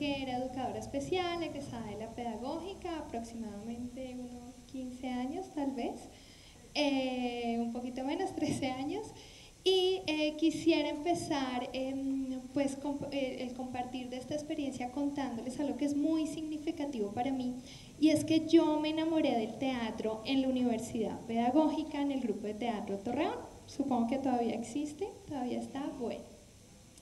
que era educadora especial, egresada de la pedagógica, aproximadamente unos 15 años tal vez, eh, un poquito menos, 13 años. Y eh, quisiera empezar em, pues, eh, el compartir de esta experiencia contándoles algo que es muy significativo para mí y es que yo me enamoré del teatro en la Universidad Pedagógica, en el grupo de teatro Torreón. Supongo que todavía existe, todavía está bueno.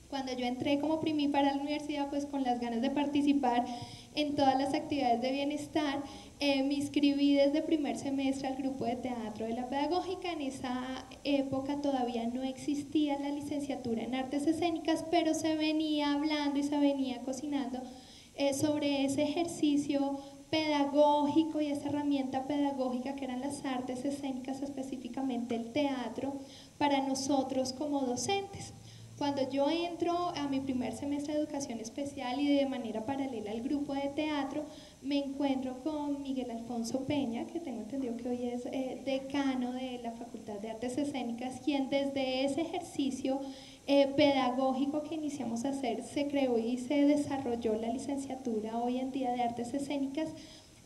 Cuando yo entré como primí para la universidad, pues con las ganas de participar en todas las actividades de bienestar, eh, me inscribí desde primer semestre al grupo de teatro de la pedagógica. En esa época todavía no existía la licenciatura en artes escénicas, pero se venía hablando y se venía cocinando eh, sobre ese ejercicio pedagógico y esa herramienta pedagógica que eran las artes escénicas, específicamente el teatro, para nosotros como docentes. Cuando yo entro a mi primer semestre de educación especial y de manera paralela al grupo de teatro, me encuentro con Miguel Alfonso Peña, que tengo entendido que hoy es eh, decano de la Facultad de Artes Escénicas, quien desde ese ejercicio eh, pedagógico que iniciamos a hacer se creó y se desarrolló la licenciatura hoy en día de Artes Escénicas.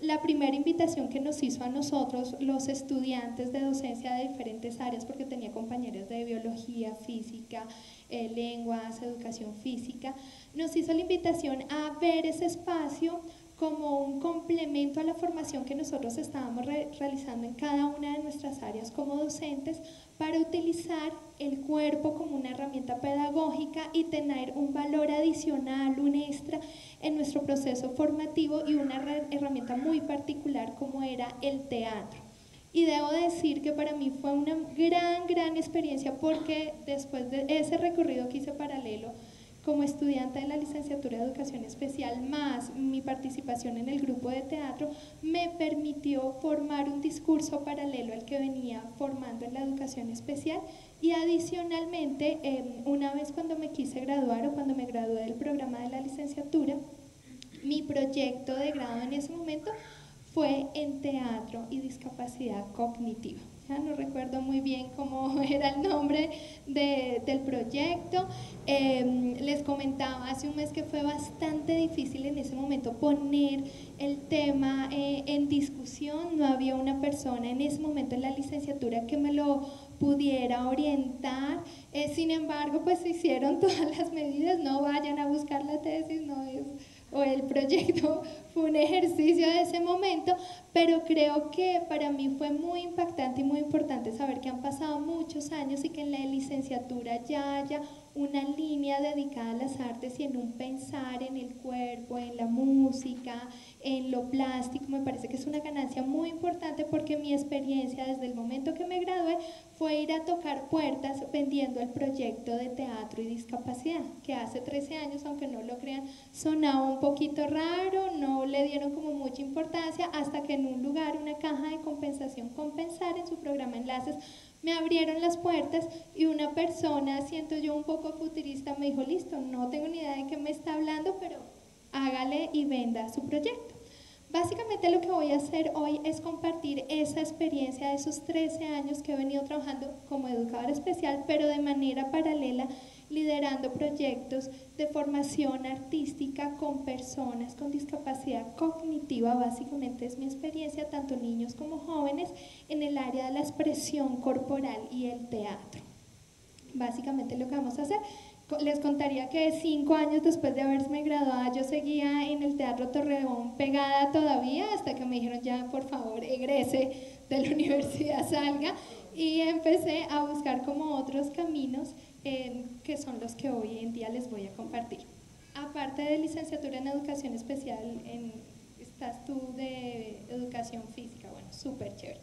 La primera invitación que nos hizo a nosotros, los estudiantes de docencia de diferentes áreas, porque tenía compañeros de biología, física, eh, lenguas, educación física, nos hizo la invitación a ver ese espacio como un complemento a la formación que nosotros estábamos realizando en cada una de nuestras áreas como docentes para utilizar el cuerpo como una herramienta pedagógica y tener un valor adicional, un extra en nuestro proceso formativo y una herramienta muy particular como era el teatro. Y debo decir que para mí fue una gran, gran experiencia porque después de ese recorrido que hice paralelo, como estudiante de la licenciatura de Educación Especial, más mi participación en el grupo de teatro, me permitió formar un discurso paralelo al que venía formando en la educación especial. Y adicionalmente, em, una vez cuando me quise graduar o cuando me gradué del programa de la licenciatura, mi proyecto de grado en ese momento fue en teatro y discapacidad cognitiva no recuerdo muy bien cómo era el nombre del proyecto. Em, les comentaba hace un mes que fue bastante difícil en ese momento poner el tema eh, en discusión. No había una persona en ese momento en la licenciatura que me lo pudiera orientar. Eh, sin embargo, pues se hicieron todas las medidas. No vayan a buscar la tesis, no es o el proyecto fue un ejercicio de ese momento, pero creo que para mí fue muy impactante y muy importante saber que han pasado muchos años y que en la licenciatura ya haya una línea dedicada a las artes y en un pensar en el cuerpo, en la música, en lo plástico, me parece que es una ganancia muy importante porque mi experiencia desde el momento que me gradué fue ir a tocar puertas vendiendo el proyecto de teatro y discapacidad, que hace 13 años, aunque no lo crean, sonaba un poquito raro, no le dieron como mucha importancia, hasta que en un lugar, una caja de compensación Compensar en su programa Enlaces, me abrieron las puertas y una persona, siento yo un poco futurista, me dijo, listo, no tengo ni idea de qué me está hablando, pero hágale y venda su proyecto. Básicamente lo que voy a hacer hoy es compartir esa experiencia de esos 13 años que he venido trabajando como educadora especial, pero de manera paralela liderando proyectos de formación artística con personas con discapacidad cognitiva. Básicamente es mi experiencia, tanto niños como jóvenes, en el área de la expresión corporal y el teatro. Básicamente lo que vamos a hacer les contaría que cinco años después de haberme graduado yo seguía en el Teatro Torreón pegada todavía hasta que me dijeron ya por favor egrese de la universidad, salga y empecé a buscar como otros caminos que son los que hoy en día les voy a compartir. Aparte de licenciatura en educación especial, estás tú de educación física, bueno, súper chévere.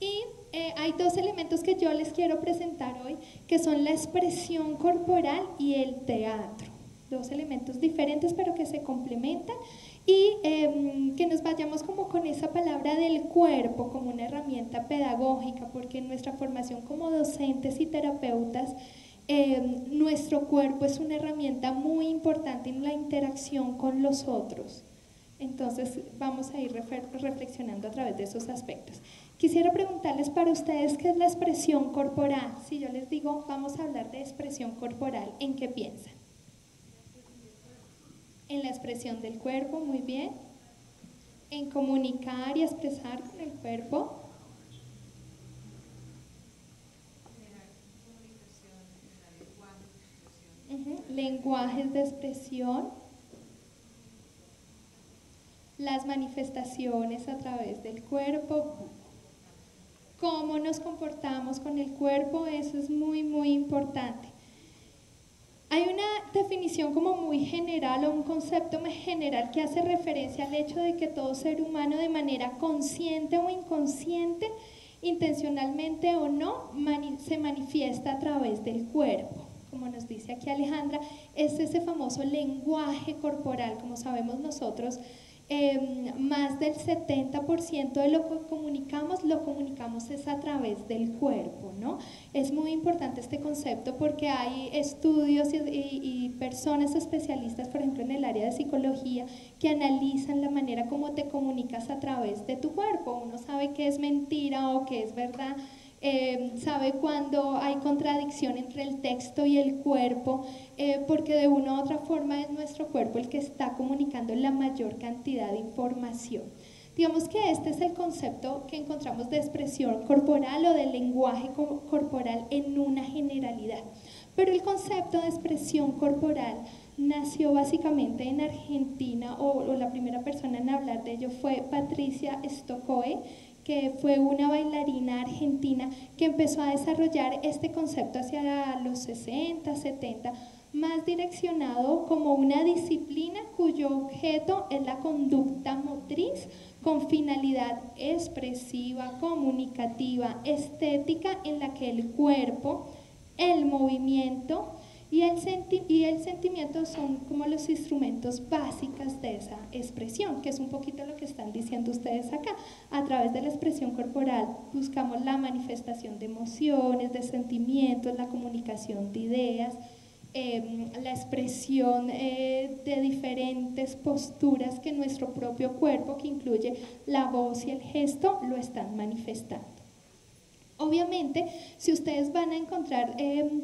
Y eh, hay dos elementos que yo les quiero presentar hoy, que son la expresión corporal y el teatro. Dos elementos diferentes pero que se complementan y em, que nos vayamos como con esa palabra del cuerpo como una herramienta pedagógica, porque en nuestra formación como docentes y terapeutas Em, nuestro cuerpo es una herramienta muy importante en la interacción con los otros. Entonces vamos a ir reflexionando a través de esos aspectos. Quisiera preguntarles para ustedes qué es la expresión corporal. Si yo les digo, vamos a hablar de expresión corporal, ¿en qué piensan? En la expresión del cuerpo, muy bien. En comunicar y expresar con el cuerpo. Lenguajes de expresión. Las manifestaciones a través del cuerpo. Cómo nos comportamos con el cuerpo, eso es muy, muy importante. Hay una definición como muy general o un concepto muy general que hace referencia al hecho de que todo ser humano de manera consciente o inconsciente, intencionalmente o no, se manifiesta a través del cuerpo. Como nos dice aquí Alejandra, es ese famoso lenguaje corporal, como sabemos nosotros, Em, más del 70% de lo que comunicamos lo comunicamos es a través del cuerpo, ¿no? Es muy importante este concepto porque hay estudios y, y, personas especialistas, por ejemplo en el área de psicología, que analizan la manera como te comunicas a través de tu cuerpo. Uno sabe que es mentira o que es verdad Em, sabe cuando hay contradicción entre el texto y el cuerpo, eh, porque de una u otra forma es nuestro cuerpo el que está comunicando la mayor cantidad de información. Digamos que este es el concepto que encontramos de expresión corporal o de lenguaje corporal en una generalidad. Pero el concepto de expresión corporal nació básicamente en Argentina, o, o la primera persona en hablar de ello fue Patricia Stockoe, que fue una bailarina argentina que empezó a desarrollar este concepto hacia los 60, 70, más direccionado como una disciplina cuyo objeto es la conducta motriz con finalidad expresiva, comunicativa, estética, en la que el cuerpo, el movimiento, y el, y el sentimiento son como los instrumentos básicos de esa expresión, que es un poquito lo que están diciendo ustedes acá. A través de la expresión corporal buscamos la manifestación de emociones, de sentimientos, la comunicación de ideas, em, la expresión eh, de diferentes posturas que nuestro propio cuerpo, que incluye la voz y el gesto, lo están manifestando. Obviamente, si ustedes van a encontrar em,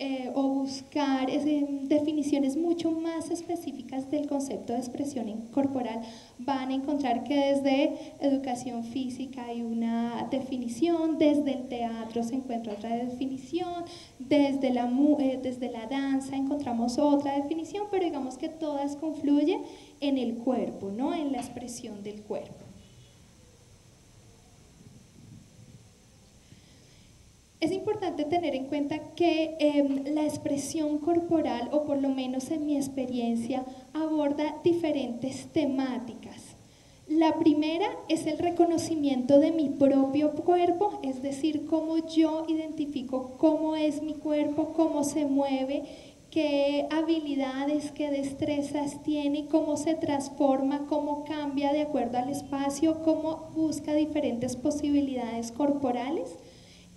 eh, o buscar definiciones mucho más específicas del concepto de expresión corporal, van a encontrar que desde educación física hay una definición, desde el teatro se encuentra otra definición, desde la, eh, desde la danza encontramos otra definición, pero digamos que todas confluyen en el cuerpo, ¿no? en la expresión del cuerpo. Es importante tener en cuenta que em, la expresión corporal, o por lo menos en mi experiencia, aborda diferentes temáticas. La primera es el reconocimiento de mi propio cuerpo, es decir, cómo yo identifico cómo es mi cuerpo, cómo se mueve, qué habilidades, qué destrezas tiene, cómo se transforma, cómo cambia de acuerdo al espacio, cómo busca diferentes posibilidades corporales.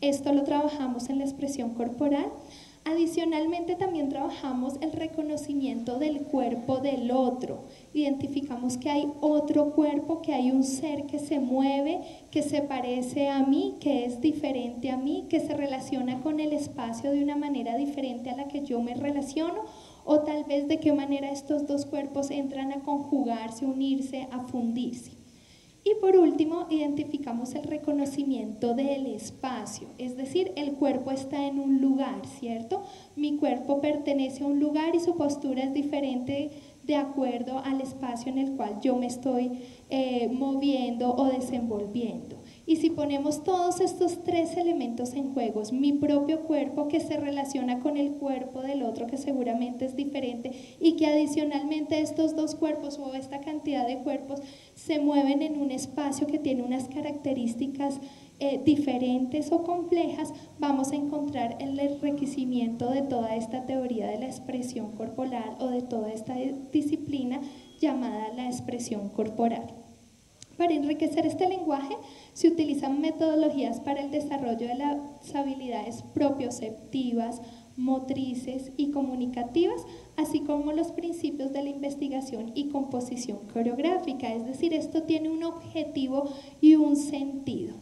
Esto lo trabajamos en la expresión corporal. Adicionalmente también trabajamos el reconocimiento del cuerpo del otro. Identificamos que hay otro cuerpo, que hay un ser que se mueve, que se parece a mí, que es diferente a mí, que se relaciona con el espacio de una manera diferente a la que yo me relaciono, o tal vez de qué manera estos dos cuerpos entran a conjugarse, unirse, a fundirse. Y por último, identificamos el reconocimiento del espacio, es decir, el cuerpo está en un lugar, ¿cierto? Mi cuerpo pertenece a un lugar y su postura es diferente de acuerdo al espacio en el cual yo me estoy eh, moviendo o desenvolviendo. Y si ponemos todos estos tres elementos en juego, mi propio cuerpo que se relaciona con el cuerpo del otro, que seguramente es diferente, y que adicionalmente estos dos cuerpos o esta cantidad de cuerpos se mueven en un espacio que tiene unas características eh, diferentes o complejas, vamos a encontrar el enriquecimiento de toda esta teoría de la expresión corporal o de toda esta disciplina llamada la expresión corporal. Para enriquecer este lenguaje se utilizan metodologías para el desarrollo de las habilidades propioceptivas, motrices y comunicativas, así como los principios de la investigación y composición coreográfica. Es decir, esto tiene un objetivo y un sentido.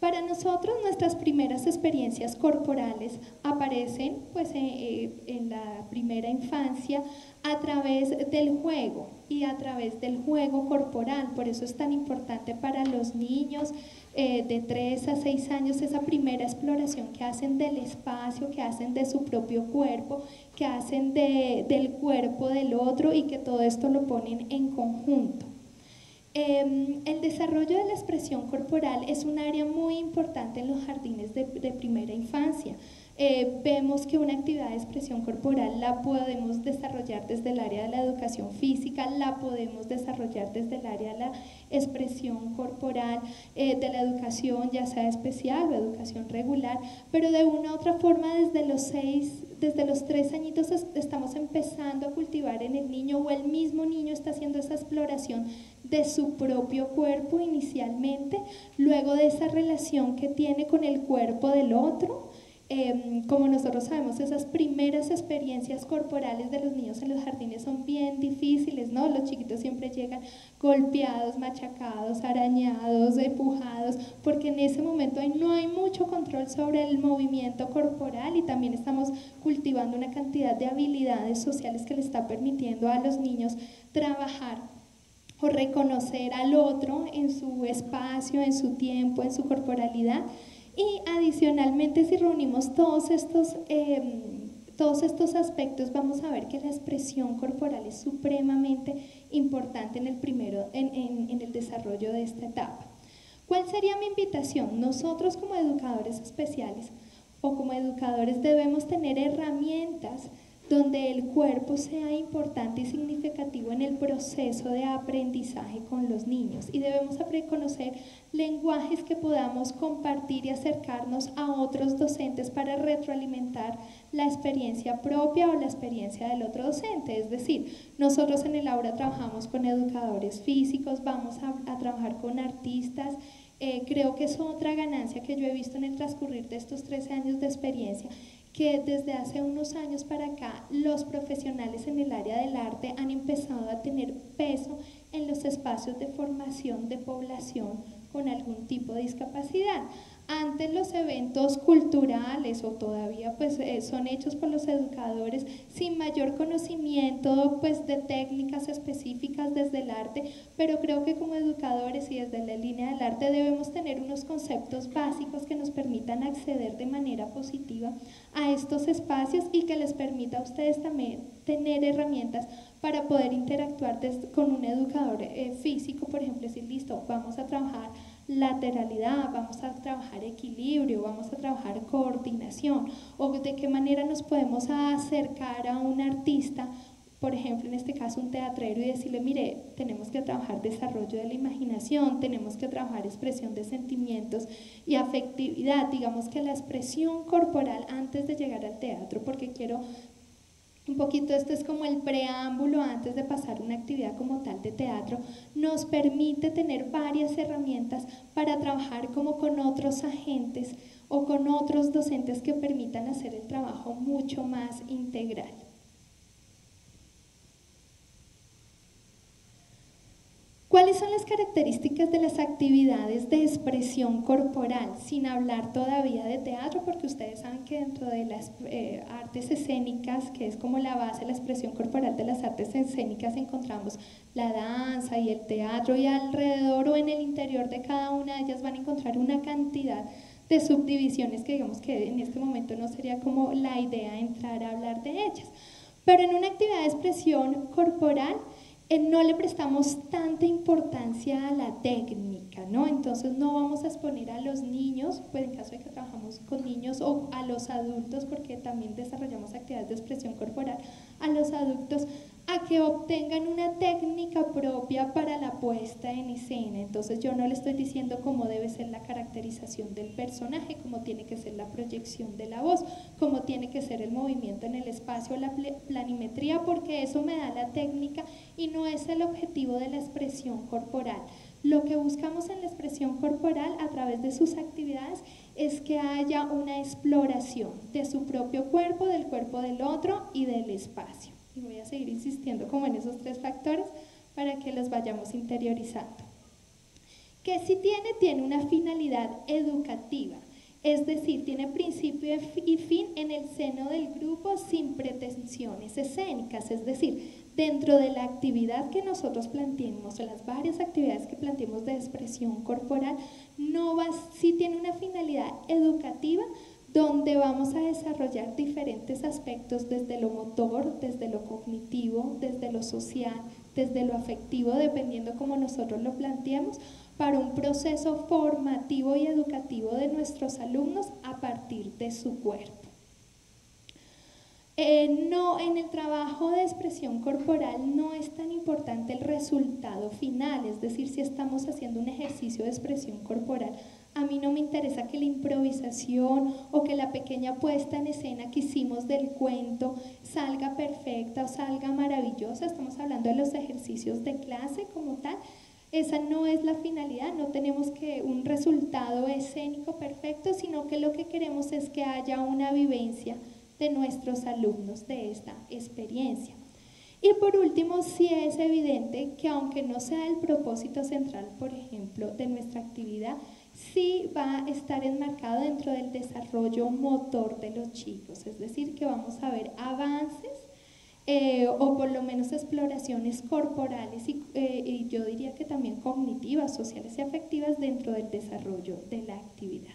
Para nosotros nuestras primeras experiencias corporales aparecen pues, eh, eh, en la primera infancia a través del juego y a través del juego corporal. Por eso es tan importante para los niños eh, de 3 a 6 años esa primera exploración que hacen del espacio, que hacen de su propio cuerpo, que hacen del cuerpo del otro y que todo esto lo ponen en conjunto. Em, el desarrollo de la expresión corporal es un área muy importante en los jardines de, primera infancia. Eh, vemos que una actividad de expresión corporal la podemos desarrollar desde el área de la educación física, la podemos desarrollar desde el área de la expresión corporal, eh, de la educación ya sea especial o educación regular, pero de una u otra forma desde los seis, desde los tres añitos estamos empezando a cultivar en el niño o el mismo niño está haciendo esa exploración de su propio cuerpo inicialmente, luego de esa relación que tiene con el cuerpo del otro. Em, como nosotros sabemos, esas primeras experiencias corporales de los niños en los jardines son bien difíciles, ¿no? Los chiquitos siempre llegan golpeados, machacados, arañados, empujados, porque en ese momento no hay mucho control sobre el movimiento corporal y también estamos cultivando una cantidad de habilidades sociales que le está permitiendo a los niños trabajar o reconocer al otro en su espacio, en su tiempo, en su corporalidad. Y adicionalmente, si reunimos todos estos, em, todos estos aspectos, vamos a ver que la expresión corporal es supremamente importante en el, primero, en, en el desarrollo de esta etapa. ¿Cuál sería mi invitación? Nosotros como educadores especiales o como educadores debemos tener herramientas donde el cuerpo sea importante y significativo en el proceso de aprendizaje con los niños y debemos conocer lenguajes que podamos compartir y acercarnos a otros docentes para retroalimentar la experiencia propia o la experiencia del otro docente. Es decir, nosotros en el aula trabajamos con educadores físicos, vamos a, trabajar con artistas, eh, creo que es otra ganancia que yo he visto en el transcurrir de estos 13 años de experiencia que desde hace unos años para acá los profesionales en el área del arte han empezado a tener peso en los espacios de formación de población con algún tipo de discapacidad. Antes los eventos culturales o todavía pues eh, son hechos por los educadores sin mayor conocimiento pues de técnicas específicas desde el arte, pero creo que como educadores y desde la línea del arte debemos tener unos conceptos básicos que nos permitan acceder de manera positiva a estos espacios y que les permita a ustedes también tener herramientas para poder interactuar con un educador eh, físico, por ejemplo, decir, listo, vamos a trabajar lateralidad, vamos a trabajar equilibrio, vamos a trabajar coordinación, o de qué manera nos podemos acercar a un artista, por ejemplo, en este caso un teatrero, y decirle, mire, tenemos que trabajar desarrollo de la imaginación, tenemos que trabajar expresión de sentimientos y afectividad, digamos que la expresión corporal antes de llegar al teatro, porque quiero un poquito esto es como el preámbulo antes de pasar una actividad como tal de teatro, nos permite tener varias herramientas para trabajar como con otros agentes o con otros docentes que permitan hacer el trabajo mucho más integral. ¿Cuáles son las características de las actividades de expresión corporal? Sin hablar todavía de teatro, porque ustedes saben que dentro de las eh, artes escénicas, que es como la base de la expresión corporal de las artes escénicas, encontramos la danza y el teatro y alrededor o en el interior de cada una de ellas van a encontrar una cantidad de subdivisiones que digamos que en este momento no sería como la idea entrar a hablar de ellas. Pero en una actividad de expresión corporal, no le prestamos tanta importancia a la técnica, ¿no? Entonces no vamos a exponer a los niños, pues en caso de que trabajamos con niños o a los adultos, porque también desarrollamos actividades de expresión corporal, a los adultos a que obtengan una técnica propia para la puesta en escena. Entonces yo no le estoy diciendo cómo debe ser la caracterización del personaje, cómo tiene que ser la proyección de la voz, cómo tiene que ser el movimiento en el espacio, la planimetría, porque eso me da la técnica y no es el objetivo de la expresión corporal. Lo que buscamos en la expresión corporal a través de sus actividades es que haya una exploración de su propio cuerpo, del cuerpo del otro y del espacio. Y voy a seguir insistiendo como en esos tres factores para que los vayamos interiorizando. que si tiene, tiene una finalidad educativa. Es decir, tiene principio y fin en el seno del grupo sin pretensiones escénicas. Es decir, dentro de la actividad que nosotros planteemos, o las varias actividades que planteemos de expresión corporal, no va, si tiene una finalidad educativa, donde vamos a desarrollar diferentes aspectos desde lo motor, desde lo cognitivo, desde lo social, desde lo afectivo, dependiendo cómo nosotros lo planteemos, para un proceso formativo y educativo de nuestros alumnos a partir de su cuerpo. Eh, no, en el trabajo de expresión corporal no es tan importante el resultado final, es decir, si estamos haciendo un ejercicio de expresión corporal, a mí no me interesa que la improvisación o que la pequeña puesta en escena que hicimos del cuento salga perfecta o salga maravillosa, estamos hablando de los ejercicios de clase como tal, esa no es la finalidad, no tenemos que un resultado escénico perfecto, sino que lo que queremos es que haya una vivencia de nuestros alumnos de esta experiencia. Y por último, sí es evidente que aunque no sea el propósito central, por ejemplo, de nuestra actividad, sí va a estar enmarcado dentro del desarrollo motor de los chicos, es decir, que vamos a ver avances eh, o por lo menos exploraciones corporales eh, y, yo diría que también cognitivas, sociales y afectivas dentro del desarrollo de la actividad.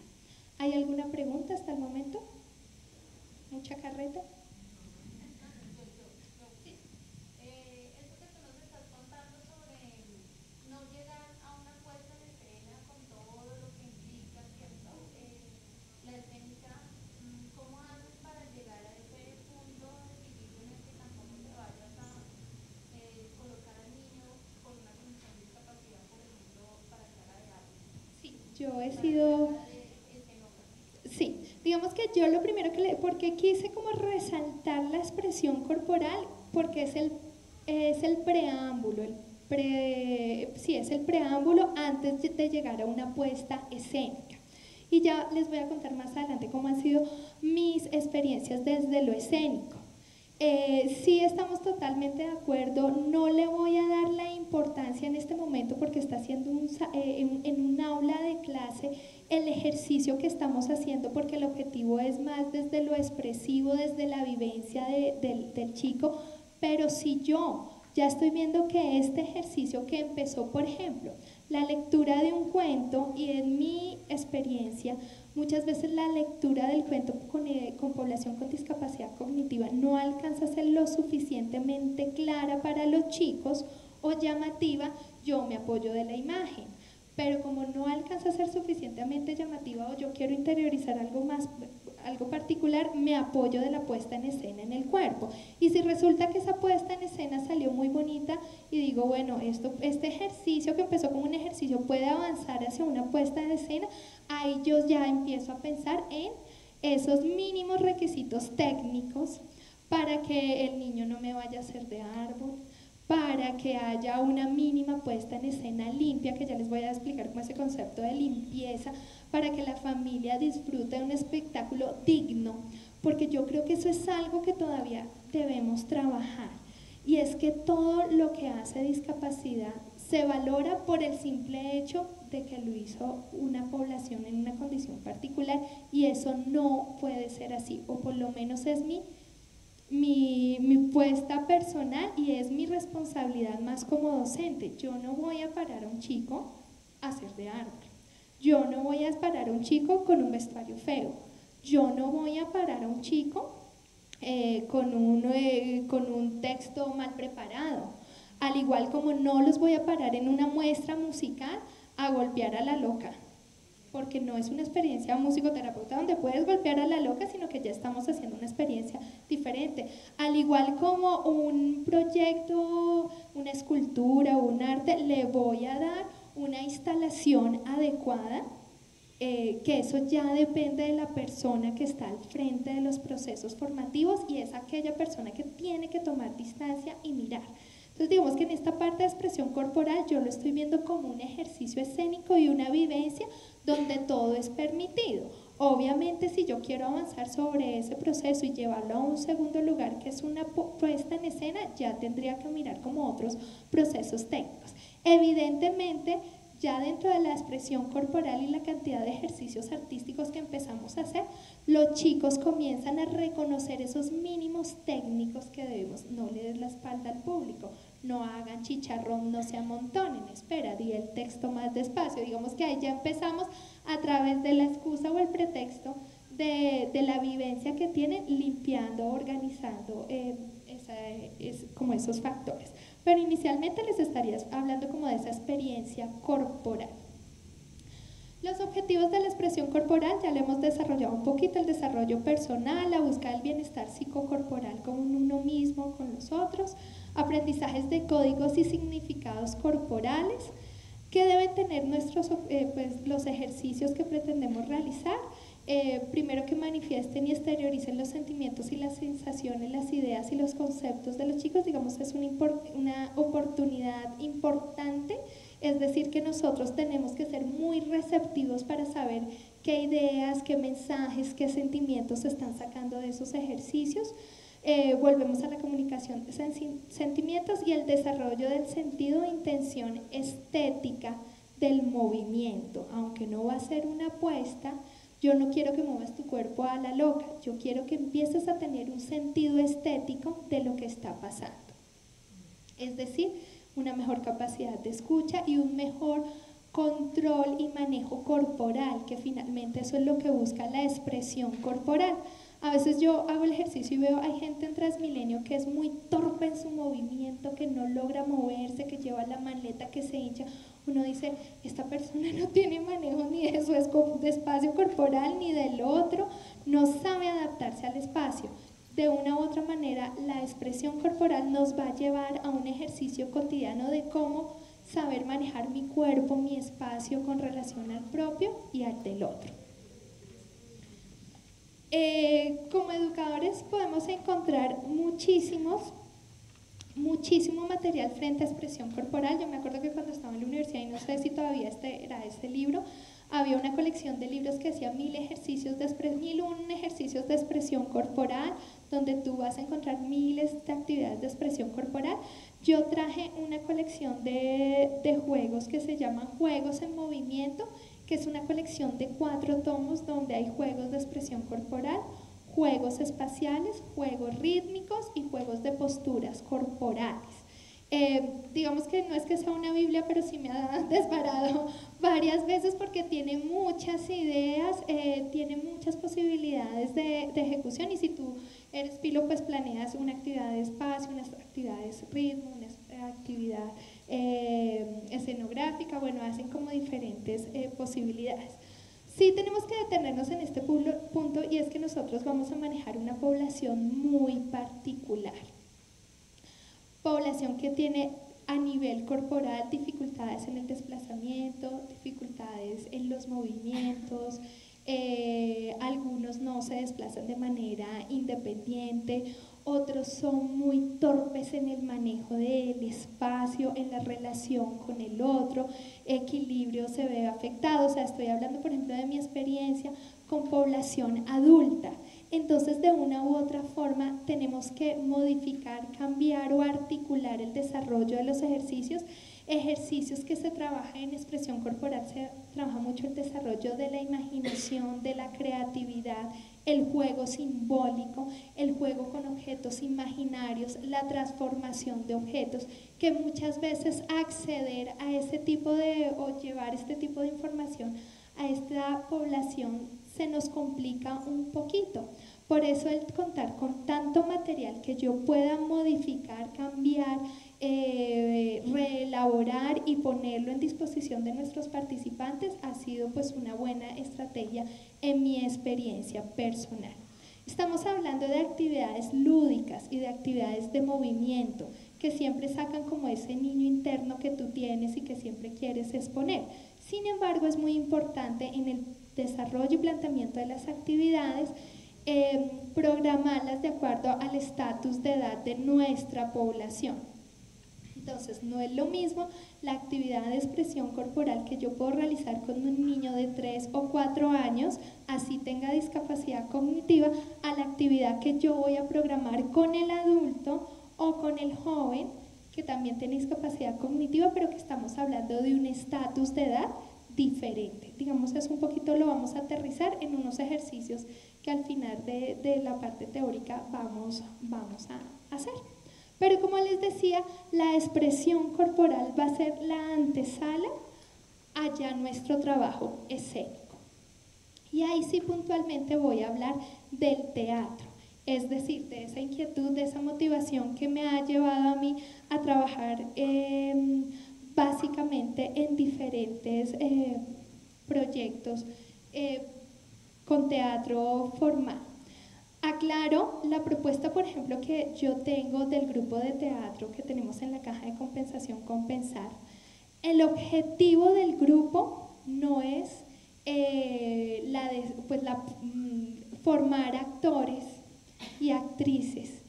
¿Hay alguna pregunta hasta el momento? ¿Mucha carreta? Yo he sido... Sí, digamos que yo lo primero que le... Porque quise como resaltar la expresión corporal, porque es el, es el preámbulo, el pre, sí, es el preámbulo antes de llegar a una puesta escénica. Y ya les voy a contar más adelante cómo han sido mis experiencias desde lo escénico. Eh, sí estamos totalmente de acuerdo, no le voy a dar la importancia en este momento porque está haciendo un, eh, en, un aula de clase el ejercicio que estamos haciendo porque el objetivo es más desde lo expresivo, desde la vivencia del, del chico, pero si yo ya estoy viendo que este ejercicio que empezó, por ejemplo, la lectura de un cuento y en mi experiencia, muchas veces la lectura del cuento con, eh, con, población con discapacidad cognitiva no alcanza a ser lo suficientemente clara para los chicos o llamativa, yo me apoyo de la imagen. Pero como no alcanza a ser suficientemente llamativa o yo quiero interiorizar algo más algo particular, me apoyo de la puesta en escena en el cuerpo. Y si resulta que esa puesta en escena salió muy bonita y digo, bueno, esto, este ejercicio que empezó como un ejercicio puede avanzar hacia una puesta en escena, ahí yo ya empiezo a pensar en esos mínimos requisitos técnicos para que el niño no me vaya a hacer de árbol, para que haya una mínima puesta en escena limpia, que ya les voy a explicar cómo ese concepto de limpieza, para que la familia disfrute de un espectáculo digno, porque yo creo que eso es algo que todavía debemos trabajar. Y es que todo lo que hace discapacidad se valora por el simple hecho de que lo hizo una población en una condición particular y eso no puede ser así, o por lo menos es mi mi, mi, puesta personal y es mi responsabilidad más como docente. Yo no voy a parar a un chico a hacer de árbol. Yo no voy a parar a un chico con un vestuario feo. Yo no voy a parar a un chico eh, con, un, eh, con un texto mal preparado. Al igual como no los voy a parar en una muestra musical a golpear a la loca porque no es una experiencia musicoterapeuta donde puedes golpear a la loca, sino que ya estamos haciendo una experiencia diferente. Al igual como un proyecto, una escultura, un arte, le voy a dar una instalación adecuada, eh, que eso ya depende de la persona que está al frente de los procesos formativos y es aquella persona que tiene que tomar distancia y mirar. Entonces digamos que en esta parte de expresión corporal yo lo estoy viendo como un ejercicio escénico y una vivencia donde todo es permitido. Obviamente si yo quiero avanzar sobre ese proceso y llevarlo a un segundo lugar que es una puesta en escena, ya tendría que mirar como otros procesos técnicos. Evidentemente ya dentro de la expresión corporal y la cantidad de ejercicios artísticos que empezamos a hacer, los chicos comienzan a reconocer esos mínimos técnicos que debemos. No le des la espalda al público, no hagan chicharrón, no se amontonen, espera, di el texto más despacio. Digamos que ahí ya empezamos a través de la excusa o el pretexto de, la vivencia que tienen, limpiando, organizando eh, como esos factores. Pero inicialmente les estaría hablando como de esa experiencia corporal. Los objetivos de la expresión corporal ya le hemos desarrollado un poquito, el desarrollo personal, la búsqueda del bienestar psicocorporal con uno mismo, con los otros, aprendizajes de códigos y significados corporales, que deben tener nuestros, eh, pues, los ejercicios que pretendemos realizar, eh, primero que manifiesten y exterioricen los sentimientos y las sensaciones, las ideas y los conceptos de los chicos, digamos, es una, oportunidad importante, es decir, que nosotros tenemos que ser muy receptivos para saber qué ideas, qué mensajes, qué sentimientos se están sacando de esos ejercicios. Eh, volvemos a la comunicación de sentimientos y el desarrollo del sentido intención estética del movimiento, aunque no va a ser una apuesta, yo no quiero que muevas tu cuerpo a la loca, yo quiero que empieces a tener un sentido estético de lo que está pasando. Es decir, una mejor capacidad de escucha y un mejor control y manejo corporal, que finalmente eso es lo que busca la expresión corporal. A veces yo hago el ejercicio y veo, hay gente en Transmilenio que es muy torpe en su movimiento, que no logra moverse, que lleva la maleta que se hincha uno dice, esta persona no tiene manejo ni de su espacio corporal ni del otro, no sabe adaptarse al espacio. De una u otra manera, la expresión corporal nos va a llevar a un ejercicio cotidiano de cómo saber manejar mi cuerpo, mi espacio con relación al propio y al del otro. Eh, como educadores podemos encontrar muchísimos muchísimo material frente a expresión corporal. Yo me acuerdo que cuando estaba en la universidad, y no sé si todavía este era este libro, había una colección de libros que hacía mil ejercicios de mil un ejercicios de expresión corporal, donde tú vas a encontrar miles de actividades de expresión corporal. Yo traje una colección de, de juegos que se llaman Juegos en Movimiento, que es una colección de cuatro tomos donde hay juegos de expresión corporal juegos espaciales, juegos rítmicos y juegos de posturas corporales. Eh, digamos que no es que sea una Biblia, pero sí me ha desbarado varias veces porque tiene muchas ideas, eh, tiene muchas posibilidades de, ejecución y si tú eres pilo, pues planeas una actividad de espacio, unas actividades ritmo, una actividad eh, escenográfica, bueno, hacen como diferentes posibilidades. Sí tenemos que detenernos en este punto y es que nosotros vamos a manejar una población muy particular. Población que tiene a nivel corporal dificultades en el desplazamiento, dificultades en los movimientos, eh, algunos no se desplazan de manera independiente, otros son muy torpes en el manejo del espacio, en la relación con el otro, equilibrio se ve afectado, o sea, estoy hablando por ejemplo de mi experiencia con población adulta. Entonces, de una u otra forma, tenemos que modificar, cambiar o articular el desarrollo de los ejercicios ejercicios que se trabaja en expresión corporal, se trabaja mucho el desarrollo de la imaginación, de la creatividad, el juego simbólico, el juego con objetos imaginarios, la transformación de objetos, que muchas veces acceder a ese tipo de, o llevar este tipo de información a esta población se nos complica un poquito. Por eso el contar con tanto material que yo pueda modificar, cambiar, eh, reelaborar y ponerlo en disposición de nuestros participantes ha sido pues una buena estrategia en mi experiencia personal. Estamos hablando de actividades lúdicas y de actividades de movimiento que siempre sacan como ese niño interno que tú tienes y que siempre quieres exponer. Sin embargo, es muy importante en el desarrollo y planteamiento de las actividades eh, programarlas de acuerdo al estatus de edad de nuestra población. Entonces, no es lo mismo la actividad de expresión corporal que yo puedo realizar con un niño de 3 o 4 años, así tenga discapacidad cognitiva, a la actividad que yo voy a programar con el adulto o con el joven que también tiene discapacidad cognitiva, pero que estamos hablando de un estatus de edad diferente. Digamos, es un poquito lo vamos a aterrizar en unos ejercicios que al final de, de la parte teórica vamos, vamos a hacer. Pero como les decía, la expresión corporal va a ser la antesala allá nuestro trabajo escénico. Y ahí sí puntualmente voy a hablar del teatro, es decir, de esa inquietud, de esa motivación que me ha llevado a mí a trabajar em, básicamente en diferentes eh, proyectos eh, con teatro formal. Aclaro la propuesta, por ejemplo, que yo tengo del grupo de teatro que tenemos en la caja de compensación Compensar. El objetivo del grupo no es eh, la pues la, mm, formar actores y actrices.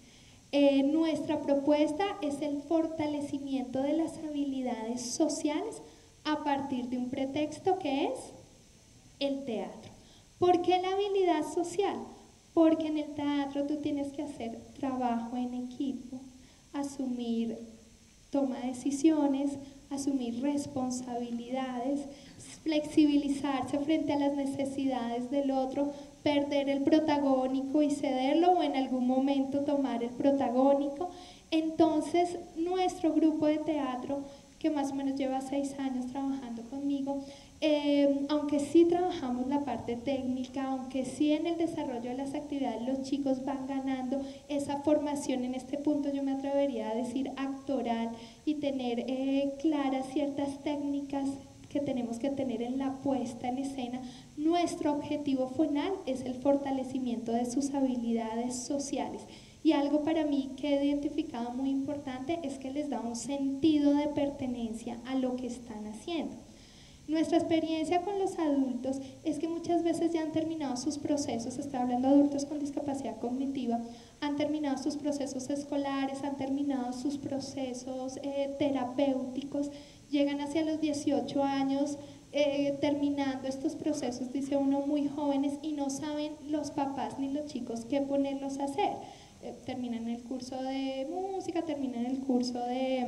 Eh, nuestra propuesta es el fortalecimiento de las habilidades sociales a partir de un pretexto que es el teatro. ¿Por qué la habilidad social? Porque en el teatro tú tienes que hacer trabajo en equipo, asumir toma de decisiones, asumir responsabilidades, flexibilizarse frente a las necesidades del otro, perder el protagónico y cederlo o en algún momento tomar el protagónico. Entonces, nuestro grupo de teatro, que más o menos lleva seis años trabajando conmigo, eh, aunque sí trabajamos la parte técnica, aunque sí en el desarrollo de las actividades los chicos van ganando esa formación en este punto, yo me atrevería a decir actoral y tener eh, claras ciertas técnicas que tenemos que tener en la puesta en escena, nuestro objetivo final es el fortalecimiento de sus habilidades sociales. Y algo para mí que he identificado muy importante es que les da un sentido de pertenencia a lo que están haciendo. Nuestra experiencia con los adultos es que muchas veces ya han terminado sus procesos, estoy hablando de adultos con discapacidad cognitiva, han terminado sus procesos escolares, han terminado sus procesos eh, terapéuticos llegan hacia los 18 años eh, terminando estos procesos, dice uno, muy jóvenes y no saben los papás ni los chicos qué ponerlos a hacer. Eh, terminan el curso de música, terminan el curso de,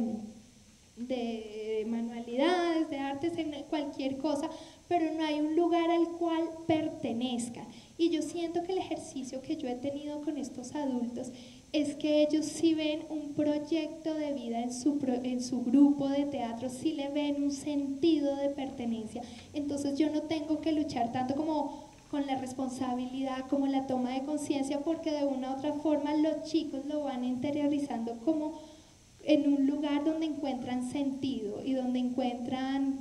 de manualidades, de artes, en cualquier cosa, pero no hay un lugar al cual pertenezcan. Y yo siento que el ejercicio que yo he tenido con estos adultos es que ellos sí ven un proyecto de vida en su, en su grupo de teatro, sí le ven un sentido de pertenencia. Entonces yo no tengo que luchar tanto como con la responsabilidad, como la toma de conciencia, porque de una u otra forma los chicos lo van interiorizando como en un lugar donde encuentran sentido y donde encuentran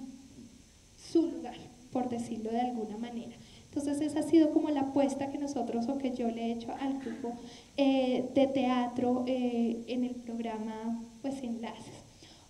su lugar, por decirlo de alguna manera. Entonces esa ha sido como la apuesta que nosotros o que yo le he hecho al grupo eh, de teatro eh, en el programa pues Enlaces.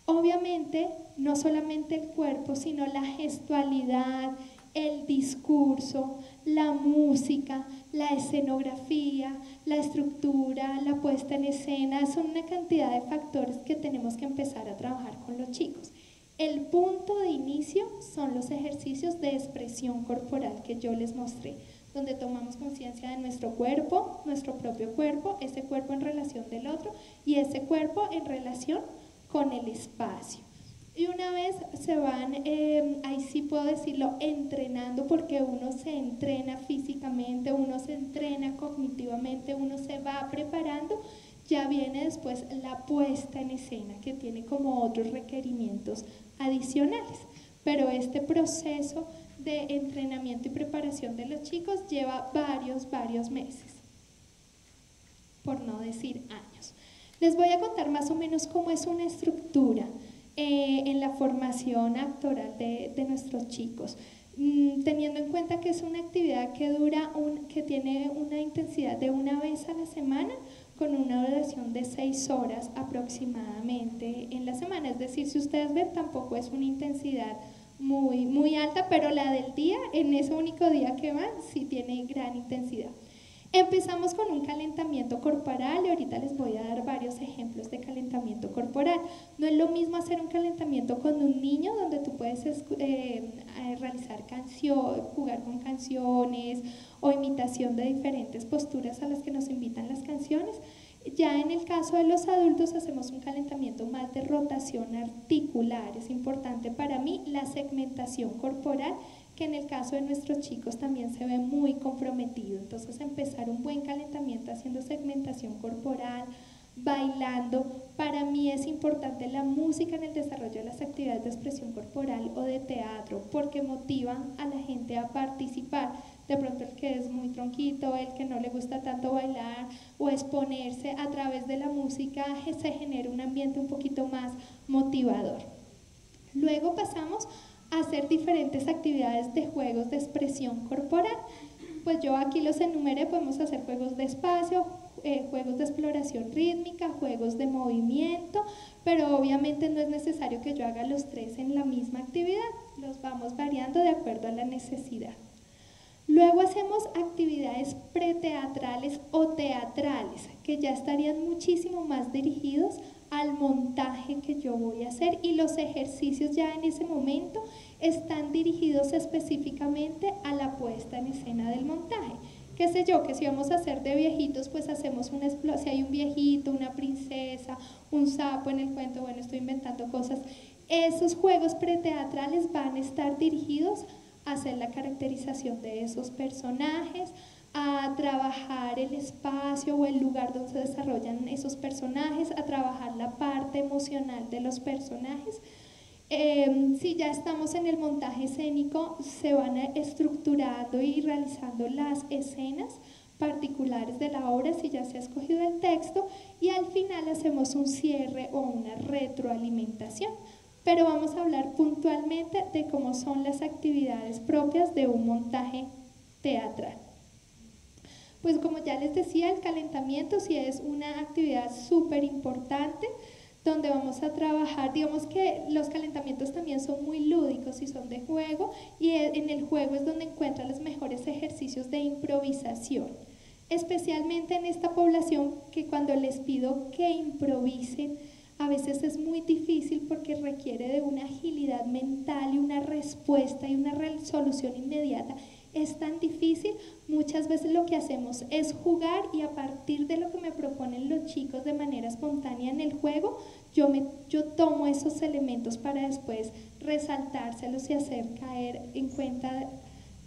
Obviamente no solamente el cuerpo, sino la gestualidad, el discurso, la música, la escenografía, la estructura, la puesta en escena, son una cantidad de factores que tenemos que empezar a trabajar con los chicos. El punto de inicio son los ejercicios de expresión corporal que yo les mostré, donde tomamos conciencia de nuestro cuerpo, nuestro propio cuerpo, ese cuerpo en relación del otro y ese cuerpo en relación con el espacio. Y una vez se van, em, ahí sí puedo decirlo, entrenando porque uno se entrena físicamente, uno se entrena cognitivamente, uno se va preparando, ya viene después la puesta en escena que tiene como otros requerimientos adicionales. Pero este proceso de entrenamiento y preparación de los chicos lleva varios, varios meses, por no decir años. Les voy a contar más o menos cómo es una estructura eh, en la formación actoral de, de nuestros chicos. Mm, teniendo en cuenta que es una actividad que dura un, que tiene una intensidad de una vez a la semana con una duración de seis horas aproximadamente en la semana. Es decir, si ustedes ven, tampoco es una intensidad muy, muy alta, pero la del día, en ese único día que van, sí tiene gran intensidad. Empezamos con un calentamiento corporal y ahorita les voy a dar varios ejemplos de calentamiento corporal. No es lo mismo hacer un calentamiento con un niño donde tú puedes eh, eh, realizar canción, jugar con canciones o imitación de diferentes posturas a las que nos invitan las canciones Ya en el caso de los adultos hacemos un calentamiento más de rotación articular. Es importante para mí la segmentación corporal, que en el caso de nuestros chicos también se ve muy comprometido. Entonces empezar un buen calentamiento haciendo segmentación corporal, bailando. Para mí es importante la música en el desarrollo de las actividades de expresión corporal o de teatro porque motivan a la gente a participar de pronto el que es muy tronquito, el que no le gusta tanto bailar o exponerse a través de la música, se genera un ambiente un poquito más motivador. Luego pasamos hacer diferentes actividades de juegos de expresión corporal. Pues yo aquí los enumeré, podemos hacer juegos de espacio, eh, juegos de exploración rítmica, juegos de movimiento, pero obviamente no es necesario que yo haga los tres en la misma actividad, los vamos variando de acuerdo a la necesidad. Luego hacemos actividades preteatrales o teatrales, que ya estarían muchísimo más dirigidos al montaje que yo voy a hacer y los ejercicios ya en ese momento están dirigidos específicamente a la puesta en escena del montaje. Qué sé yo, que si vamos a hacer de viejitos, pues hacemos una si hay un viejito, una princesa, un sapo en el cuento, bueno, estoy inventando cosas. Esos juegos preteatrales van a estar dirigidos hacer la caracterización de esos personajes, a trabajar el espacio o el lugar donde se desarrollan esos personajes, a trabajar la parte emocional de los personajes. Em, si ya estamos en el montaje escénico, se van estructurando y realizando las escenas particulares de la obra si ya se ha escogido el texto y al final hacemos un cierre o una retroalimentación pero vamos a hablar puntualmente de cómo son las actividades propias de un montaje teatral. Pues como ya les decía, el calentamiento sí es una actividad súper importante donde vamos a trabajar, digamos que los calentamientos también son muy lúdicos y son de juego y e, en el juego es donde encuentran los mejores ejercicios de improvisación, especialmente en esta población que cuando les pido que improvisen, a veces es muy difícil porque requiere de una agilidad mental y una respuesta y una resolución inmediata. Es tan difícil, muchas veces lo que hacemos es jugar y a partir de lo que me proponen los chicos de manera espontánea en el juego, yo, me, yo tomo esos elementos para después resaltárselos y hacer caer en cuenta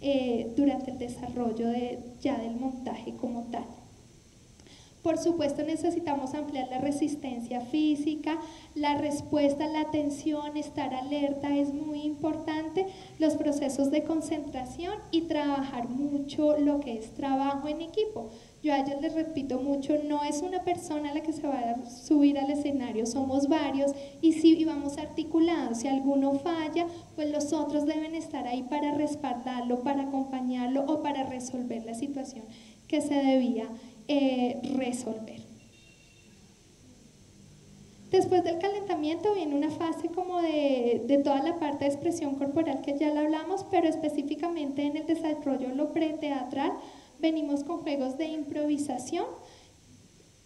eh, durante el desarrollo de, ya del montaje como tal. Por supuesto necesitamos ampliar la resistencia física, la respuesta, la atención, estar alerta es muy importante, los procesos de concentración y trabajar mucho lo que es trabajo en equipo. Yo a ellos les repito mucho, no es una persona la que se va a subir al escenario, somos varios y si vamos articulados, si alguno falla, pues los otros deben estar ahí para respaldarlo, para acompañarlo o para resolver la situación que se debía eh, resolver. Después del calentamiento viene una fase como de, de, toda la parte de expresión corporal que ya la hablamos, pero específicamente en el desarrollo lo preteatral venimos con juegos de improvisación.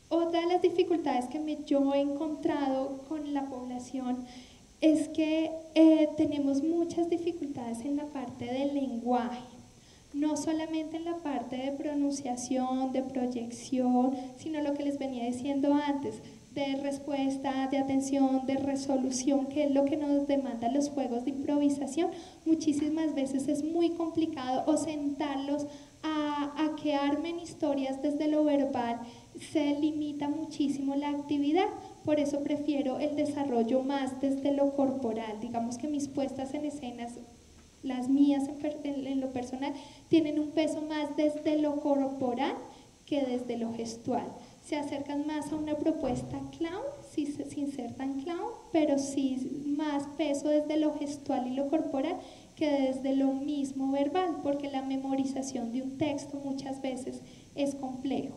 Otra de las dificultades que me, yo he encontrado con la población es que eh, tenemos muchas dificultades en la parte del lenguaje no solamente en la parte de pronunciación, de proyección, sino lo que les venía diciendo antes, de respuesta, de atención, de resolución, que es lo que nos demandan los juegos de improvisación. Muchísimas veces es muy complicado o sentarlos a, a que armen historias desde lo verbal, se limita muchísimo la actividad. Por eso prefiero el desarrollo más desde lo corporal. Digamos que mis puestas en escenas las mías en, lo personal, tienen un peso más desde lo corporal que desde lo gestual. Se acercan más a una propuesta clown, sin ser tan clown, pero sí más peso desde lo gestual y lo corporal que desde lo mismo verbal, porque la memorización de un texto muchas veces es complejo.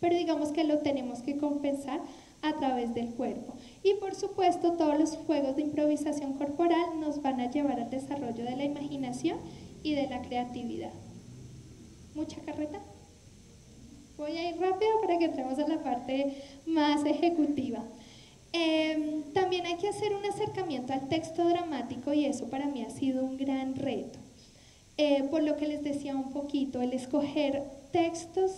Pero digamos que lo tenemos que compensar a través del cuerpo. Y por supuesto, todos los juegos de improvisación corporal nos van a llevar al desarrollo de la imaginación y de la creatividad. ¿Mucha carreta? Voy a ir rápido para que entremos a la parte más ejecutiva. Em, también hay que hacer un acercamiento al texto dramático y eso para mí ha sido un gran reto. Eh, por lo que les decía un poquito, el escoger textos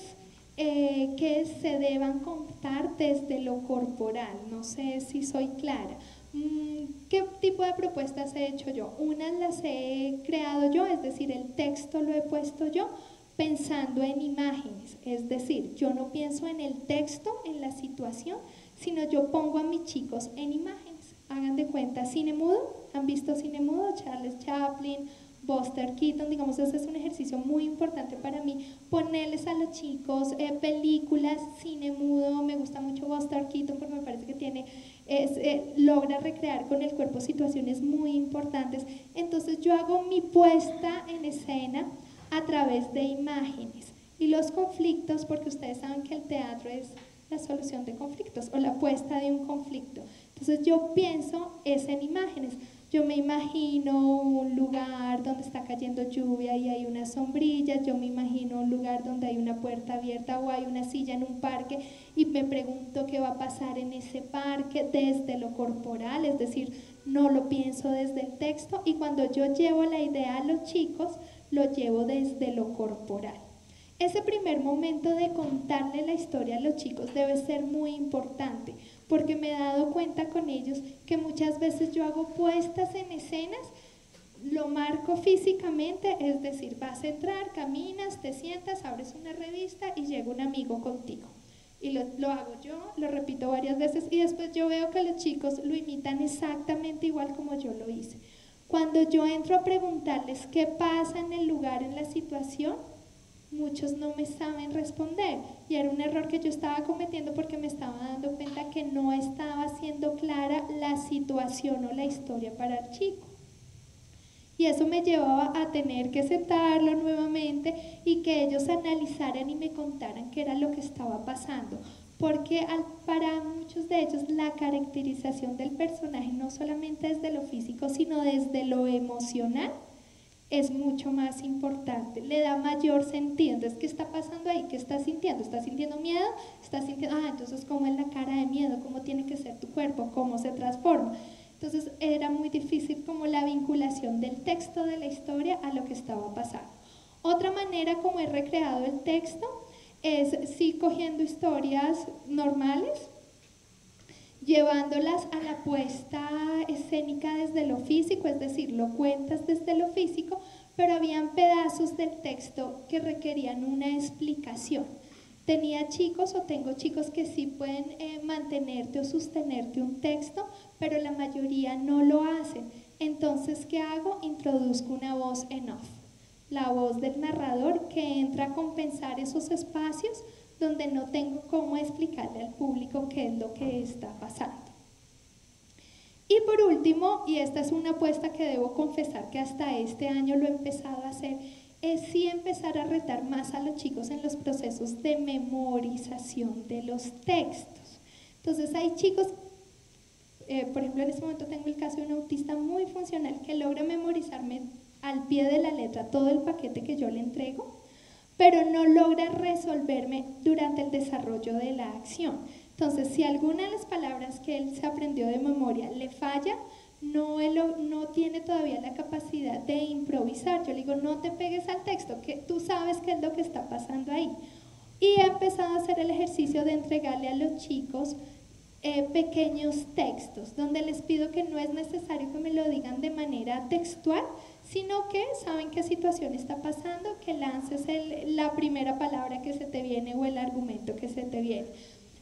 eh, que se deban contar desde lo corporal. No sé si soy clara. Mm, ¿Qué tipo de propuestas he hecho yo? Unas las he creado yo, es decir, el texto lo he puesto yo pensando en imágenes. Es decir, yo no pienso en el texto, en la situación, sino yo pongo a mis chicos en imágenes. Hagan de cuenta, cine mudo, ¿han visto cine mudo? Charles Chaplin, Buster Keaton, digamos, ese es un ejercicio muy importante para mí, ponerles a los chicos eh, películas, cine mudo, me gusta mucho Buster Keaton porque me parece que tiene, eh, logra recrear con el cuerpo situaciones muy importantes, entonces yo hago mi puesta en escena a través de imágenes y los conflictos, porque ustedes saben que el teatro es la solución de conflictos o la puesta de un conflicto, entonces yo pienso es en imágenes, yo me imagino un lugar donde está cayendo lluvia y hay unas sombrillas, yo me imagino un lugar donde hay una puerta abierta o hay una silla en un parque. Y me pregunto qué va a pasar en ese parque desde lo corporal, es decir, no lo pienso desde el texto. Y cuando yo llevo la idea a los chicos, lo llevo desde lo corporal. Ese primer momento de contarle la historia a los chicos debe ser muy importante porque me he dado cuenta con ellos que muchas veces yo hago puestas en escenas, lo marco físicamente, es decir, vas a entrar, caminas, te sientas, abres una revista y llega un amigo contigo. Y lo, lo hago yo, lo repito varias veces y después yo veo que los chicos lo imitan exactamente igual como yo lo hice. Cuando yo entro a preguntarles qué pasa en el lugar, en la situación, muchos no me saben responder y era un error que yo estaba cometiendo porque me estaba dando cuenta que no estaba siendo clara la situación o la historia para el chico. Y eso me llevaba a tener que sentarlo nuevamente y que ellos analizaran y me contaran qué era lo que estaba pasando. Porque para muchos de ellos la caracterización del personaje no solamente desde lo físico, sino desde lo emocional es mucho más importante, le da mayor sentido. Entonces, ¿qué está pasando ahí? ¿Qué estás sintiendo? ¿Estás sintiendo miedo? ¿Estás sintiendo, ah, entonces cómo es la cara de miedo? ¿Cómo tiene que ser tu cuerpo? ¿Cómo se transforma? Entonces, era muy difícil como la vinculación del texto de la historia a lo que estaba pasando. Otra manera como he recreado el texto es sí cogiendo historias normales, llevándolas a la puesta escénica desde lo físico, es decir, lo cuentas desde lo físico, pero habían pedazos del texto que requerían una explicación. Tenía chicos o tengo chicos que sí pueden eh, mantenerte o sostenerte un texto, pero la mayoría no lo hacen. Entonces, ¿qué hago? Introduzco una voz en off, la voz del narrador que entra a compensar esos espacios donde no tengo cómo explicarle al público qué es lo que está pasando. Y por último, y esta es una apuesta que debo confesar que hasta este año lo he empezado a hacer, es sí empezar a retar más a los chicos en los procesos de memorización de los textos. Entonces hay chicos, eh, por ejemplo en este momento tengo el caso de un autista muy funcional que logra memorizarme al pie de la letra todo el paquete que yo le entrego, pero no logra resolverme durante el desarrollo de la acción. Entonces, si alguna de las palabras que él se aprendió de memoria le falla, no, no tiene todavía la capacidad de improvisar. Yo le digo, no te pegues al texto, que tú sabes qué es lo que está pasando ahí. Y he empezado a hacer el ejercicio de entregarle a los chicos eh, pequeños textos, donde les pido que no es necesario que me lo digan de manera textual, sino que saben qué situación está pasando, que lances la primera palabra que se te viene o el argumento que se te viene.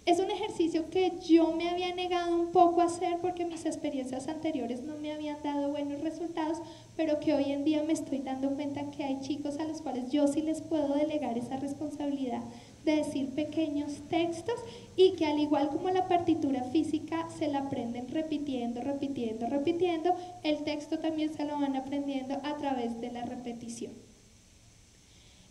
Es un ejercicio que yo me había negado un poco a hacer porque mis experiencias anteriores no me habían dado buenos resultados, pero que hoy en día me estoy dando cuenta que hay chicos a los cuales yo sí les puedo delegar esa responsabilidad de decir pequeños textos y que al igual como la partitura física se la aprenden repitiendo, repitiendo, repitiendo, el texto también se lo van aprendiendo a través de la repetición.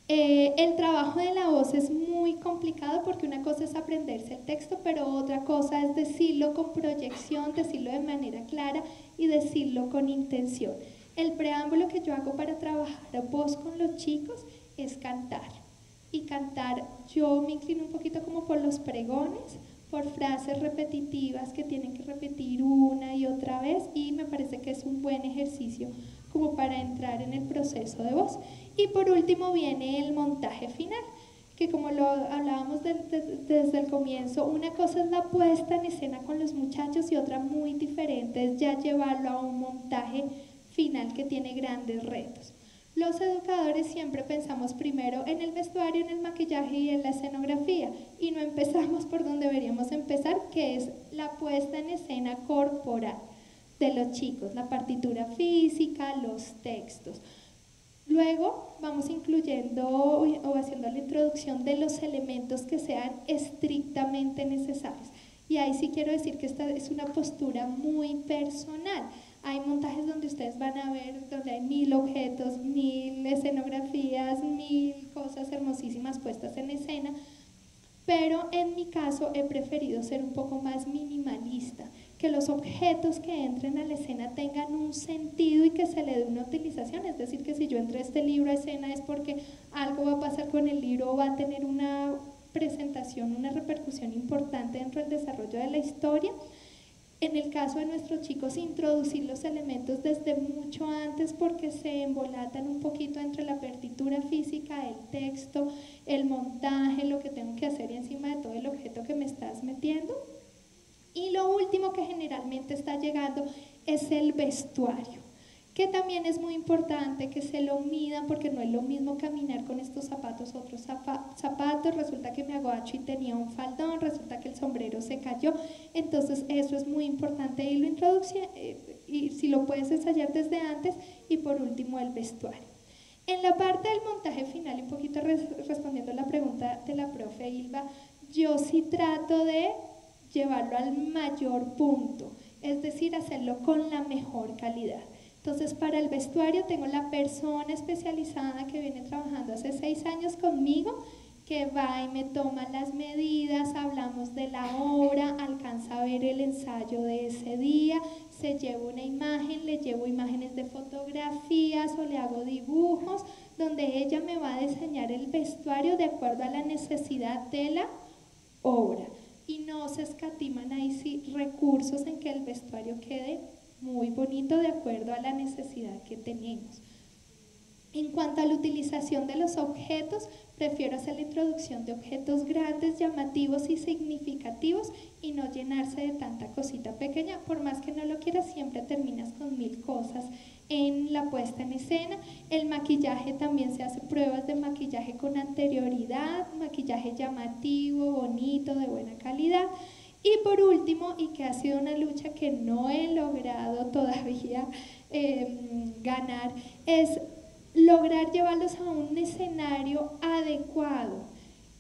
Eh, el trabajo de la voz es muy complicado porque una cosa es aprenderse el texto, pero otra cosa es decirlo con proyección, decirlo de manera clara y decirlo con intención. El preámbulo que yo hago para trabajar voz con los chicos es cantar y cantar, yo me inclino un poquito como por los pregones, por frases repetitivas que tienen que repetir una y otra vez y me parece que es un buen ejercicio como para entrar en el proceso de voz. Y por último viene el montaje final, que como lo hablábamos desde el comienzo, una cosa es la puesta en escena con los muchachos y otra muy diferente es ya llevarlo a un montaje final que tiene grandes retos. Los educadores siempre pensamos primero en el vestuario, en el maquillaje y en la escenografía y no empezamos por donde deberíamos empezar, que es la puesta en escena corporal de los chicos, la partitura física, los textos. Luego vamos incluyendo o haciendo la introducción de los elementos que sean estrictamente necesarios. Y ahí sí quiero decir que esta es una postura muy personal. Hay montajes donde ustedes van a ver, donde hay mil objetos, mil escenografías, mil cosas hermosísimas puestas en escena, pero en mi caso he preferido ser un poco más minimalista que los objetos que entren a la escena tengan un sentido y que se le dé una utilización. Es decir, que si yo entré este libro a escena es porque algo va a pasar con el libro o va a tener una presentación, una repercusión importante dentro del desarrollo de la historia. En el caso de nuestros chicos, introducir los elementos desde mucho antes porque se embolatan un poquito entre la partitura física, el texto, el montaje, lo que tengo que hacer encima de todo el objeto que me estás metiendo. Y lo último que generalmente está llegando es el vestuario, que también es muy importante que se lo midan porque no es lo mismo caminar con estos zapatos, otros zapatos, resulta que me agacho y tenía un faldón, resulta que el sombrero se cayó, entonces eso es muy importante y eh, y si lo puedes ensayar desde antes y por último el vestuario. En la parte del montaje final, un poquito respondiendo a la pregunta de la profe Ilva, yo sí trato de llevarlo al mayor punto, es decir, hacerlo con la mejor calidad. Entonces, para el vestuario tengo la persona especializada que viene trabajando hace seis años conmigo, que va y me toma las medidas, hablamos de la obra, alcanza a ver el ensayo de ese día, se lleva una imagen, le llevo imágenes de fotografías o le hago dibujos, donde ella me va a diseñar el vestuario de acuerdo a la necesidad de la obra. Y no se escatiman ahí sí recursos en que el vestuario quede muy bonito de acuerdo a la necesidad que tenemos. En cuanto a la utilización de los objetos, prefiero hacer la introducción de objetos grandes, llamativos y significativos y no llenarse de tanta cosita pequeña. Por más que no lo quieras, siempre terminas con mil cosas en la puesta en escena. El maquillaje también se hace pruebas de maquillaje con anterioridad, maquillaje llamativo, bonito, de buena calidad. Y por último, y que ha sido una lucha que no he logrado todavía em, ganar, es lograr llevarlos a un escenario adecuado.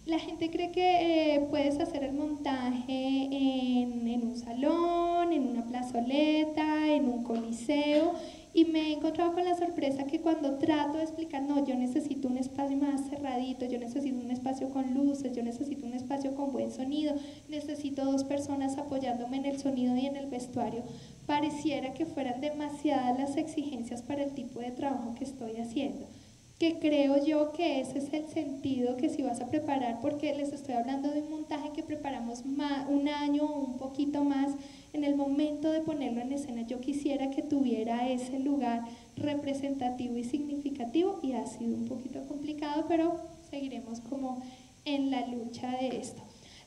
La gente cree que eh, puedes hacer el montaje en, en un salón, en una plazoleta, en un coliseo, y me he encontrado con la sorpresa que cuando trato de explicar, no, yo necesito un espacio más cerradito, yo necesito un espacio con luces, yo necesito un espacio con buen sonido, necesito dos personas apoyándome en el sonido y en el vestuario, pareciera que fueran demasiadas las exigencias para el tipo de trabajo que estoy haciendo que creo yo que ese es el sentido que si vas a preparar, porque les estoy hablando de un montaje que preparamos un año o un poquito más, en el momento de ponerlo en escena yo quisiera que tuviera ese lugar representativo y significativo y ha sido un poquito complicado, pero seguiremos como en la lucha de esto.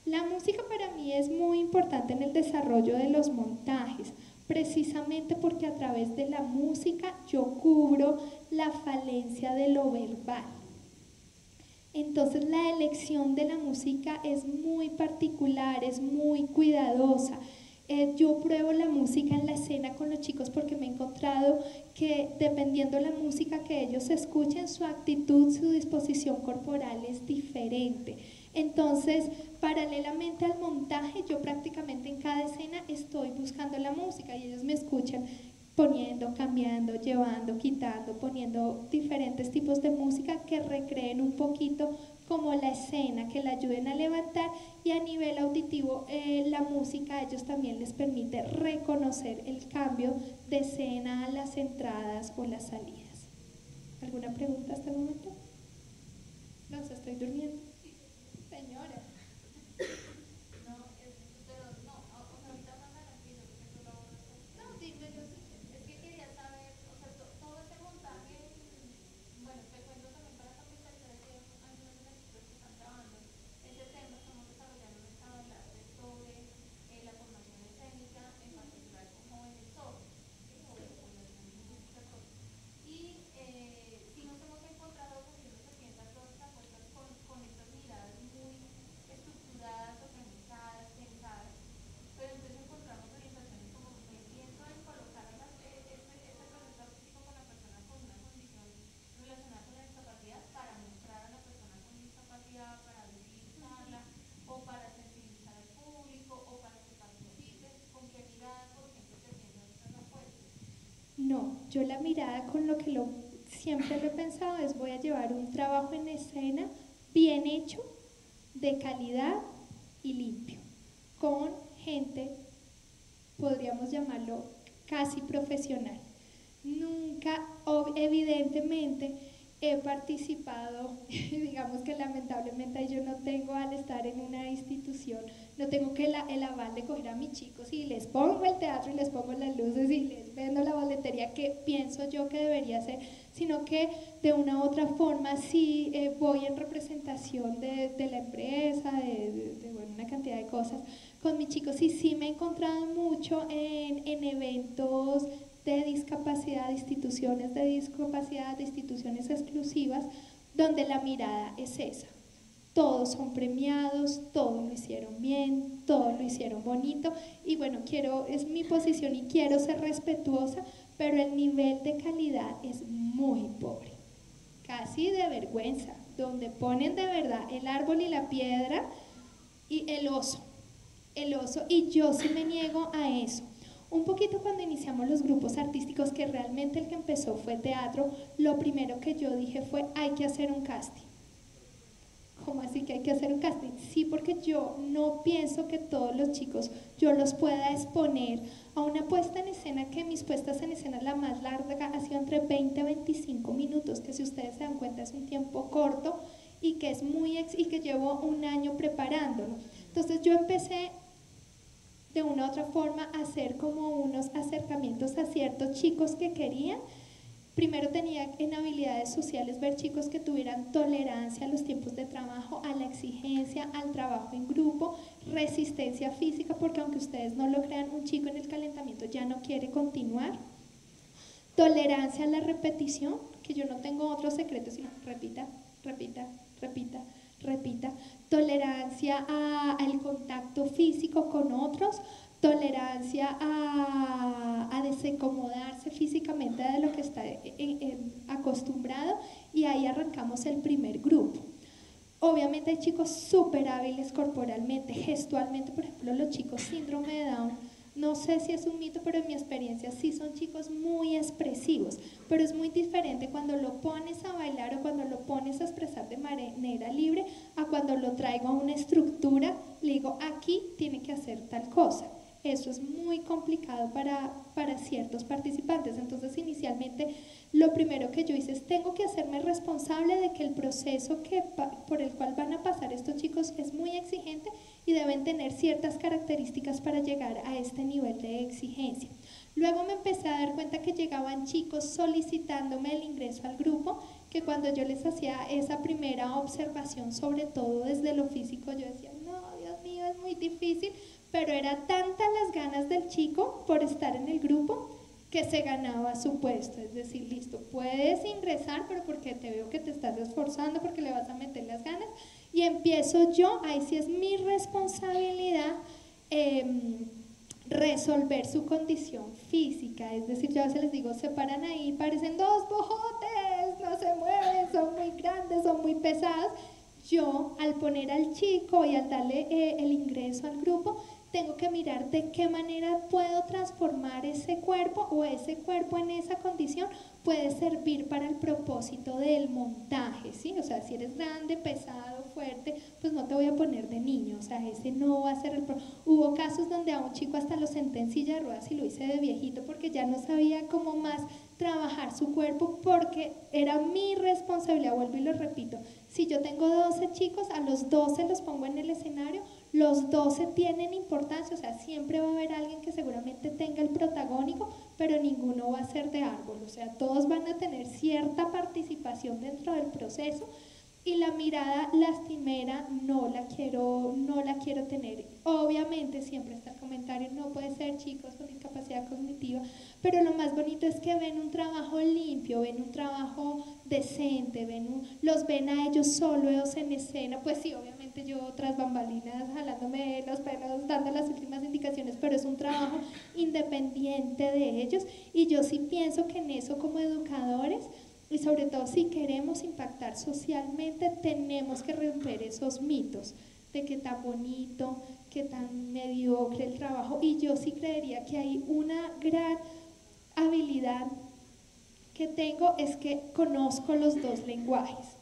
La música para mí es muy importante en el desarrollo de los montajes precisamente porque a través de la música yo cubro la falencia de lo verbal. Entonces la elección de la música es muy particular, es muy cuidadosa. Eh, yo pruebo la música en la escena con los chicos porque me he encontrado que dependiendo de la música que ellos escuchen, su actitud, su disposición corporal es diferente. Entonces, paralelamente al montaje, yo prácticamente en cada escena estoy buscando la música y ellos me escuchan poniendo, cambiando, llevando, quitando, poniendo diferentes tipos de música que recreen un poquito como la escena, que la ayuden a levantar y a nivel auditivo eh, la música a ellos también les permite reconocer el cambio de escena, las entradas o las salidas. ¿Alguna pregunta hasta el momento? No, se estoy durmiendo. Yo la mirada con lo que lo, siempre lo he pensado es voy a llevar un trabajo en escena bien hecho, de calidad y limpio, con gente, podríamos llamarlo casi profesional. Nunca, evidentemente, he participado, digamos que lamentablemente yo no tengo al estar en una institución, no tengo que el aval de coger a mis chicos y les pongo el teatro y les pongo las luces y les vendo la boletería que pienso yo que debería ser, sino que de una u otra forma sí eh, voy en representación de, la empresa, de, una cantidad de cosas con mis chicos y sí me he encontrado mucho en, en eventos de discapacidad, de instituciones de discapacidad, de instituciones exclusivas, donde la mirada es esa. Todos son premiados, todos lo hicieron bien, todos lo hicieron bonito. Y bueno, quiero, es mi posición y quiero ser respetuosa, pero el nivel de calidad es muy pobre, casi de vergüenza, donde ponen de verdad el árbol y la piedra y el oso, el oso, y yo sí me niego a eso un poquito cuando iniciamos los grupos artísticos, que realmente el que empezó fue teatro, lo primero que yo dije fue, hay que hacer un casting. ¿Cómo así que hay que hacer un casting? Sí, porque yo no pienso que todos los chicos yo los pueda exponer a una puesta en escena que mis puestas en escena la más larga ha sido entre 20 y 25 minutos, que si ustedes se dan cuenta es un tiempo corto y que es muy y que llevo un año preparándolo. Entonces yo empecé de una u otra forma hacer como unos acercamientos a ciertos chicos que querían. Primero tenía en habilidades sociales ver chicos que tuvieran tolerancia a los tiempos de trabajo, a la exigencia, al trabajo en grupo, resistencia física, porque aunque ustedes no lo crean, un chico en el calentamiento ya no quiere continuar. Tolerancia a la repetición, que yo no tengo otro secreto, sino repita, repita, repita, repita, tolerancia al contacto físico con otros, tolerancia a, a desacomodarse físicamente de lo que está acostumbrado y ahí arrancamos el primer grupo. Obviamente hay chicos súper hábiles corporalmente, gestualmente, por ejemplo los chicos síndrome de Down no sé si es un mito, pero en mi experiencia sí son chicos muy expresivos, pero es muy diferente cuando lo pones a bailar o cuando lo pones a expresar de manera libre a cuando lo traigo a una estructura, le digo, aquí tiene que hacer tal cosa. Eso es muy complicado para, para ciertos participantes. Entonces, inicialmente, lo primero que yo hice es, tengo que hacerme responsable de que el proceso que, por el cual van a pasar estos chicos es muy exigente y deben tener ciertas características para llegar a este nivel de exigencia. Luego me empecé a dar cuenta que llegaban chicos solicitándome el ingreso al grupo, que cuando yo les hacía esa primera observación, sobre todo desde lo físico, yo decía, no, Dios mío, es muy difícil, pero era tanta las ganas del chico por estar en el grupo que se ganaba su puesto. Es decir, listo, puedes ingresar, pero porque te veo que te estás esforzando, porque le vas a meter las ganas, y empiezo yo, ahí sí es mi responsabilidad. Em, resolver su condición física, es decir, yo a veces les digo, se paran ahí, parecen dos bojotes, no se mueven, son muy grandes, son muy pesados. Yo, al poner al chico y al darle eh, el ingreso al grupo, tengo que mirar de qué manera puedo transformar ese cuerpo o ese cuerpo en esa condición puede servir para el propósito del montaje, ¿sí? O sea, si eres grande, pesado, fuerte, pues no te voy a poner de niño, o sea, ese no va a ser el... Hubo casos donde a un chico hasta lo senté en silla de ruedas y lo hice de viejito porque ya no sabía cómo más trabajar su cuerpo porque era mi responsabilidad, vuelvo y lo repito, si yo tengo 12 chicos, a los 12 los pongo en el escenario, los 12 tienen importancia, o sea, siempre va a haber alguien que seguramente tenga el protagónico, pero ninguno va a ser de árbol, o sea, todos van a tener cierta participación dentro del proceso y la mirada lastimera no la quiero, no la quiero tener. Obviamente siempre está el comentario, no puede ser chicos con discapacidad cognitiva, pero lo más bonito es que ven un trabajo limpio, ven un trabajo decente, ven los ven a ellos solos en escena, pues sí, obviamente yo tras bambalinas jalándome los pelos, dando las últimas indicaciones, pero es un trabajo independiente de ellos y yo sí pienso que en eso como educadores y sobre todo si queremos impactar socialmente, tenemos que romper esos mitos de que tan bonito, que tan mediocre el trabajo. Y yo sí creería que hay una gran habilidad que tengo es que conozco los dos lenguajes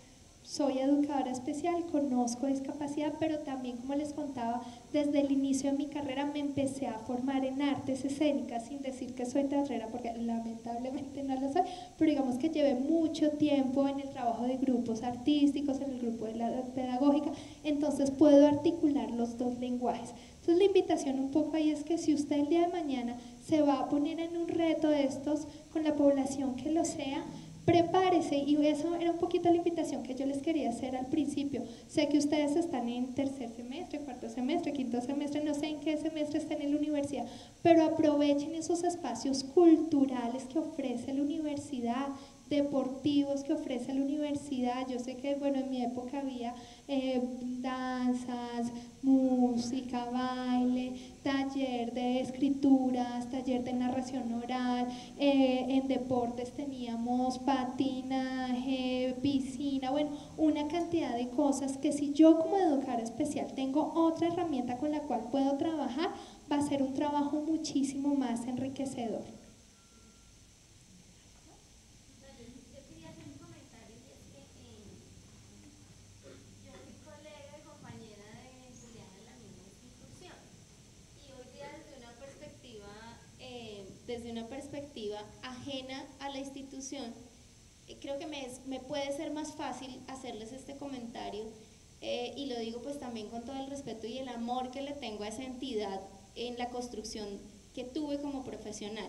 soy educadora especial, conozco discapacidad, pero también, como les contaba, desde el inicio de mi carrera me empecé a formar en artes escénicas, sin decir que soy teatrera, porque lamentablemente no lo soy, pero digamos que llevé mucho tiempo en el trabajo de grupos artísticos, en el grupo de la pedagógica, entonces puedo articular los dos lenguajes. Entonces la invitación un poco ahí es que si usted el día de mañana se va a poner en un reto de estos con la población que lo sea, prepárese y eso era un poquito la invitación que yo les quería hacer al principio. Sé que ustedes están en tercer semestre, cuarto semestre, quinto semestre, no sé en qué semestre están en la universidad, pero aprovechen esos espacios culturales que ofrece la universidad, deportivos que ofrece la universidad. Yo sé que, bueno, en mi época había eh, danzas, música, baile, taller de escrituras, taller de narración oral, eh, en deportes teníamos patinaje, piscina, bueno, una cantidad de cosas que si yo como educador especial tengo otra herramienta con la cual puedo trabajar, va a ser un trabajo muchísimo más enriquecedor. Una perspectiva ajena a la institución, eh, creo que me, me, puede ser más fácil hacerles este comentario eh, y lo digo pues también con todo el respeto y el amor que le tengo a esa entidad en la construcción que tuve como profesional.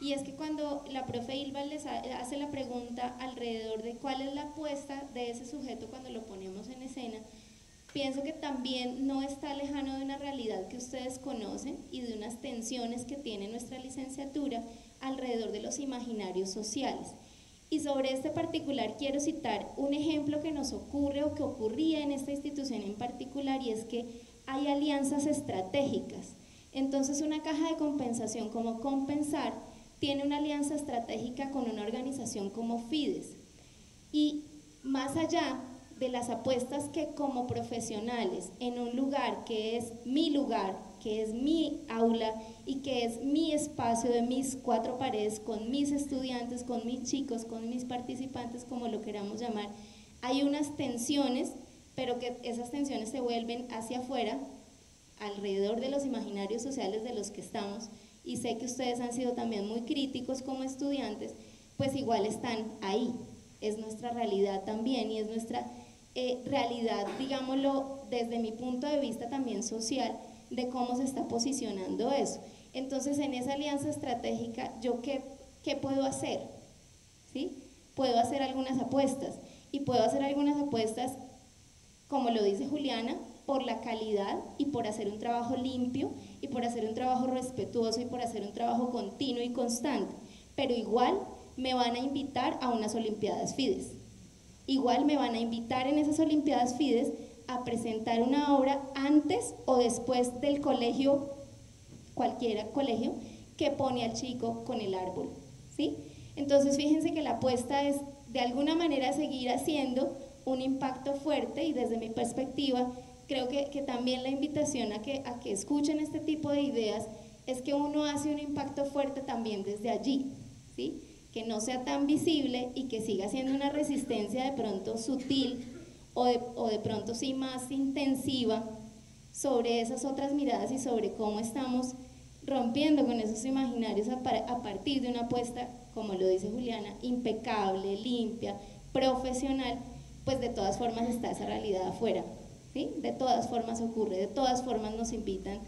Y es que cuando la profe Ilva les hace la pregunta alrededor de cuál es la apuesta de ese sujeto cuando lo ponemos en escena, pienso que también no está lejano de una realidad que ustedes conocen y de unas tensiones que tiene nuestra licenciatura alrededor de los imaginarios sociales. Y sobre este particular quiero citar un ejemplo que nos ocurre o que ocurría en esta institución en particular y es que hay alianzas estratégicas. Entonces una caja de compensación como Compensar tiene una alianza estratégica con una organización como Fides. Y más allá de las apuestas que como profesionales en un lugar que es mi lugar, que es mi aula y que es mi espacio de mis cuatro paredes con mis estudiantes, con mis chicos, con mis participantes, como lo queramos llamar, hay unas tensiones, pero que esas tensiones se vuelven hacia afuera, alrededor de los imaginarios sociales de los que estamos, y sé que ustedes han sido también muy críticos como estudiantes, pues igual están ahí, es nuestra realidad también y es nuestra eh, realidad, digámoslo, desde mi punto de vista también social, de cómo se está posicionando eso. Entonces, en esa alianza estratégica, ¿yo qué, qué puedo hacer? ¿Sí? Puedo hacer algunas apuestas y puedo hacer algunas apuestas, como lo dice Juliana, por la calidad y por hacer un trabajo limpio y por hacer un trabajo respetuoso y por hacer un trabajo continuo y constante. Pero igual me van a invitar a unas Olimpiadas Fides igual me van a invitar en esas Olimpiadas Fides a presentar una obra antes o después del colegio, cualquiera colegio, que pone al chico con el árbol. ¿sí? Entonces fíjense que la apuesta es de alguna manera seguir haciendo un impacto fuerte y desde mi perspectiva creo que, también la invitación a que, a que escuchen este tipo de ideas es que uno hace un impacto fuerte también desde allí. ¿sí? Que no sea tan visible y que siga siendo una resistencia de pronto sutil o de, o de pronto sí más intensiva sobre esas otras miradas y sobre cómo estamos rompiendo con esos imaginarios a, partir de una apuesta, como lo dice Juliana, impecable, limpia, profesional, pues de todas formas está esa realidad afuera, ¿sí? De todas formas ocurre, de todas formas nos invitan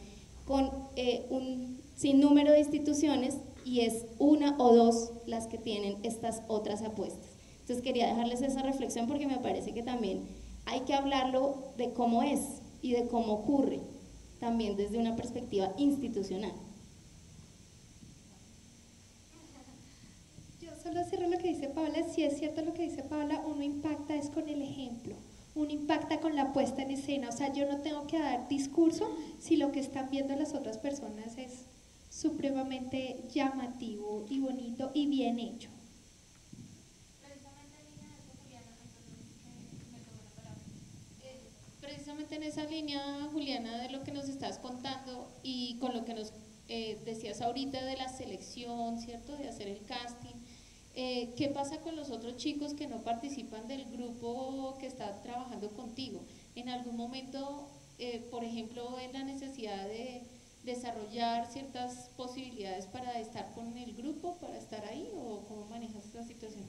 con eh, un sinnúmero de instituciones y es una o dos las que tienen estas otras apuestas. Entonces quería dejarles esa reflexión porque me parece que también hay que hablarlo de cómo es y de cómo ocurre, también desde una perspectiva institucional. Yo solo cierro lo que dice Paula, si es cierto lo que dice Paula, uno impacta es con el ejemplo, uno impacta con la puesta en escena, o sea, yo no tengo que dar discurso si lo que están viendo las otras personas es supremamente llamativo y bonito y bien hecho. Precisamente en esa línea, Juliana, de lo que nos estás contando y con lo que nos eh, decías ahorita de la selección, ¿cierto? De hacer el casting. eh, ¿qué pasa con los otros chicos que no participan del grupo que está trabajando contigo? En algún momento, eh, por ejemplo, en la necesidad de desarrollar ciertas posibilidades para estar con el grupo, para estar ahí, o cómo manejas esta situación?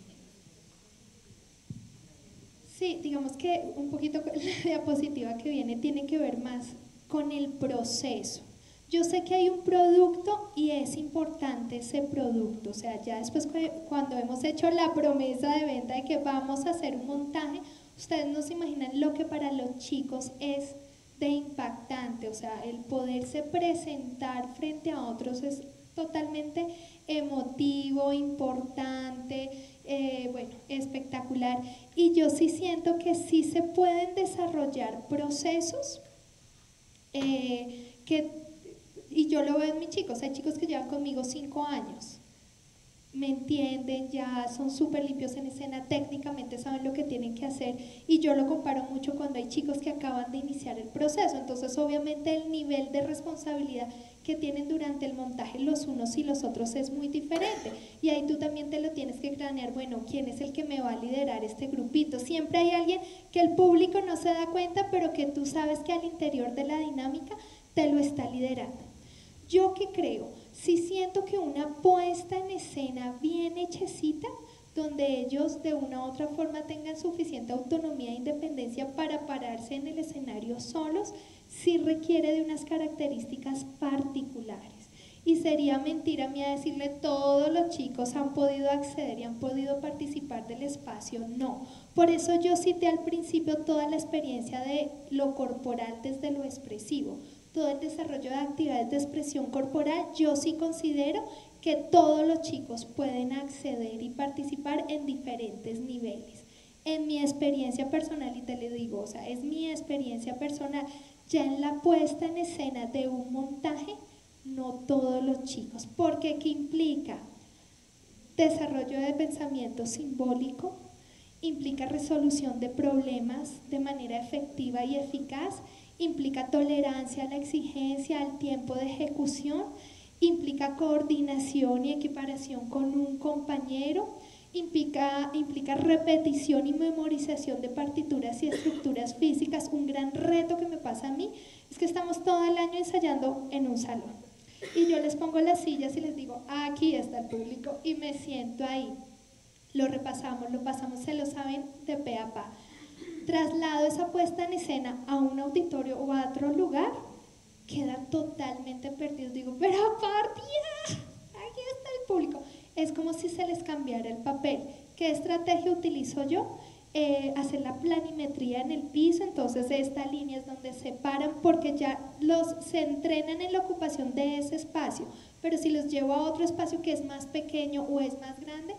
Sí, digamos que un poquito la diapositiva que viene tiene que ver más con el proceso. Yo sé que hay un producto y es importante ese producto, o sea, ya después cuando hemos hecho la promesa de venta de que vamos a hacer un montaje, ustedes no se imaginan lo que para los chicos es de impactante, o sea, el poderse presentar frente a otros es totalmente emotivo, importante, eh, bueno, espectacular. Y yo sí siento que sí se pueden desarrollar procesos eh, que, y yo lo veo en mis chicos, hay chicos que llevan conmigo cinco años, me entienden, ya son súper limpios en escena, técnicamente saben lo que tienen que hacer y yo lo comparo mucho cuando hay chicos que acaban de iniciar el proceso, entonces obviamente el nivel de responsabilidad que tienen durante el montaje los unos y los otros es muy diferente y ahí tú también te lo tienes que cranear, bueno, ¿quién es el que me va a liderar este grupito? Siempre hay alguien que el público no se da cuenta, pero que tú sabes que al interior de la dinámica te lo está liderando. Yo que creo, si siento que una puesta en escena bien hechecita, donde ellos de una u otra forma tengan suficiente autonomía e independencia para pararse en el escenario solos, sí requiere de unas características particulares. Y sería mentira mía decirle todos los chicos han podido acceder y han podido participar del espacio. No. Por eso yo cité al principio toda la experiencia de lo corporal desde lo expresivo todo el desarrollo de actividades de expresión corporal, yo sí considero que todos los chicos pueden acceder y participar en diferentes niveles. En mi experiencia personal, y te le digo, o sea, es mi experiencia personal, ya en la puesta en escena de un montaje, no todos los chicos, porque ¿qué implica? Desarrollo de pensamiento simbólico, implica resolución de problemas de manera efectiva y eficaz, implica tolerancia a la exigencia, al tiempo de ejecución, implica coordinación y equiparación con un compañero, implica, implica repetición y memorización de partituras y estructuras físicas. Un gran reto que me pasa a mí es que estamos todo el año ensayando en un salón. Y yo les pongo las sillas y les digo, aquí está el público y me siento ahí. Lo repasamos, lo pasamos, se lo saben de pe a pa traslado esa puesta en escena a un auditorio o a otro lugar, quedan totalmente perdidos. Digo, pero aparte, aquí está el público. Es como si se les cambiara el papel. ¿Qué estrategia utilizo yo? Eh, hacer la planimetría en el piso, entonces esta línea es donde se paran porque ya los se entrenan en la ocupación de ese espacio, pero si los llevo a otro espacio que es más pequeño o es más grande,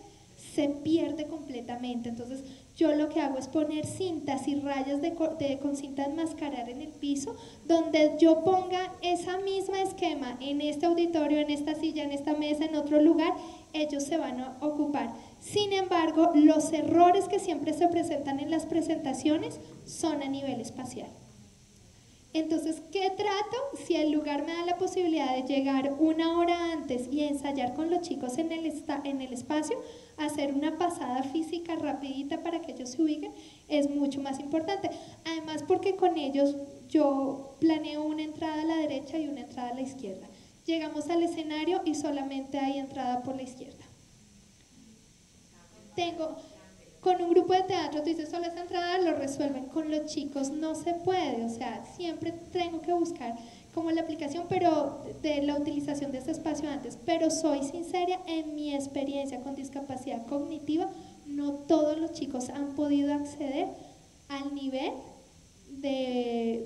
se pierde completamente. Entonces yo lo que hago es poner cintas y rayas de, con cinta enmascarar en el piso, donde yo ponga esa misma esquema en este auditorio, en esta silla, en esta mesa, en otro lugar, ellos se van a ocupar. Sin embargo, los errores que siempre se presentan en las presentaciones son a nivel espacial. Entonces, ¿qué trato? Si el lugar me da la posibilidad de llegar una hora antes y ensayar con los chicos en el, en el espacio, hacer una pasada física rapidita para que ellos se ubiquen, es mucho más importante. Además, porque con ellos yo planeo una entrada a la derecha y una entrada a la izquierda. Llegamos al escenario y solamente hay entrada por la izquierda. Tengo, con un grupo de teatro, tú dices, solo esa entrada lo resuelven. Con los chicos no se puede, o sea, siempre tengo que buscar como la aplicación, pero de la utilización de ese espacio antes. Pero soy sincera, en mi experiencia con discapacidad cognitiva, no todos los chicos han podido acceder al nivel de,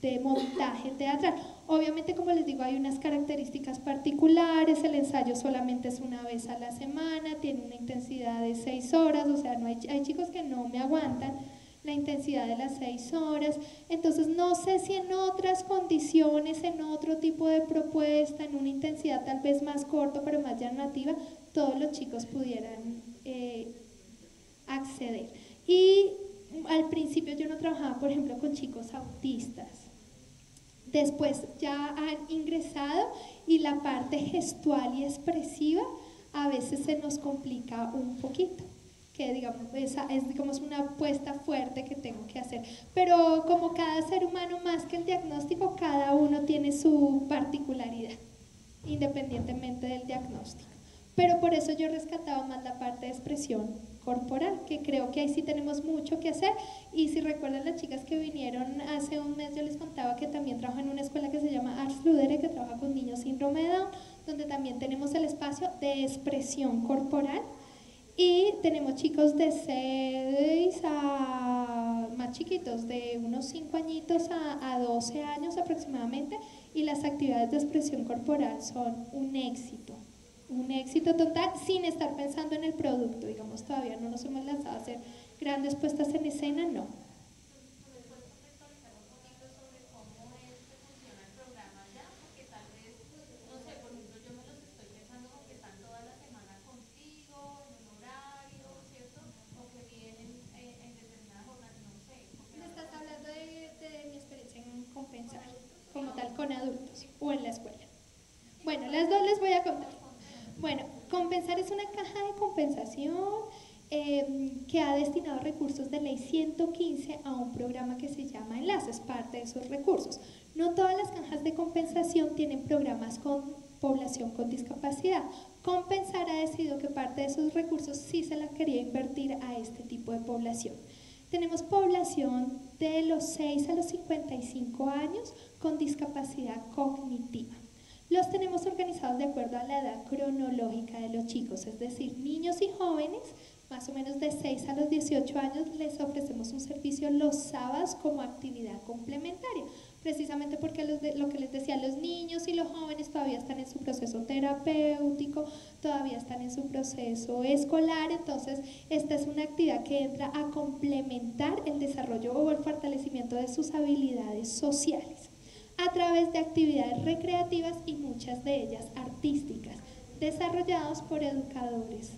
de montaje teatral. Obviamente, como les digo, hay unas características particulares, el ensayo solamente es una vez a la semana, tiene una intensidad de seis horas, o sea, no hay, hay chicos que no me aguantan la intensidad de las seis horas. Entonces, no sé si en otras condiciones, en otro tipo de propuesta, en una intensidad tal vez más corta, pero más llamativa, todos los chicos pudieran eh, acceder. Y al principio yo no trabajaba, por ejemplo, con chicos autistas Después ya han ingresado y la parte gestual y expresiva a veces se nos complica un poquito que digamos, esa es digamos, una apuesta fuerte que tengo que hacer. Pero como cada ser humano, más que el diagnóstico, cada uno tiene su particularidad, independientemente del diagnóstico. Pero por eso yo rescataba más la parte de expresión corporal, que creo que ahí sí tenemos mucho que hacer. Y si recuerdan las chicas que vinieron hace un mes, yo les contaba que también trabajo en una escuela que se llama Arts Ludere, que trabaja con niños síndrome de Down, donde también tenemos el espacio de expresión corporal y tenemos chicos de 6 a más chiquitos, de unos 5 añitos a, a 12 años aproximadamente, y las actividades de expresión corporal son un éxito, un éxito total sin estar pensando en el producto, digamos, todavía no nos hemos lanzado a hacer grandes puestas en escena, no. con adultos o en la escuela. Bueno, las dos les voy a contar. Bueno, Compensar es una caja de compensación em, que ha destinado recursos de ley 115 a un programa que se llama Enlaces, parte de esos recursos. No todas las cajas de compensación tienen programas con población con discapacidad. Compensar ha decidido que parte de esos recursos sí se la quería invertir a este tipo de población. Tenemos población de los 6 a los 55 años con discapacidad cognitiva. Los tenemos organizados de acuerdo a la edad cronológica de los chicos, es decir, niños y jóvenes, más o menos de 6 a los 18 años, les ofrecemos un servicio los sábados como actividad complementaria precisamente porque lo que les decía, los niños y los jóvenes todavía están en su proceso terapéutico, todavía están en su proceso escolar, entonces esta es una actividad que entra a complementar el desarrollo o el fortalecimiento de sus habilidades sociales a través de actividades recreativas y muchas de ellas artísticas, desarrolladas por educadores,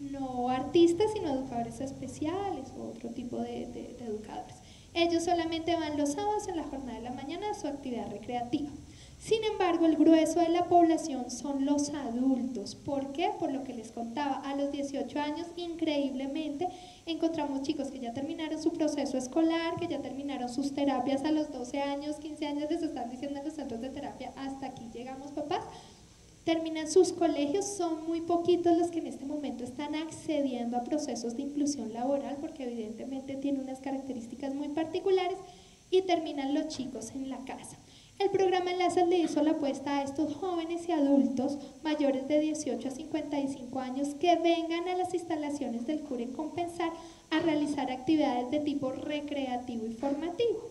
no artistas, sino educadores especiales o otro tipo de educadores. Ellos solamente van los sábados en la jornada de la mañana a su actividad recreativa. Sin embargo, el grueso de la población son los adultos. ¿Por qué? Por lo que les contaba, a los 18 años, increíblemente, encontramos chicos que ya terminaron su proceso escolar, que ya terminaron sus terapias a los 12 años, 15 años, les están diciendo en los centros de terapia, hasta aquí llegamos papás, terminan sus colegios, son muy poquitos los que en este momento están accediendo a procesos de inclusión laboral porque evidentemente tiene unas características muy particulares y terminan los chicos en la casa. El programa Enlaces le hizo la apuesta a estos jóvenes y adultos mayores de 18 a 55 años que vengan a las instalaciones del CURE Compensar a realizar actividades de tipo recreativo y formativo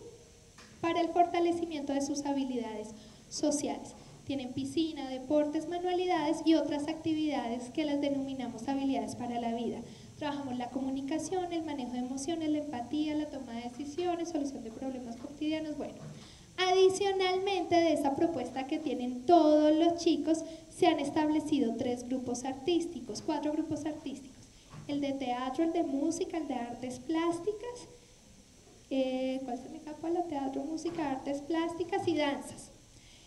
para el fortalecimiento de sus habilidades sociales. Tienen piscina, deportes, manualidades y otras actividades que las denominamos habilidades para la vida. Trabajamos la comunicación, el manejo de emociones, la empatía, la toma de decisiones, solución de problemas cotidianos. Bueno, adicionalmente de esa propuesta que tienen todos los chicos, se han establecido tres grupos artísticos, cuatro grupos artísticos. El de teatro, el de música, el de artes plásticas. Eh, ¿Cuál se me escapa? El teatro, música, artes plásticas y danzas.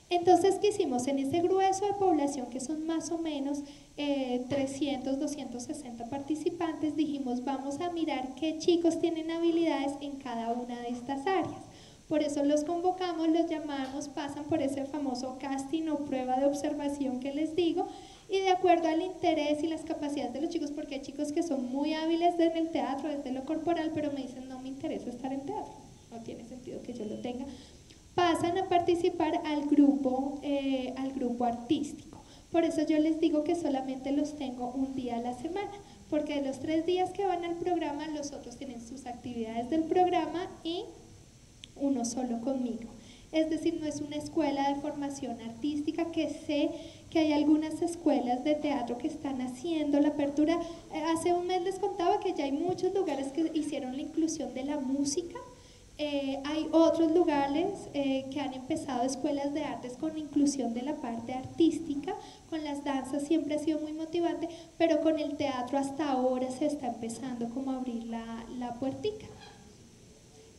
Entonces, ¿qué hicimos? En ese grueso de población, que son más o menos 300, eh, 260 participantes, dijimos, vamos a mirar qué chicos tienen habilidades en cada una de estas áreas. Por eso los convocamos, los llamamos, pasan por ese famoso casting o prueba de observación que les digo, y de acuerdo al interés y las capacidades de los chicos, porque hay chicos que son muy hábiles desde el teatro, desde lo corporal, pero me dicen, no me interesa estar en teatro, no tiene sentido que yo lo tenga pasan a participar al grupo, eh, al grupo artístico. Por eso yo les digo que solamente los tengo un día a la semana, porque de los tres días que van al programa, los otros tienen sus actividades del programa y uno solo conmigo. Es decir, no es una escuela de formación artística que sé que hay algunas escuelas de teatro que están haciendo la apertura. Eh, hace un mes les contaba que ya hay muchos lugares que hicieron la inclusión de la música eh, hay otros lugares eh, que han empezado escuelas de artes con inclusión de la parte artística, con las danzas siempre ha sido muy motivante, pero con el teatro hasta ahora se está empezando como a abrir la, la puertica.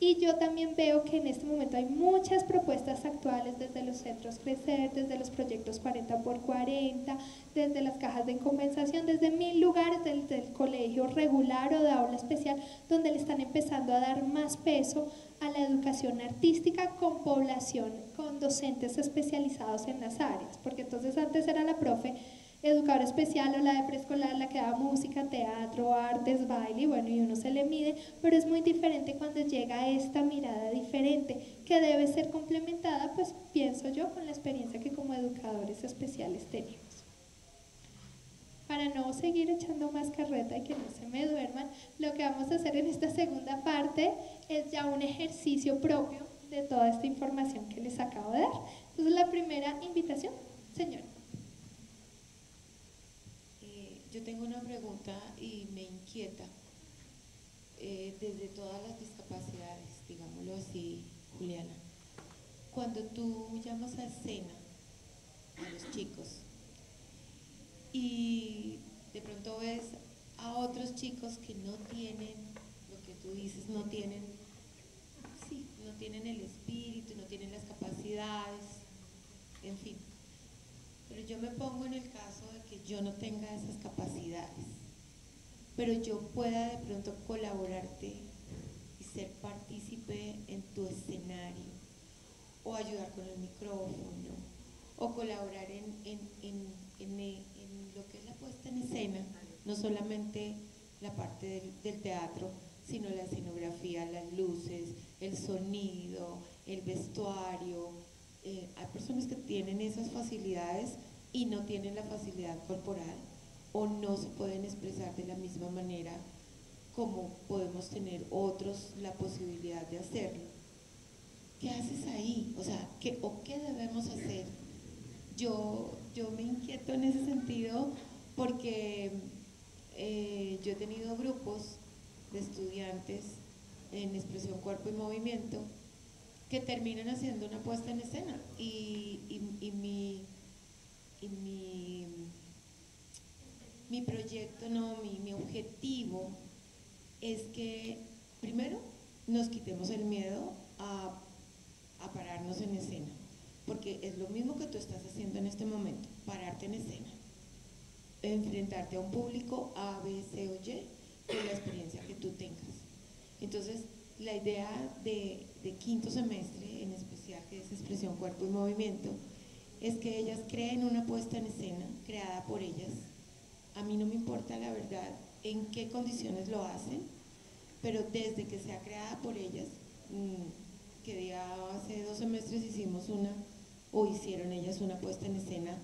Y yo también veo que en este momento hay muchas propuestas actuales desde los centros Crecer, desde los proyectos 40 por 40, desde las cajas de compensación, desde mil lugares del, del colegio regular o de aula especial, donde le están empezando a dar más peso a la educación artística con población, con docentes especializados en las áreas, porque entonces antes era la profe educadora especial o la de preescolar, la que da música, teatro, artes, baile, y bueno, y uno se le mide, pero es muy diferente cuando llega esta mirada diferente, que debe ser complementada, pues pienso yo, con la experiencia que como educadores especiales tenemos. Para no seguir echando más carreta y que no se me duerman, lo que vamos a hacer en esta segunda parte es ya un ejercicio propio de toda esta información que les acabo de dar. Entonces, la primera invitación, señora. Yo tengo una pregunta y me inquieta. Eh, desde todas las discapacidades, digámoslo así, Juliana, cuando tú llamas a escena a los chicos y de pronto ves a otros chicos que no tienen lo que tú dices, no tienen, sí, no tienen el espíritu, no tienen las capacidades, en fin. Pero yo me pongo en el caso de que yo no tenga esas capacidades, pero yo pueda de pronto colaborarte y ser partícipe en tu escenario, o ayudar con el micrófono, o colaborar en, lo que es la puesta en escena, no solamente la parte del teatro, sino la escenografía, las luces, el sonido, el vestuario, eh, hay personas que tienen esas facilidades y no tienen la facilidad corporal o no se pueden expresar de la misma manera como podemos tener otros la posibilidad de hacerlo. ¿Qué haces ahí? O sea, ¿qué, o qué debemos hacer? Yo, yo me inquieto en ese sentido porque eh, yo he tenido grupos de estudiantes en expresión cuerpo y movimiento que terminan haciendo una puesta en escena. Y, mi, mi, proyecto, no, mi, objetivo es que primero nos quitemos el miedo a, a pararnos en escena. Porque es lo mismo que tú estás haciendo en este momento, pararte en escena enfrentarte a un público A, B, C o Y con la experiencia que tú tengas. Entonces, la idea de, quinto semestre, en especial que es expresión cuerpo y movimiento, es que ellas creen una puesta en escena creada por ellas. A mí no me importa la verdad en qué condiciones lo hacen, pero desde que sea creada por ellas, mm, que día hace dos semestres hicimos una, o hicieron ellas una puesta en escena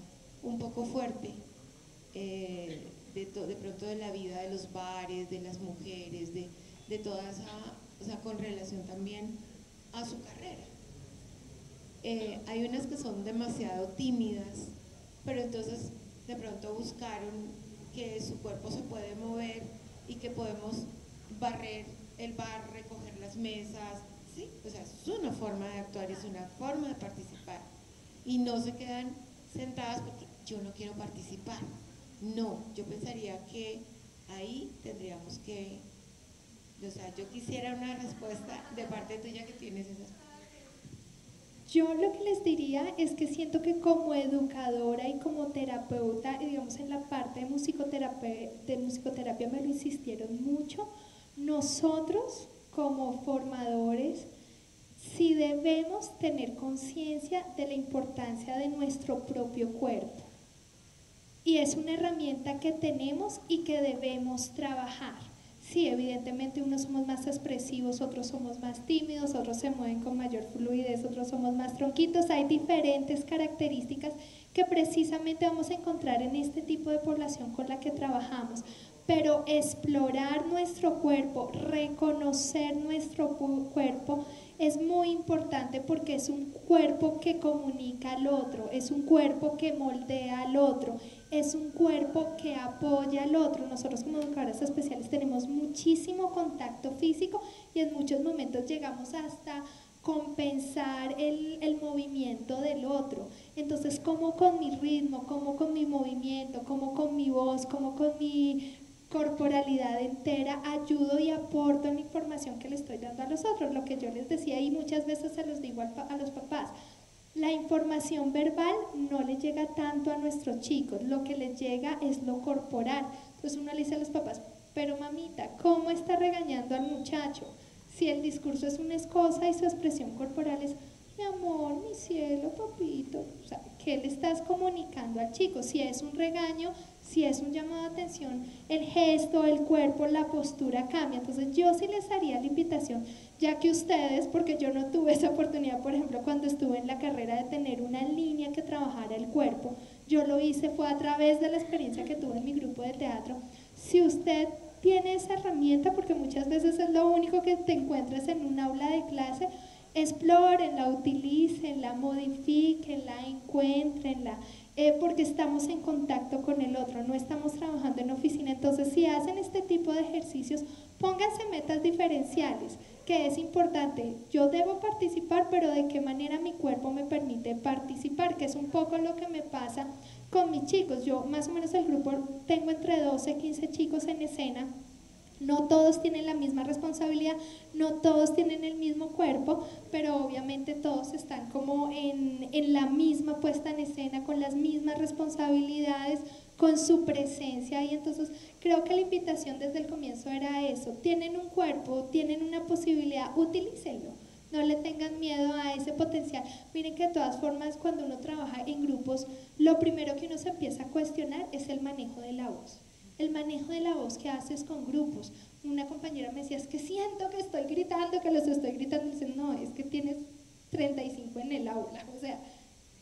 un poco fuerte, eh, de, de, pronto de la vida de los bares, de las mujeres, de, de toda esa o sea, con relación también a su carrera. Eh, hay unas que son demasiado tímidas, pero entonces de pronto buscaron que su cuerpo se puede mover y que podemos barrer el bar, recoger las mesas, ¿sí? O sea, es una forma de actuar, es una forma de participar. Y no se quedan sentadas porque yo no quiero participar. No, yo pensaría que ahí tendríamos que o sea, yo quisiera una respuesta de parte tuya que tienes esas yo lo que les diría es que siento que como educadora y como terapeuta, digamos en la parte de musicoterapia, de musicoterapia me lo insistieron mucho, nosotros como formadores sí debemos tener conciencia de la importancia de nuestro propio cuerpo. Y es una herramienta que tenemos y que debemos trabajar. Sí, evidentemente unos somos más expresivos, otros somos más tímidos, otros se mueven con mayor fluidez, otros somos más tronquitos. Hay diferentes características que precisamente vamos a encontrar en este tipo de población con la que trabajamos. Pero explorar nuestro cuerpo, reconocer nuestro cuerpo es muy importante porque es un cuerpo que comunica al otro, es un cuerpo que moldea al otro, es un cuerpo que apoya al otro. Nosotros como educadores especiales tenemos muchísimo contacto físico y en muchos momentos llegamos hasta compensar el, el, movimiento del otro. Entonces, como con mi ritmo, como con mi movimiento, como con mi voz, como con mi corporalidad entera, ayudo y aporto en la información que le estoy dando a los otros, lo que yo les decía y muchas veces se los digo a los papás. La información verbal no le llega tanto a nuestros chicos, lo que les llega es lo corporal. Entonces uno le dice a los papás, pero mamita, ¿cómo está regañando al muchacho? Si el discurso es una cosa y su expresión corporal es, mi amor, mi cielo, papito, ¿qué le estás comunicando al chico? Si es un regaño, si es un llamado de atención, el gesto, el cuerpo, la postura cambia. Entonces yo sí les haría la invitación, ya que ustedes, porque yo no tuve esa oportunidad, por ejemplo, cuando estuve en la carrera de tener una línea que trabajara el cuerpo, yo lo hice, fue a través de la experiencia que tuve en mi grupo de teatro. Si usted tiene esa herramienta, porque muchas veces es lo único que te encuentras en un aula de clase, explorenla, utilicenla, modifíquenla, encuéntrenla, eh, porque estamos en contacto con el otro, no estamos trabajando en oficina. Entonces, si hacen este tipo de ejercicios, pónganse metas diferenciales, que es importante. Yo debo participar, pero de qué manera mi cuerpo me permite participar, que es un poco lo que me pasa con mis chicos. Yo más o menos el grupo tengo entre 12 y 15 chicos en escena no todos tienen la misma responsabilidad, no todos tienen el mismo cuerpo, pero obviamente todos están como en, la misma puesta en escena, con las mismas responsabilidades, con su presencia. Y entonces creo que la invitación desde el comienzo era eso. Tienen un cuerpo, tienen una posibilidad, utilícenlo. No le tengan miedo a ese potencial. Miren que de todas formas cuando uno trabaja en grupos, lo primero que uno se empieza a cuestionar es el manejo de la voz el manejo de la voz que haces con grupos. Una compañera me decía, es que siento que estoy gritando, que los estoy gritando. Y no, es que tienes 35 en el aula, o sea,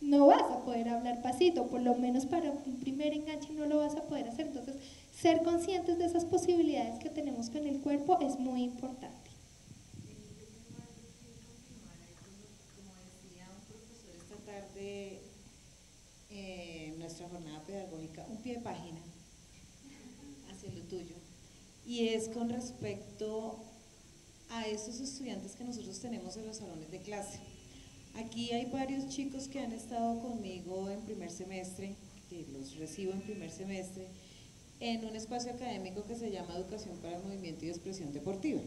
no vas a poder hablar pasito, por lo menos para un primer enganche no lo vas a poder hacer. Entonces, ser conscientes de esas posibilidades que tenemos con el cuerpo es muy importante. Eh, nuestra jornada pedagógica, un pie de página y es con respecto a esos estudiantes que nosotros tenemos en los salones de clase. Aquí hay varios chicos que han estado conmigo en primer semestre, que los recibo en primer semestre, en un espacio académico que se llama Educación para el Movimiento y Expresión Deportiva.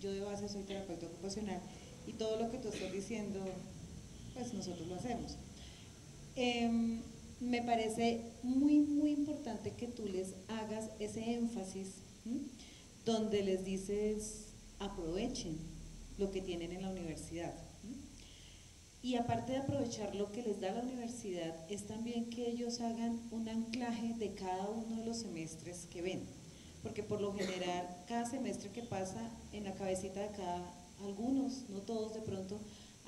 Yo de base soy terapeuta ocupacional y todo lo que tú estás diciendo, pues nosotros lo hacemos. Em, me parece muy, muy importante que tú les hagas ese énfasis donde les dices aprovechen lo que tienen en la universidad. Y aparte de aprovechar lo que les da la universidad, es también que ellos hagan un anclaje de cada uno de los semestres que ven. Porque por lo general, cada semestre que pasa en la cabecita de cada, algunos, no todos de pronto,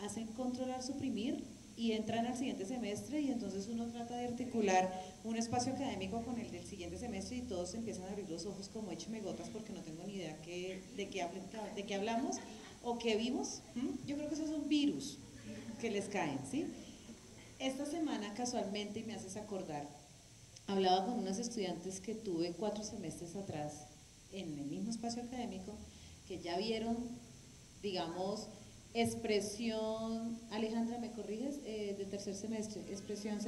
hacen controlar, suprimir y entran al siguiente semestre y entonces uno trata de articular un espacio académico con el del siguiente semestre y todos empiezan a abrir los ojos como écheme gotas porque no tengo ni idea de, qué, de qué hablamos o qué vimos. Yo creo que eso es un virus que les caen, ¿sí? Esta semana casualmente, me haces acordar, hablaba con unos estudiantes que tuve cuatro semestres atrás en el mismo espacio académico que ya vieron, digamos, expresión, Alejandra, ¿me corriges? Eh, de tercer semestre, expresión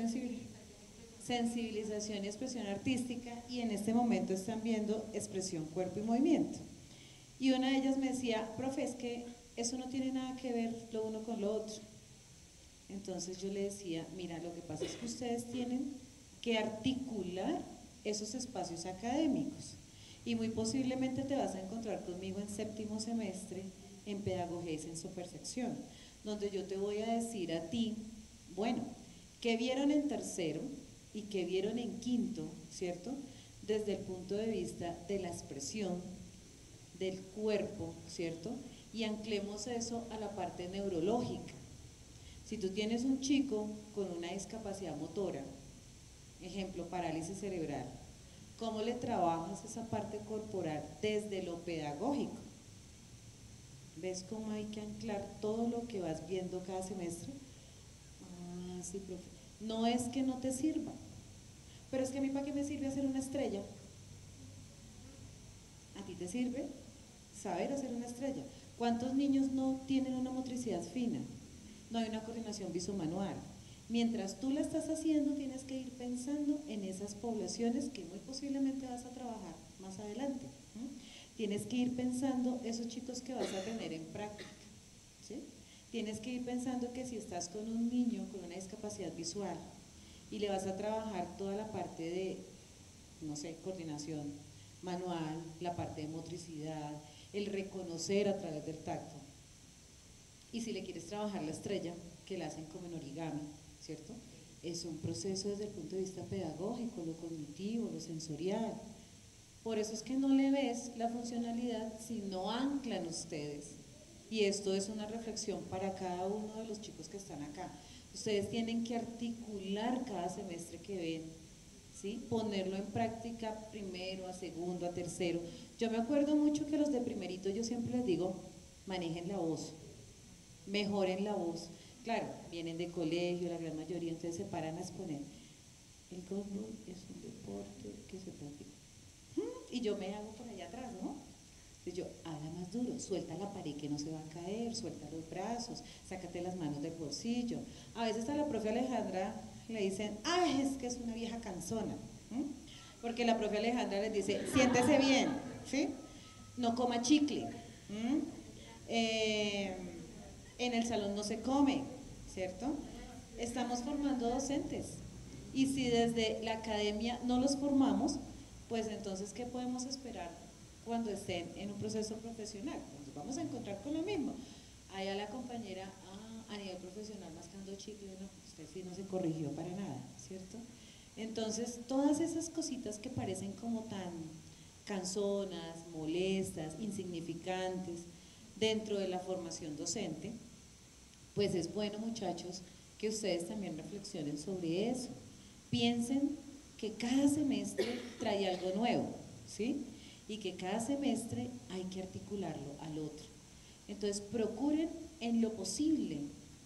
sensibilización y expresión artística y en este momento están viendo expresión cuerpo y movimiento. Y una de ellas me decía, profe, es que eso no tiene nada que ver lo uno con lo otro. Entonces yo le decía, mira, lo que pasa es que ustedes tienen que articular esos espacios académicos y muy posiblemente te vas a encontrar conmigo en séptimo semestre en pedagogía y percepción, donde yo te voy a decir a ti, bueno, ¿qué vieron en tercero y qué vieron en quinto, cierto? Desde el punto de vista de la expresión del cuerpo, ¿cierto? Y anclemos eso a la parte neurológica. Si tú tienes un chico con una discapacidad motora, ejemplo, parálisis cerebral, ¿cómo le trabajas esa parte corporal desde lo pedagógico? ¿Ves cómo hay que anclar todo lo que vas viendo cada semestre? Ah, sí, profe. No es que no te sirva, pero es que a mí para qué me sirve hacer una estrella. ¿A ti te sirve saber hacer una estrella? ¿Cuántos niños no tienen una motricidad fina? No hay una coordinación visomanual. Mientras tú la estás haciendo, tienes que ir pensando en esas poblaciones que muy posiblemente vas a trabajar más adelante. Tienes que ir pensando esos chicos que vas a tener en práctica. ¿sí? Tienes que ir pensando que si estás con un niño con una discapacidad visual y le vas a trabajar toda la parte de, no sé, coordinación manual, la parte de motricidad, el reconocer a través del tacto. Y si le quieres trabajar la estrella, que la hacen como en origami, ¿cierto? Es un proceso desde el punto de vista pedagógico, lo cognitivo, lo sensorial. Por eso es que no le ves la funcionalidad si no anclan ustedes. Y esto es una reflexión para cada uno de los chicos que están acá. Ustedes tienen que articular cada semestre que ven, ¿sí? ponerlo en práctica primero, a segundo, a tercero. Yo me acuerdo mucho que los de primerito yo siempre les digo, manejen la voz, mejoren la voz. Claro, vienen de colegio, la gran mayoría, entonces se paran a exponer. El golfball es un deporte que se practica. Y yo me hago por allá atrás, ¿no? Entonces yo, habla más duro, suelta la pared que no se va a caer, suelta los brazos, sácate las manos del bolsillo. A veces a la profe Alejandra le dicen, ay, es que es una vieja cansona. Porque la profe Alejandra les dice, siéntese bien, ¿sí? No coma chicle. Eh, en el salón no se come, ¿cierto? Estamos formando docentes. Y si desde la academia no los formamos, pues entonces, ¿qué podemos esperar cuando estén en un proceso profesional? Nos vamos a encontrar con lo mismo. Allá la compañera, ah, a nivel profesional, mascando chicle, no, usted sí no se corrigió para nada, ¿cierto? Entonces, todas esas cositas que parecen como tan canzonas, molestas, insignificantes dentro de la formación docente, pues es bueno muchachos que ustedes también reflexionen sobre eso. Piensen que cada semestre trae algo nuevo, ¿sí? Y que cada semestre hay que articularlo al otro. Entonces procuren en lo posible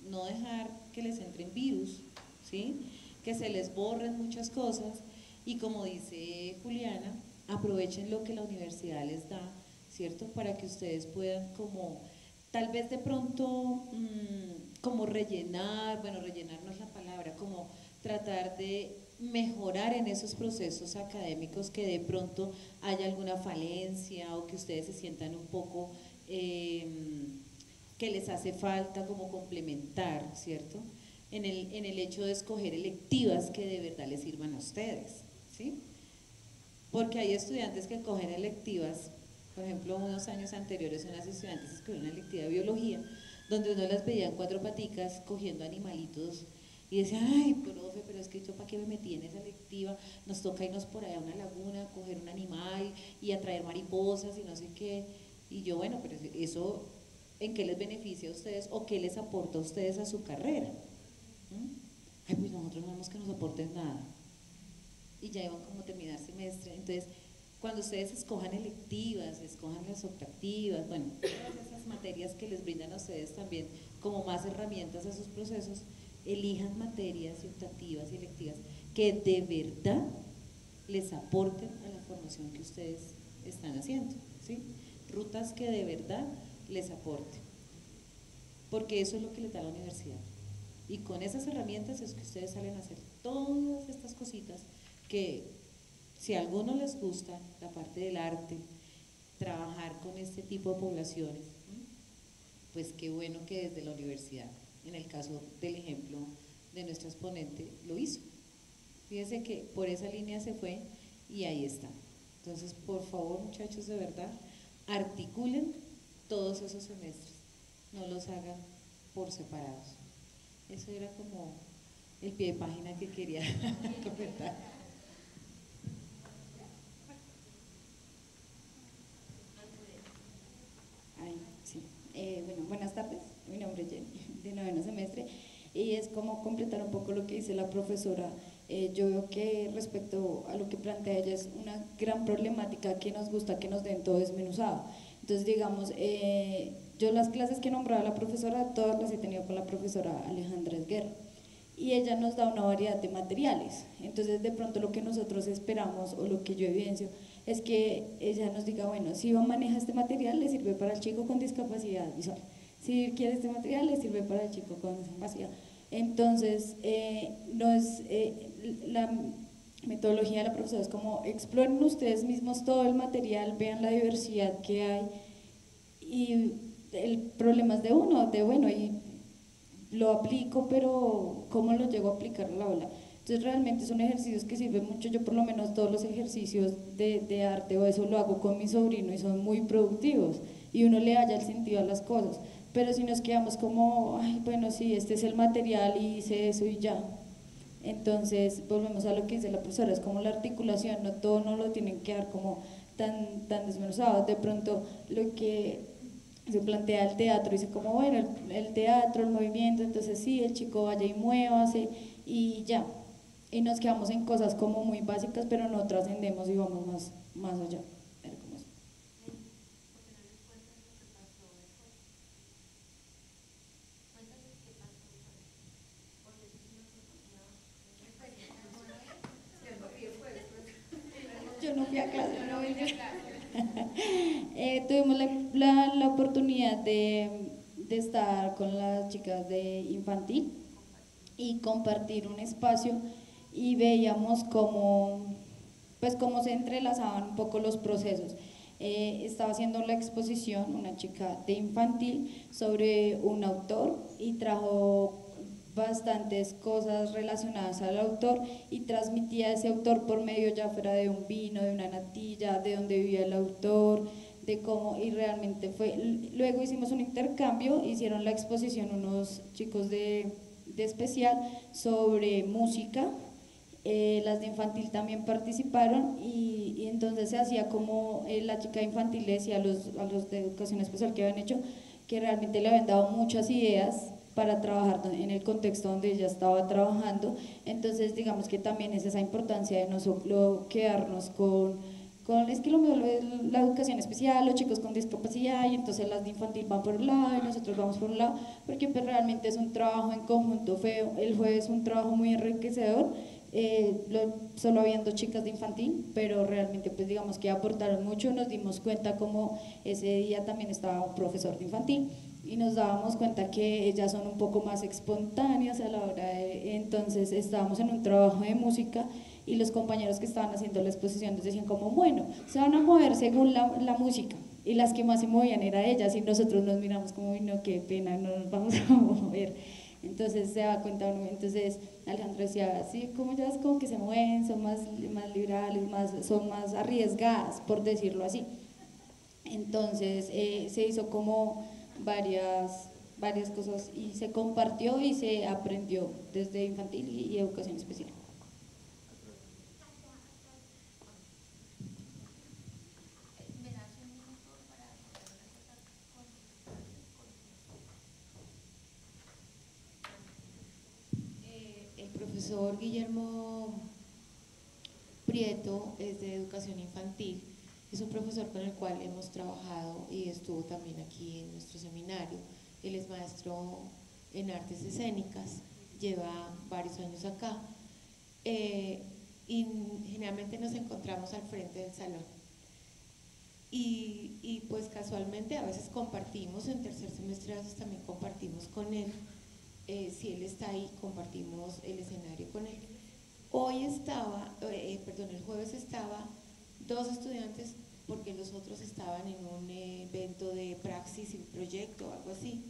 no dejar que les entren virus, ¿sí? Que se les borren muchas cosas y como dice Juliana, aprovechen lo que la universidad les da, ¿cierto? Para que ustedes puedan como, tal vez de pronto, mm, como rellenar, bueno, rellenar no es la palabra, como tratar de mejorar en esos procesos académicos que de pronto haya alguna falencia o que ustedes se sientan un poco em, que les hace falta como complementar, ¿cierto? En el, en el hecho de escoger electivas que de verdad les sirvan a ustedes, ¿sí? Porque hay estudiantes que cogen electivas, por ejemplo, unos años anteriores unas estudiantes escogieron una electiva de biología, donde uno las veía cuatro paticas cogiendo animalitos y decía, ay, profe, pero es que yo para qué me metí en esa electiva, nos toca irnos por allá a una laguna, coger un animal y atraer mariposas y no sé qué. Y yo, bueno, pero eso, ¿en qué les beneficia a ustedes o qué les aporta a ustedes a su carrera? ¿Mm? Ay, pues nosotros no vemos que nos aporten nada y ya iban como a terminar semestre. Entonces, cuando ustedes escojan electivas, escojan las optativas, bueno, todas esas materias que les brindan a ustedes también como más herramientas a sus procesos, elijan materias optativas y electivas que de verdad les aporten a la formación que ustedes están haciendo, ¿sí? Rutas que de verdad les aporten, porque eso es lo que les da la universidad. Y con esas herramientas es que ustedes salen a hacer todas estas cositas que si a algunos les gusta la parte del arte, trabajar con este tipo de poblaciones, pues qué bueno que desde la universidad, en el caso del ejemplo de nuestra exponente, lo hizo. Fíjense que por esa línea se fue y ahí está. Entonces, por favor, muchachos, de verdad, articulen todos esos semestres, no los hagan por separados. Eso era como el pie de página que quería comentar. Eh, bueno, buenas tardes, mi nombre es Jenny, de noveno semestre, y es como completar un poco lo que dice la profesora. Eh, yo veo que respecto a lo que plantea ella es una gran problemática que nos gusta que nos den todo desmenuzado. Entonces, digamos, eh, yo las clases que nombraba la profesora, todas las he tenido con la profesora Alejandra Esguerra y ella nos da una variedad de materiales. Entonces, de pronto lo que nosotros esperamos o lo que yo evidencio es que ella nos diga, bueno, si maneja este material, le sirve para el chico con discapacidad visual. Si quiere este material, le sirve para el chico con discapacidad. Entonces, eh, no es, eh, la, metodología de la profesora es como exploren ustedes mismos todo el material, vean la diversidad que hay y el problema es de uno, de bueno, y lo aplico, pero ¿cómo lo llego a aplicar a la ola? Entonces realmente son ejercicios que sirven mucho, yo por lo menos todos los ejercicios de, de arte o eso lo hago con mi sobrino y son muy productivos y uno le halla el sentido a las cosas, pero si nos quedamos como, ay, bueno, sí, este es el material y hice eso y ya, entonces volvemos a lo que dice la profesora, es como la articulación, no todo no lo tienen que dar como tan, tan desmenuzado, de pronto lo que se plantea el teatro, dice como, bueno, el, teatro, el movimiento, entonces sí, el chico vaya y muévase y ya. Y nos quedamos en cosas como muy básicas, pero no trascendemos y vamos más, más allá. Eh, tuvimos la, la, oportunidad de, de, estar con las chicas de infantil y compartir un espacio y veíamos cómo, pues cómo se entrelazaban un poco los procesos. Eh, estaba haciendo la exposición una chica de infantil sobre un autor y trajo bastantes cosas relacionadas al autor y transmitía ese autor por medio ya fuera de un vino, de una natilla, de dónde vivía el autor, de cómo, y realmente fue, luego hicimos un intercambio, hicieron la exposición unos chicos de, de especial sobre música, eh, las de infantil también participaron y, entonces se hacía como eh, la chica infantil decía a los, a los de educación especial que habían hecho que realmente le habían dado muchas ideas para trabajar en el contexto donde ella estaba trabajando. Entonces, digamos que también es esa importancia de no solo quedarnos con, con es que lo mejor es la educación especial, los chicos con discapacidad, y entonces las de infantil van por un lado y nosotros vamos por un lado, porque pues realmente es un trabajo en conjunto feo. El jueves es un trabajo muy enriquecedor. Eh, solo habiendo chicas de infantil, pero realmente pues digamos que aportaron mucho, nos dimos cuenta como ese día también estaba un profesor de infantil, y nos dábamos cuenta que ellas son un poco más espontáneas a la hora de, entonces estábamos en un trabajo de música y los compañeros que estaban haciendo la exposición nos decían como, bueno, se van a mover según la, la música y las que más se movían eran ellas y nosotros nos miramos como, no, qué pena, no nos vamos a mover. Entonces se da cuenta uno, entonces Alejandro decía, sí, como ellas como que se mueven, son más, más liberales, más, son más arriesgadas, por decirlo así. Entonces eh, se hizo como varias, varias cosas y se compartió y se aprendió desde infantil y, educación especial. Eh, el profesor Guillermo Prieto es de educación infantil es un profesor con el cual hemos trabajado y estuvo también aquí en nuestro seminario. Él es maestro en artes escénicas, lleva varios años acá eh, y generalmente nos encontramos al frente del salón. Y, y, pues casualmente a veces compartimos, en tercer semestre a veces también compartimos con él. Eh, si él está ahí, compartimos el escenario con él. Hoy estaba, eh, perdón, el jueves estaba dos estudiantes porque los otros estaban en un evento de praxis y proyecto o algo así,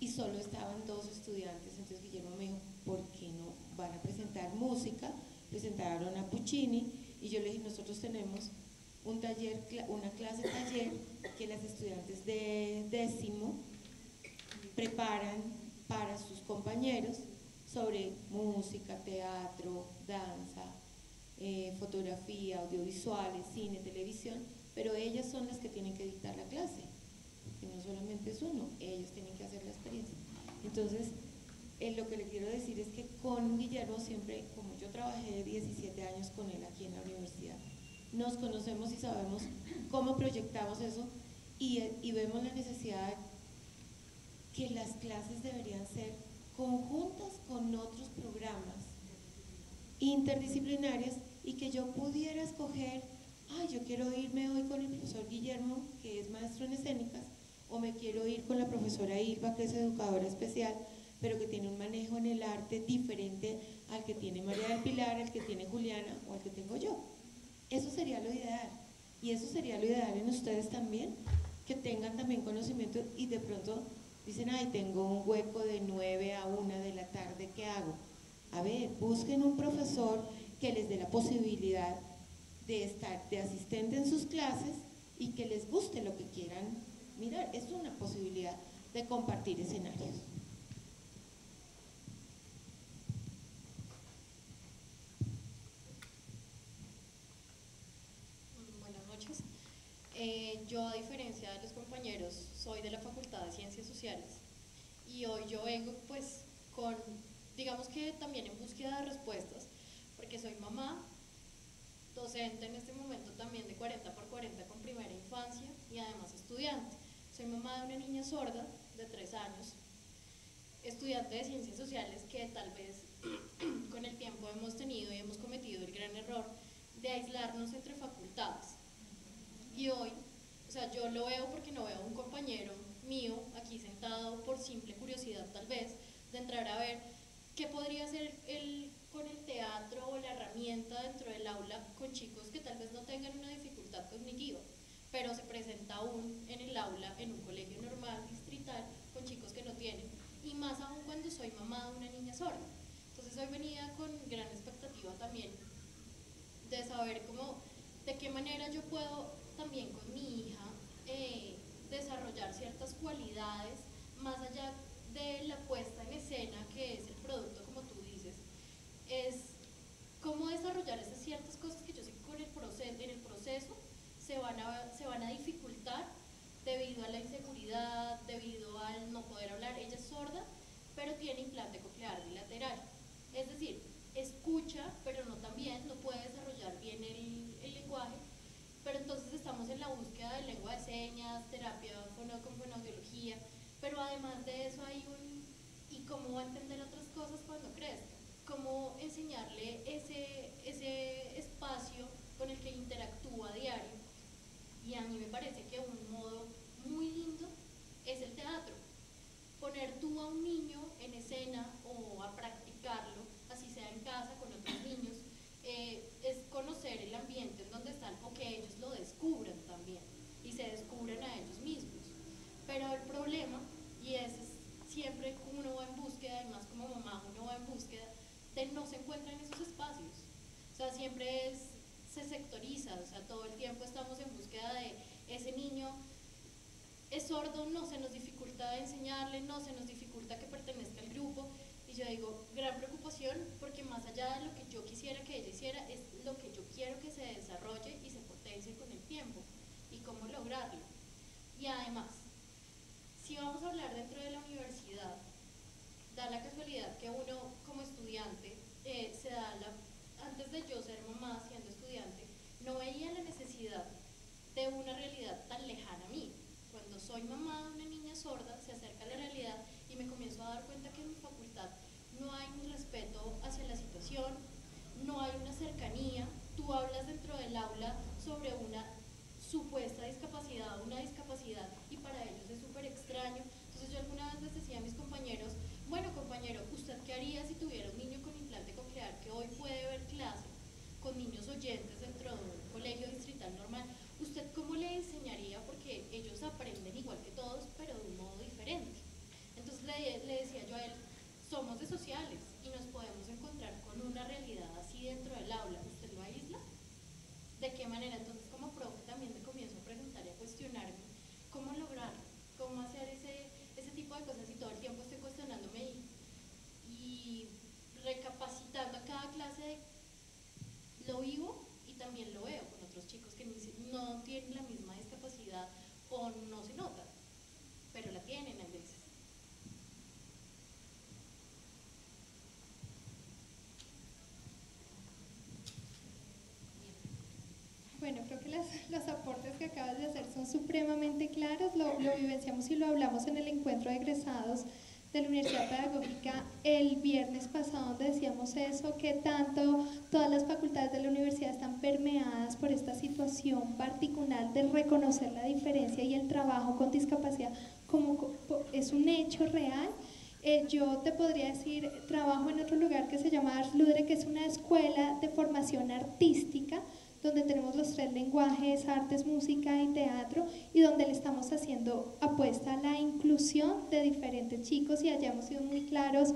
y solo estaban dos estudiantes, entonces Guillermo me dijo, ¿por qué no van a presentar música? Presentaron a Puccini y yo le dije, nosotros tenemos un taller, una clase taller que las estudiantes de décimo preparan para sus compañeros sobre música, teatro, danza, eh, fotografía, audiovisuales, cine, televisión, pero ellas son las que tienen que dictar la clase, que no solamente es uno, ellos tienen que hacer la experiencia. Entonces, eh, lo que le quiero decir es que con Guillermo siempre, como yo trabajé 17 años con él aquí en la universidad, nos conocemos y sabemos cómo proyectamos eso y, y vemos la necesidad que las clases deberían ser conjuntas con otros programas interdisciplinarias y que yo pudiera escoger, ay, yo quiero irme hoy con el profesor Guillermo, que es maestro en escénicas, o me quiero ir con la profesora Irva, que es educadora especial, pero que tiene un manejo en el arte diferente al que tiene María del Pilar, al que tiene Juliana o al que tengo yo. Eso sería lo ideal. Y eso sería lo ideal en ustedes también, que tengan también conocimiento y de pronto dicen, ay, tengo un hueco de 9 a 1 de la tarde, ¿qué hago? A ver, busquen un profesor que les dé la posibilidad de estar de asistente en sus clases y que les guste lo que quieran mirar. Es una posibilidad de compartir escenarios. Buenas noches. Eh, yo, a diferencia de los compañeros, soy de la Facultad de Ciencias Sociales y hoy yo vengo pues con, digamos que también en búsqueda de respuestas, porque soy mamá, docente en este momento también de 40 por 40 con primera infancia y además estudiante. Soy mamá de una niña sorda de 3 años, estudiante de Ciencias Sociales que tal vez con el tiempo hemos tenido y hemos cometido el gran error de aislarnos entre facultades. Y hoy, o sea, yo lo veo porque no veo a un compañero mío aquí sentado por simple curiosidad tal vez, de entrar a ver qué podría hacer el, con el teatro o la herramienta dentro del aula con chicos que tal vez no tengan una dificultad cognitiva, pero se presenta aún en el aula en un colegio normal, distrital, con chicos que no tienen, y más aún cuando soy mamá de una niña sorda. Entonces hoy venía con gran expectativa también de saber cómo, de qué manera yo puedo también con mi hija eh, desarrollar ciertas cualidades más allá de la puesta en escena que es el producto como tú dices, es cómo desarrollar esas ciertas cosas que yo sé que con el proceso, en el proceso se van, a, se van a dificultar debido a la inseguridad, debido al no poder hablar. Ella es sorda, pero tiene implante coclear bilateral. Es decir, escucha, pero no también, no puede desarrollar bien el, el lenguaje pero entonces estamos en la búsqueda de lengua de señas, terapia con fonoaudiología, pero además de eso hay un, y cómo va a entender otras cómo enseñarle ese, ese espacio con el que interactúa a diario. Y a mí me parece que un modo muy lindo es el teatro. Poner tú a un niño en escena o a practicarlo, así sea en casa con otros niños, eh, es conocer el ambiente en donde están o que ellos lo descubran también y se descubran a ellos mismos. Pero el problema, y es siempre uno va en búsqueda, y más como mamá uno va en búsqueda, de no se encuentran esos espacios. O sea, siempre es, se sectoriza, o sea, todo el tiempo estamos en búsqueda de ese niño es sordo, no se nos dificulta enseñarle, no se nos dificulta que pertenezca al grupo, y yo digo, gran preocupación porque más allá de lo que yo quisiera que ella hiciera, es lo que yo quiero que se desarrolle y se potencie con el tiempo y cómo lograrlo. Y además, si vamos a hablar dentro de la universidad, da la casualidad que uno como estudiante eh, se da la, de yo ser mamá siendo estudiante, no veía la necesidad de una realidad tan lejana a mí. Cuando soy mamá de una niña sorda, se acerca a la realidad y me comienzo a dar cuenta que en mi facultad no hay un respeto hacia la situación, no hay una cercanía. Tú hablas dentro del aula sobre una supuesta discapacidad o una discapacidad y para ellos es súper extraño. Entonces yo alguna vez les decía a mis compañeros, bueno compañero, ¿usted qué haría si tuviera un niño con implante coclear que hoy puede ver clase con niños oyentes dentro de un colegio distrital normal? ¿Usted cómo le enseñaría? Porque ellos aprenden igual que todos, pero de un modo diferente. Entonces le, le decía yo a él, somos de sociales y nos podemos encontrar con una realidad así dentro del aula. ¿Usted lo aísla? ¿De qué manera? Entonces como profe también me comienzo a preguntar y a cuestionarme cómo lograr, cómo hacer ese, ese tipo de cosas y todo el tiempo estoy cuestionándome y, y recapacitando a cada clase de lo vivo y también lo veo con otros chicos que no tienen la misma discapacidad o no se nota, pero la tienen a veces. Bueno, creo que las, los aportes que acabas de hacer son supremamente claros, lo, lo, vivenciamos y lo hablamos en el encuentro de egresados de la Universidad Pedagógica el viernes pasado, donde decíamos eso, que tanto todas las facultades de la universidad están permeadas por esta situación particular de reconocer la diferencia y el trabajo con discapacidad como es un hecho real. Eh, yo te podría decir, trabajo en otro lugar que se llama Ars Ludre, que es una escuela de formación artística donde tenemos los tres lenguajes, artes, música y teatro, y donde le estamos haciendo apuesta a la inclusión de diferentes chicos y hayamos sido muy claros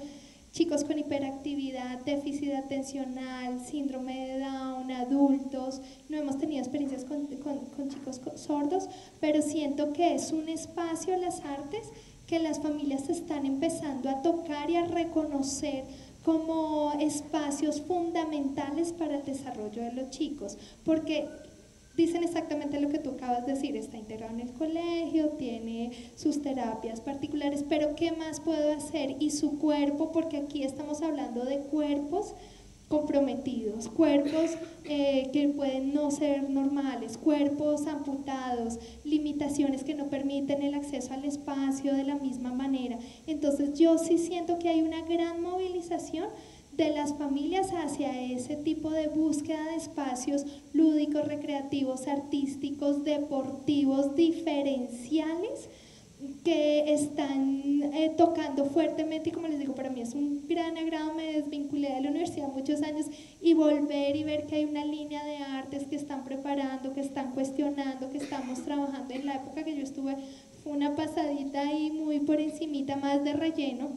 chicos con hiperactividad, déficit atencional, síndrome de Down, adultos. No hemos tenido experiencias con, con, chicos sordos, pero siento que es un espacio, las artes, que las familias están empezando a tocar y a reconocer como espacios fundamentales para el desarrollo de los chicos, porque dicen exactamente lo que tú acabas de decir, está integrado en el colegio, tiene sus terapias particulares, pero ¿qué más puedo hacer? Y su cuerpo, porque aquí estamos hablando de cuerpos comprometidos, cuerpos eh, que pueden no ser normales, cuerpos amputados, limitaciones que no permiten el acceso al espacio de la misma manera. Entonces yo sí siento que hay una gran movilización de las familias hacia ese tipo de búsqueda de espacios lúdicos, recreativos, artísticos, deportivos, diferenciales que están eh, tocando fuertemente y como les digo, para mí es un gran agrado, me desvinculé de la universidad muchos años y volver y ver que hay una línea de artes que están preparando, que están cuestionando, que estamos trabajando. En la época que yo estuve fue una pasadita ahí muy por encimita más de relleno,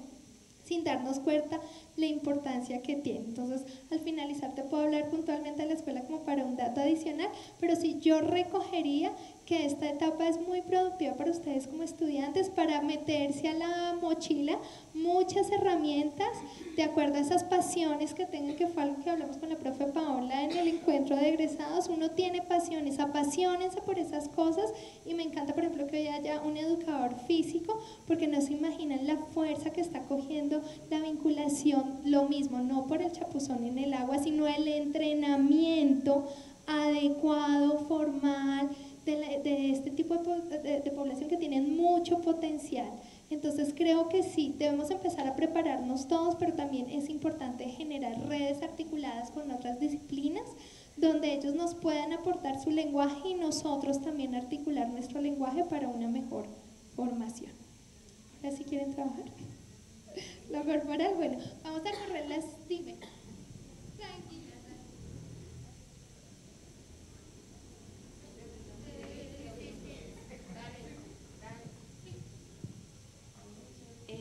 sin darnos cuenta la importancia que tiene. Entonces, al finalizar te puedo hablar puntualmente de la escuela como para un dato adicional, pero si yo recogería que esta etapa es muy productiva para ustedes como estudiantes para meterse a la mochila muchas herramientas de acuerdo a esas pasiones que tengan, que fue algo que hablamos con la profe Paola en el encuentro de egresados. Uno tiene pasiones, apasionense por esas cosas y me encanta, por ejemplo, que hoy haya un educador físico porque no se imaginan la fuerza que está cogiendo la vinculación, lo mismo, no por el chapuzón en el agua, sino el entrenamiento adecuado, formal de, este tipo de, población que tienen mucho potencial. Entonces creo que sí, debemos empezar a prepararnos todos, pero también es importante generar redes articuladas con otras disciplinas donde ellos nos puedan aportar su lenguaje y nosotros también articular nuestro lenguaje para una mejor formación. Ahora si quieren trabajar. Lo corporal, bueno, vamos a correr las, dime.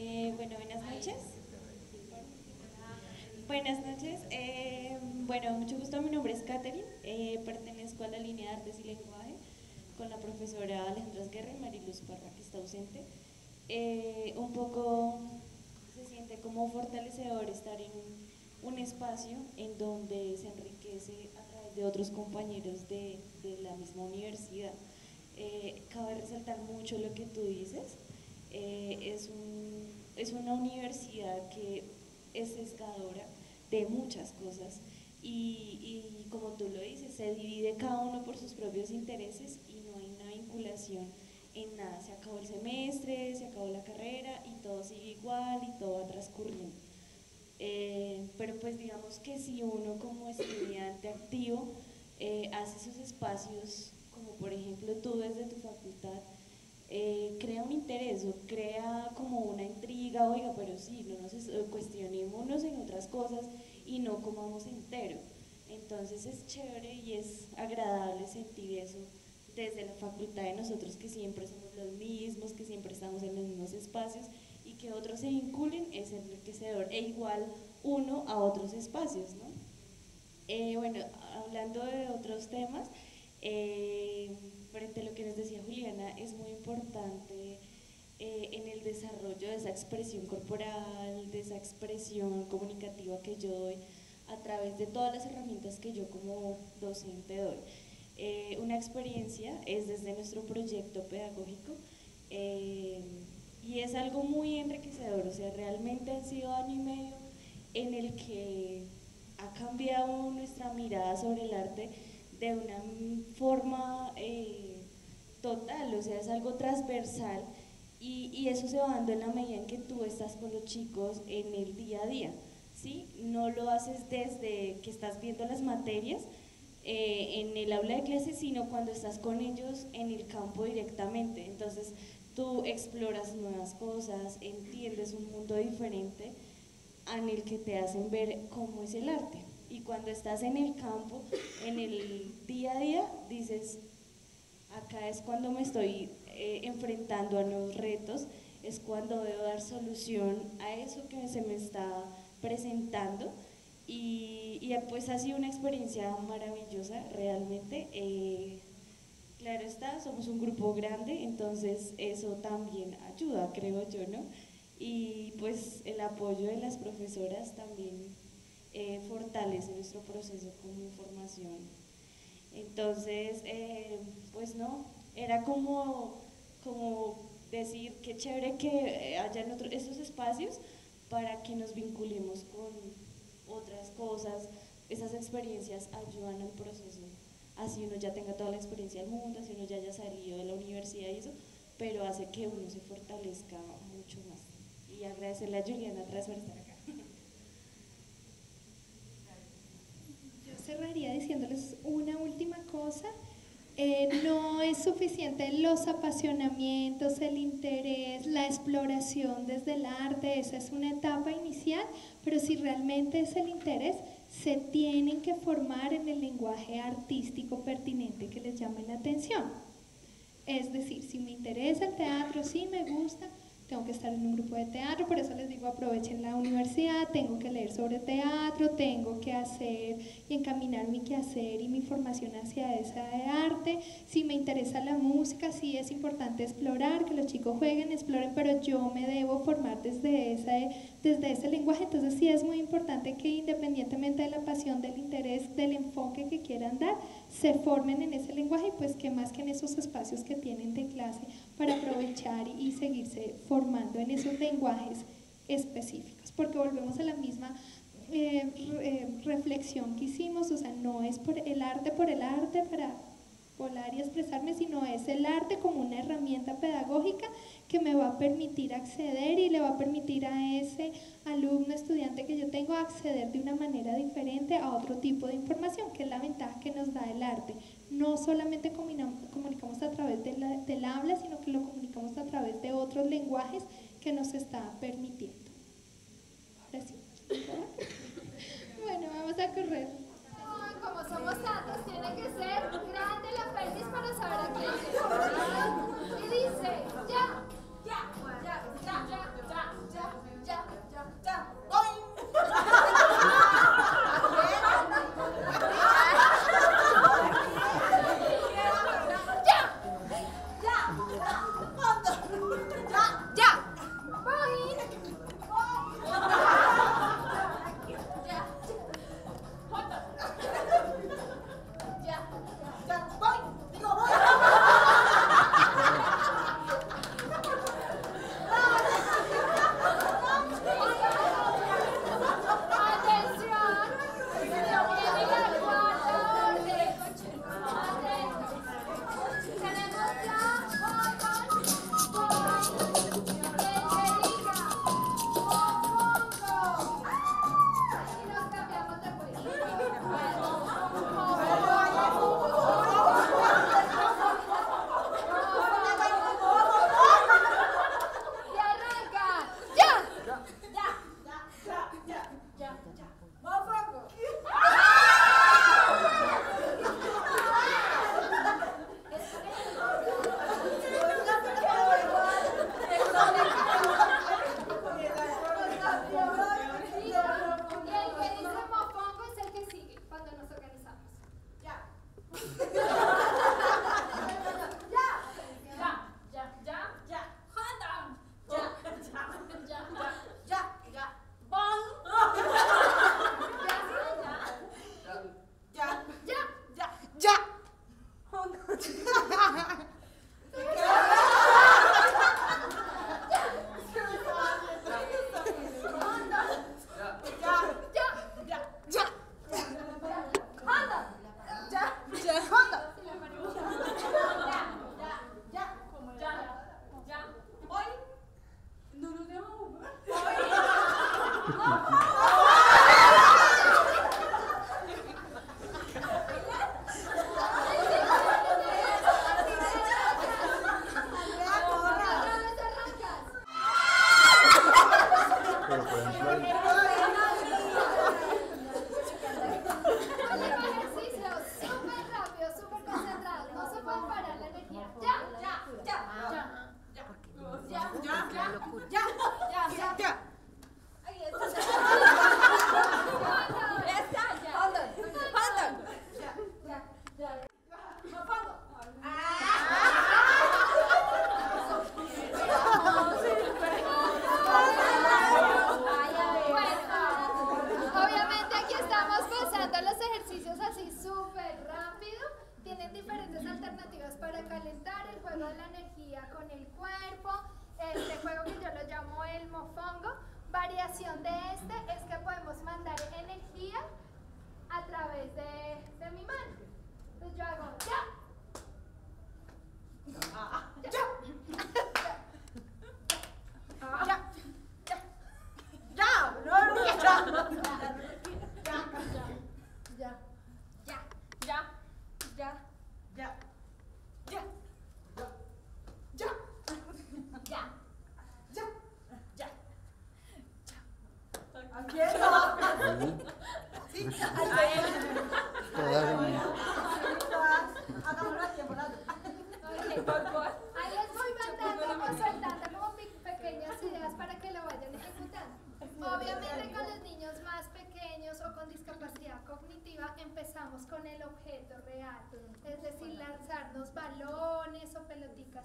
Eh, bueno, buenas noches. Buenas noches. Eh, bueno, mucho gusto. Mi nombre es Katherine. Eh, pertenezco a la línea de Artes y Lenguaje con la profesora Alejandra Esguerra y Mariluz Parra, que está ausente. un poco se siente como fortalecedor estar en un, espacio en donde se enriquece a través de otros compañeros de, de la misma universidad. cabe resaltar mucho lo que tú dices. es un es una universidad que es sesgadora de muchas cosas y, como tú lo dices, se divide cada uno por sus propios intereses y no hay una vinculación en nada. Se acabó el semestre, se acabó la carrera y todo sigue igual y todo va transcurriendo. Eh, pero pues digamos que si uno como estudiante activo eh, hace esos espacios, como por ejemplo tú desde tu facultad, eh, crea un interés o crea como una intriga, oiga, pero sí, no nos eh, cuestionémonos en otras cosas y no comamos entero. Entonces es chévere y es agradable sentir eso desde la facultad de nosotros que siempre somos los mismos, que siempre estamos en los mismos espacios y que otros se vinculen es enriquecedor e igual uno a otros espacios, ¿no? Eh, bueno, hablando de otros temas, eh, frente a lo que nos decía Juliana, es muy importante eh, en el desarrollo de esa expresión corporal, de esa expresión comunicativa que yo doy a través de todas las herramientas que yo como docente doy. Eh, una experiencia es desde nuestro proyecto pedagógico y es algo muy enriquecedor, o sea, realmente ha sido año y medio en el que ha cambiado nuestra mirada sobre el arte de una forma eh, total, o sea, es algo transversal y, eso se va dando en la medida en que tú estás con los chicos en el día a día, ¿sí? No lo haces desde que estás viendo las materias eh, en el aula de clase, sino cuando estás con ellos en el campo directamente. Entonces, tú exploras nuevas cosas, entiendes un mundo diferente en el que te hacen ver cómo es el arte. Y cuando estás en el campo, en el día a día, dices, acá es cuando me estoy eh, enfrentando a nuevos retos, es cuando debo dar solución a eso que se me está presentando. Y, pues ha sido una experiencia maravillosa realmente. Eh, claro está, somos un grupo grande, entonces eso también ayuda, creo yo, ¿no? Y pues el apoyo de las profesoras también eh, fortalece nuestro proceso como formación. Entonces, eh, pues no, era como, como decir qué chévere que haya esos espacios para que nos vinculemos con otras cosas. Esas experiencias ayudan al proceso, así uno ya tenga toda la experiencia del mundo, así uno ya haya salido de la universidad y eso, pero hace que uno se fortalezca mucho más. Y agradecerle a Juliana estar acá. Yo cerraría diciéndoles una última cosa eh, no es suficiente los apasionamientos, el interés, la exploración desde el arte, esa es una etapa inicial, pero si realmente es el interés, se tienen que formar en el lenguaje artístico pertinente que les llame la atención. Es decir, si me interesa el teatro, si me gusta, tengo que estar en un grupo de teatro, por eso les digo aprovechen la universidad, tengo que leer sobre teatro, tengo que hacer y encaminar mi quehacer y mi formación hacia esa arte. Si me interesa la música, sí es importante explorar, que los chicos jueguen, exploren, pero yo me debo formar desde ese, desde ese lenguaje, entonces sí es muy importante que independientemente de la pasión, del interés, del enfoque que quieran dar, se formen en ese lenguaje y pues que más que en esos espacios que tienen de clase para aprovechar y seguirse formando en esos lenguajes específicos, porque volvemos a la misma eh, eh, reflexión que hicimos, o sea, no es por el arte por el arte para volar y expresarme, sino es el arte como una herramienta pedagógica que me va a permitir acceder y le va a permitir a ese alumno, estudiante que yo tengo acceder de una manera diferente a otro tipo de información, que es la ventaja que nos da el arte no solamente comunicamos a través de del habla, sino que lo comunicamos a través de otros lenguajes que nos está permitiendo. Ahora sí. bueno, vamos a correr. Como somos tantos, tiene que ser grande la pelvis para saber a quién Y dice, ya, ya, ya, ya, ya, ya, ya, ya, ya, ya, locura.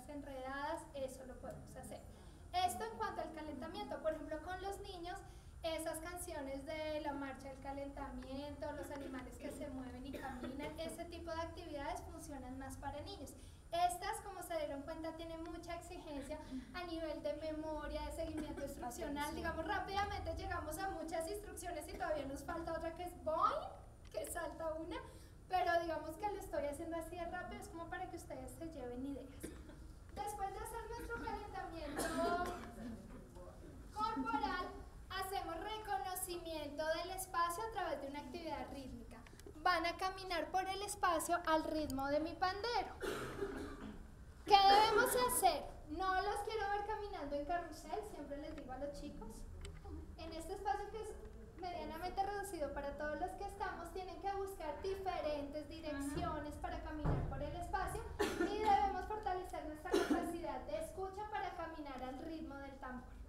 Enredadas, eso lo podemos hacer. Esto en cuanto al calentamiento, por ejemplo con los niños, esas canciones de la marcha del calentamiento, los animales que se mueven y caminan, ese tipo de actividades funcionan más para niños. Estas, como se dieron cuenta, tienen mucha exigencia a nivel de memoria, de seguimiento instruccional. Digamos, rápidamente llegamos a muchas instrucciones y todavía nos falta otra que es boing, que salta una, pero digamos que lo estoy haciendo así de rápido, es como para que ustedes se lleven ideas. Después de hacer nuestro calentamiento corporal, hacemos reconocimiento del espacio a través de una actividad rítmica. Van a caminar por el espacio al ritmo de mi pandero. ¿Qué debemos hacer? No los quiero ver caminando en carrusel, siempre les digo a los chicos. En este espacio que es medianamente reducido para todos los que estamos, tienen que buscar diferentes direcciones para caminar por el espacio y debemos fortalecer nuestra capacidad de escucha para caminar al ritmo del tambor.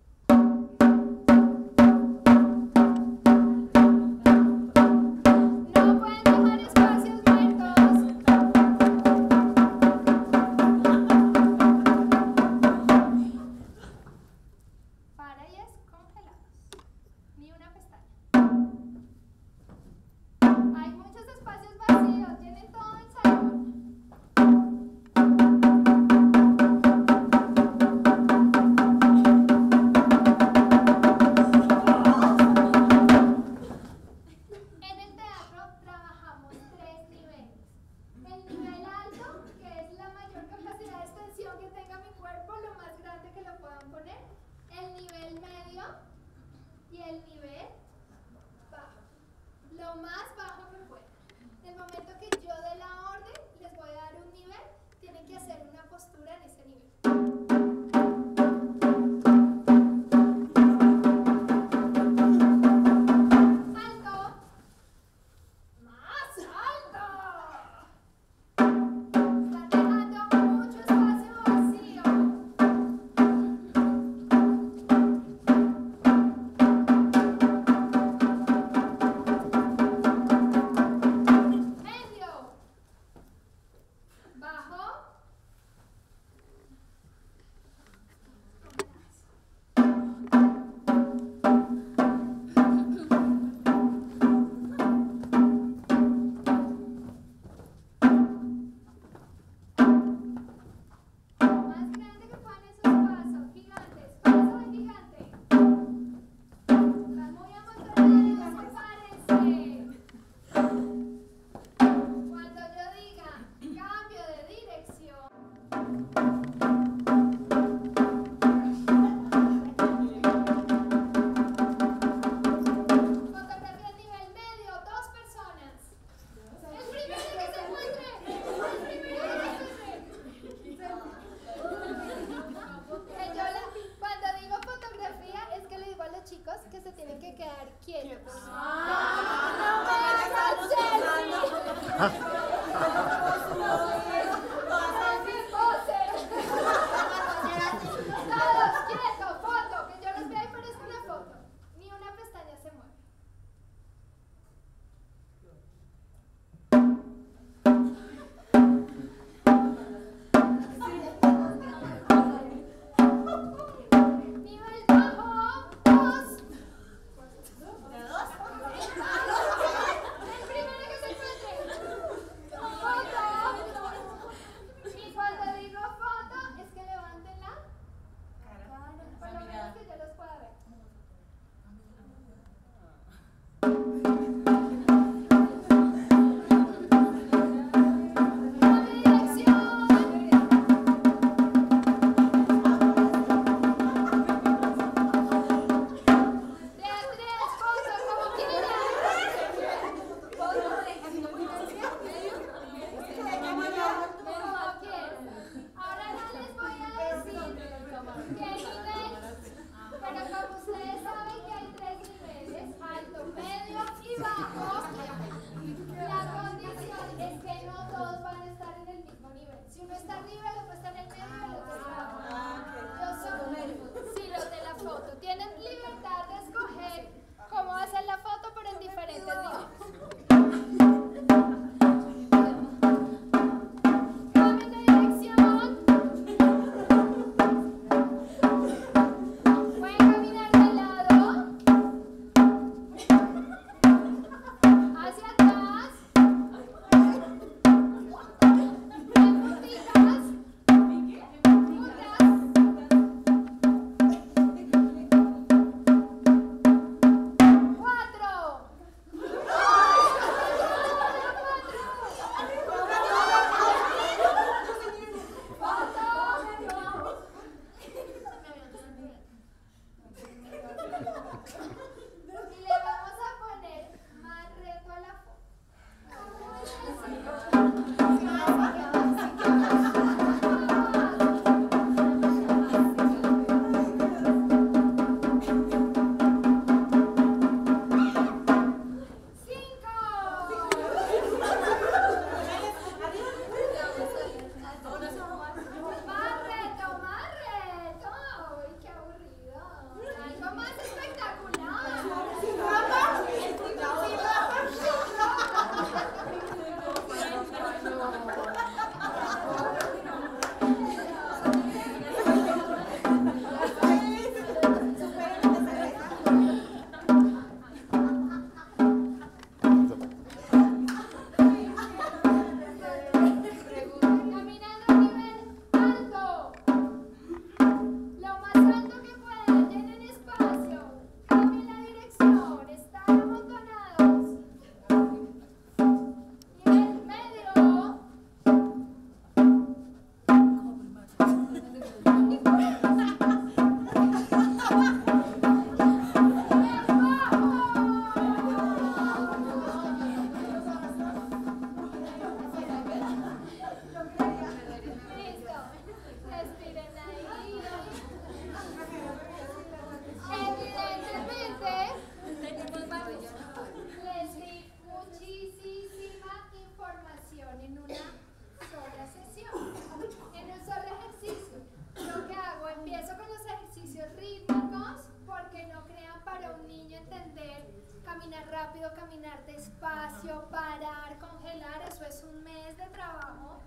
Rápido, caminar despacio, parar, congelar, eso es un mes de trabajo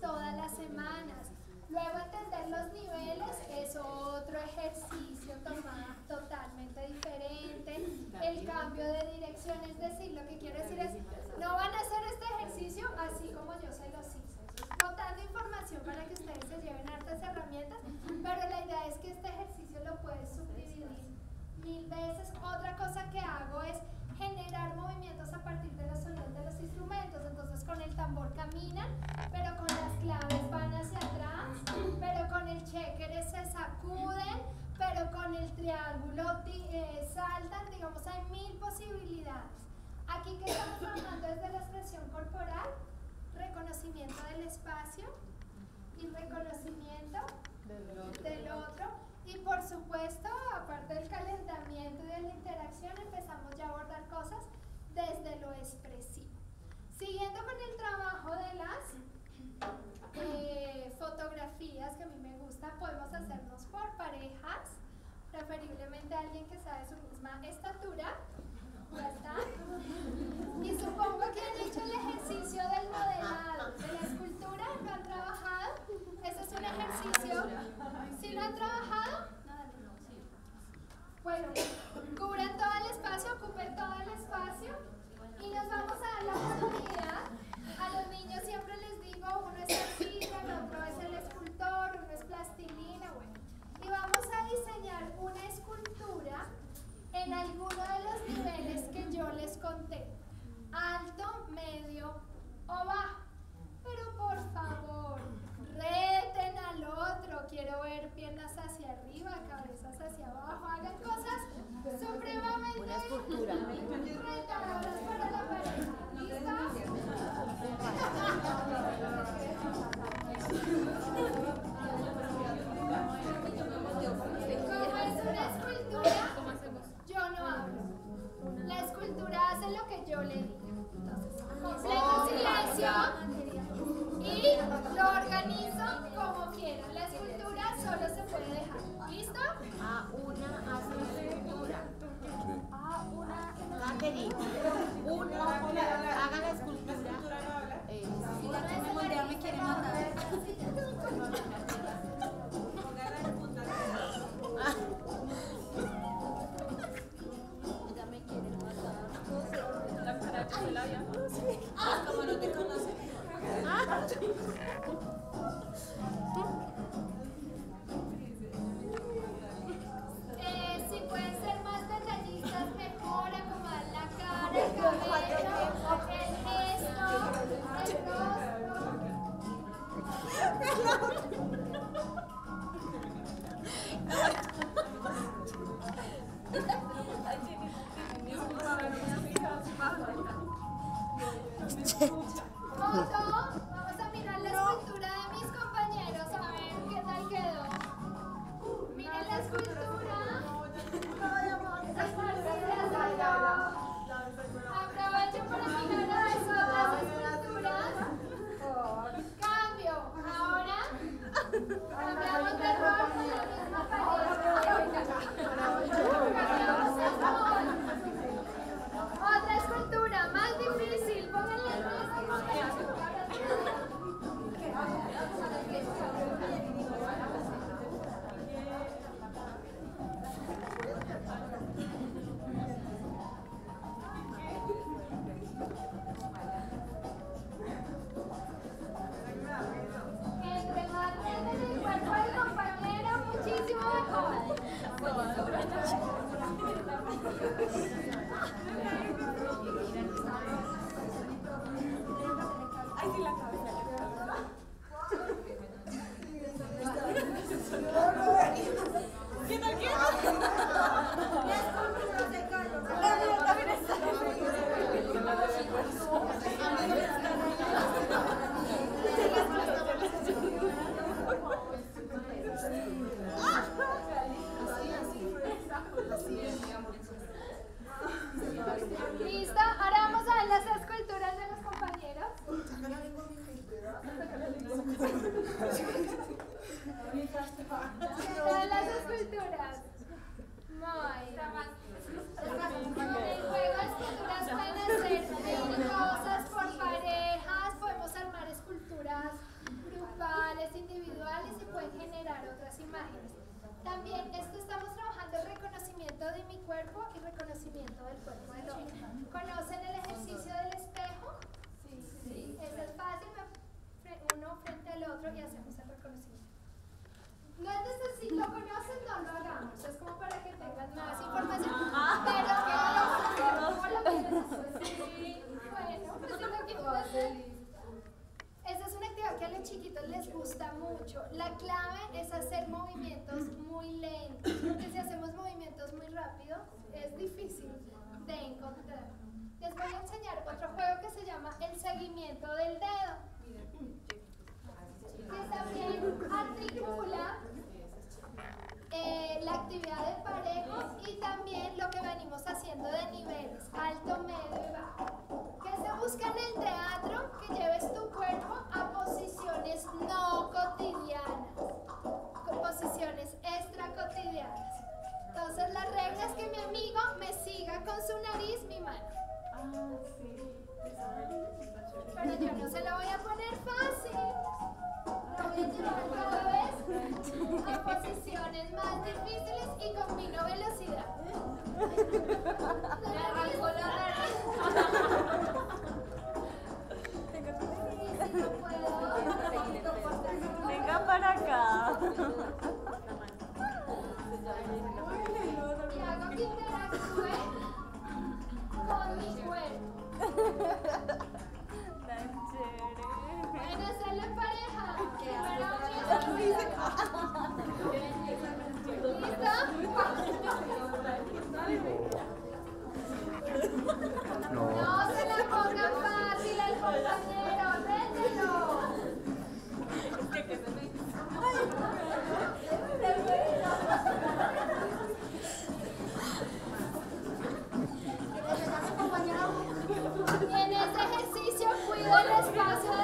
todas las semanas. Luego entender los niveles es otro ejercicio totalmente diferente. El cambio de dirección, es decir, lo que quiero decir es, no van a hacer este ejercicio así como yo se los hice. Botando información para que ustedes se lleven hartas herramientas, pero la idea es que este ejercicio lo puedes subdividir mil veces. Otra cosa que hago es generar movimientos a partir de los sonidos de los instrumentos. Entonces con el tambor caminan, pero con las claves van hacia atrás, pero con el checker se sacuden, pero con el triángulo eh, saltan. Digamos, hay mil posibilidades. Aquí que estamos trabajando desde la expresión corporal, reconocimiento del espacio y reconocimiento del otro. Y por supuesto, aparte del calentamiento y de la interacción, empezamos ya a abordar cosas desde lo expresivo. Siguiendo con el trabajo de las eh, fotografías, que a mí me gusta, podemos hacernos por parejas, preferiblemente alguien que sea de su misma estatura. Y supongo que han hecho el ejercicio del modelado, de la escultura, ¿lo han trabajado? Ese es un ejercicio. ¿Sí lo han trabajado? Bueno, cubran todo el espacio, ocupen todo el espacio y nos vamos a dar la oportunidad. A los niños siempre les digo, uno es artista, el otro es el escultor, uno es plastilina, cuerpo y reconocimiento del cuerpo del otro. ¿Conocen el ejercicio del espejo? Sí. sí. Eso es fácil, uno frente al otro y hacemos el reconocimiento. No es necesario. Este lo conocen, no lo hagamos. Es como para que tengan más información. Ah. Pero que no lo hacemos. Bueno, pues si lo quieren. Esta es una actividad que a los chiquitos les gusta mucho. La clave es hacer movimientos muy lentos, porque si hacemos movimientos muy rápidos es difícil de encontrar. Les voy a enseñar otro juego que se llama el seguimiento del dedo, que también articula eh, la actividad de parejos y también lo que venimos haciendo de niveles alto, medio y bajo. ¿Qué se busca en el teatro? Que lleves tu cuerpo a posiciones no cotidianas, posiciones extra cotidianas. Entonces la regla es que mi amigo me siga con su nariz mi mano. Pero yo no se lo voy a poner fácil. A posiciones más difíciles y velocidad. Me arrancó la nariz. Sí, sí, no puedo. Venga para acá. Y hago que interactúe con mi cuerpo. Tan chévere. Pueden hacerlo en pareja. Primero ¿Listo? No se la pongan fácil al compañero, rételo. Y en este ejercicio cuido el espacio de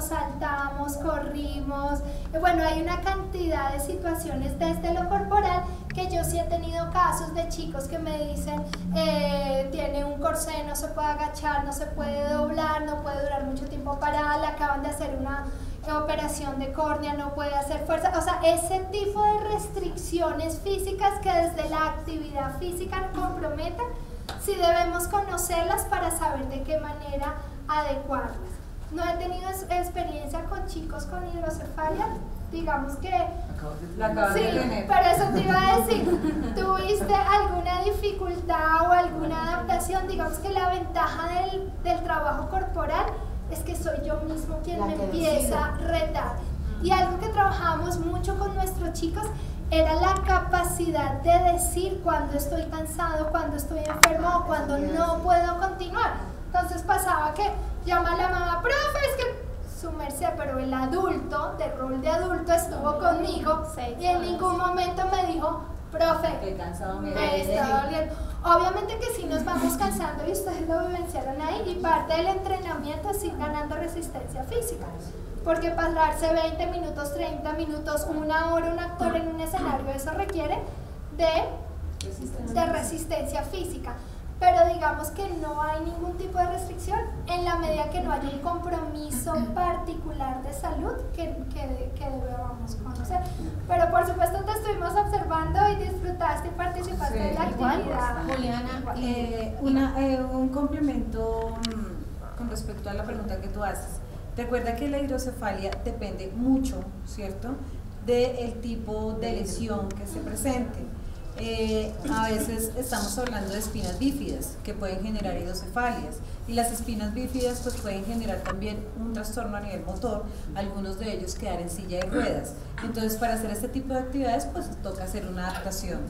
saltamos, corrimos. Eh, Bueno, hay una cantidad de situaciones desde lo corporal que yo sí he tenido casos de chicos que me dicen, eh, tiene un corsé, no se puede agachar, no se puede doblar, no puede durar mucho tiempo parada, le acaban de hacer una operación de córnea, no puede hacer fuerza. O sea, ese tipo de restricciones físicas que desde la actividad física comprometen, sí debemos conocerlas para saber de qué manera adecuarlas. No he tenido experiencia con chicos con hidrocefalia, digamos que acabas de La Sí, tener. pero eso te iba a decir. ¿Tuviste alguna dificultad o alguna adaptación? Digamos que la ventaja del, del trabajo corporal es que soy yo mismo quien La me empieza a retar. Y algo que trabajábamos mucho con nuestros chicos era la capacidad de decir cuando estoy cansado, cuando estoy enfermo o cuando no puedo continuar. Entonces pasaba que llama a la mamá, profe, es que su merced, pero el adulto, de rol de adulto, estuvo conmigo y en ningún momento me dijo, profe, Qué cansado me está doliendo. Obviamente que sí nos vamos cansando y ustedes lo vivenciaron ahí y parte del entrenamiento es ir ganando resistencia física. Porque pasarse 20 minutos, 30 minutos, una hora un actor en un escenario, eso requiere de, de resistencia física. Pero digamos que no hay ningún tipo de restricción en la medida que no haya un compromiso particular de salud que, que, que debamos conocer. Pero por supuesto te estuvimos observando y disfrutaste y participaste de la actividad. Juliana, Eh, una, eh, un complemento mm, con respecto a la pregunta que tú haces. Recuerda que la hidrocefalia depende mucho, ¿cierto?, del tipo de lesión que se presente. Eh, a veces estamos hablando de espinas bífidas que pueden generar hidrocefalias y las espinas bífidas pues pueden generar también un trastorno a nivel motor, algunos de ellos quedar en silla de ruedas. Entonces para hacer este tipo de actividades pues toca hacer una adaptación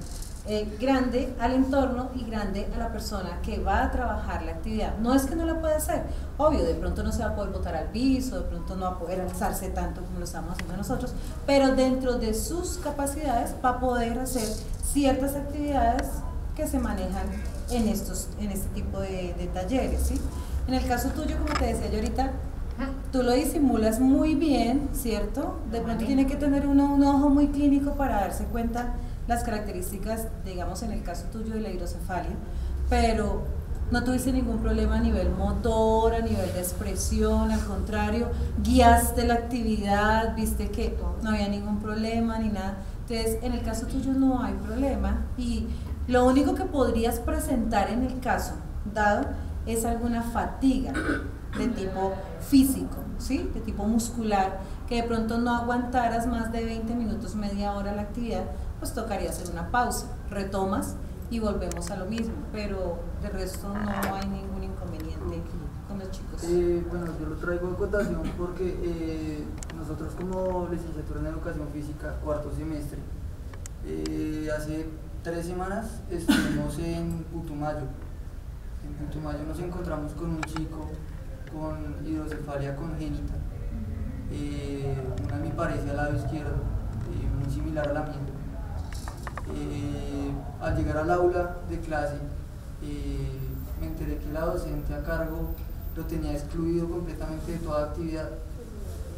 eh, grande al entorno y grande a la persona que va a trabajar la actividad. No es que no la pueda hacer, obvio, de pronto no se va a poder botar al piso, de pronto no va a poder alzarse tanto como lo estamos haciendo nosotros, pero dentro de sus capacidades va a poder hacer ciertas actividades que se manejan en, estos, en este tipo de, de talleres. ¿sí? En el caso tuyo, como te decía yo ahorita, tú lo disimulas muy bien, ¿cierto? De pronto tiene que tener uno, un ojo muy clínico para darse cuenta las características, digamos en el caso tuyo de la hidrocefalia, pero no tuviste ningún problema a nivel motor, a nivel de expresión, al contrario, guiaste la actividad, viste que no había ningún problema ni nada. Entonces, en el caso tuyo no hay problema y lo único que podrías presentar en el caso dado es alguna fatiga de tipo físico, ¿sí? De tipo muscular, que de pronto no aguantaras más de 20 minutos, media hora la actividad, pues tocaría hacer una pausa, retomas y volvemos a lo mismo, pero de resto no hay ningún inconveniente con los chicos. Eh, bueno, yo lo traigo a cotación porque eh, nosotros como licenciatura en educación física, cuarto semestre, eh, hace tres semanas estuvimos en Putumayo En Putumayo nos encontramos con un chico con hidrocefalia congénita. Una parece al lado izquierdo, muy similar a la mía. Eh, al llegar al aula de clase, eh, me enteré que la docente a cargo lo tenía excluido completamente de toda actividad.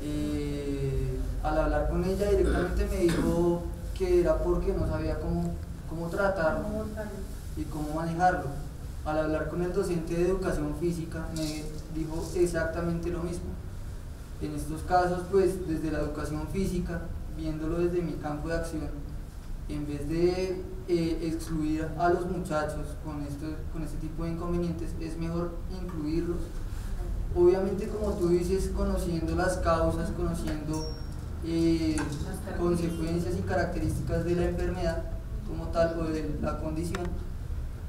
Eh, al hablar con ella directamente me dijo que era porque no sabía cómo, cómo tratarlo y cómo manejarlo. Al hablar con el docente de educación física me dijo exactamente lo mismo. En estos casos, pues desde la educación física, viéndolo desde mi campo de acción, en vez de eh, excluir a los muchachos con, esto, con este tipo de inconvenientes, es mejor incluirlos. Obviamente, como tú dices, conociendo las causas, conociendo eh, consecuencias y características de la enfermedad como tal o de la condición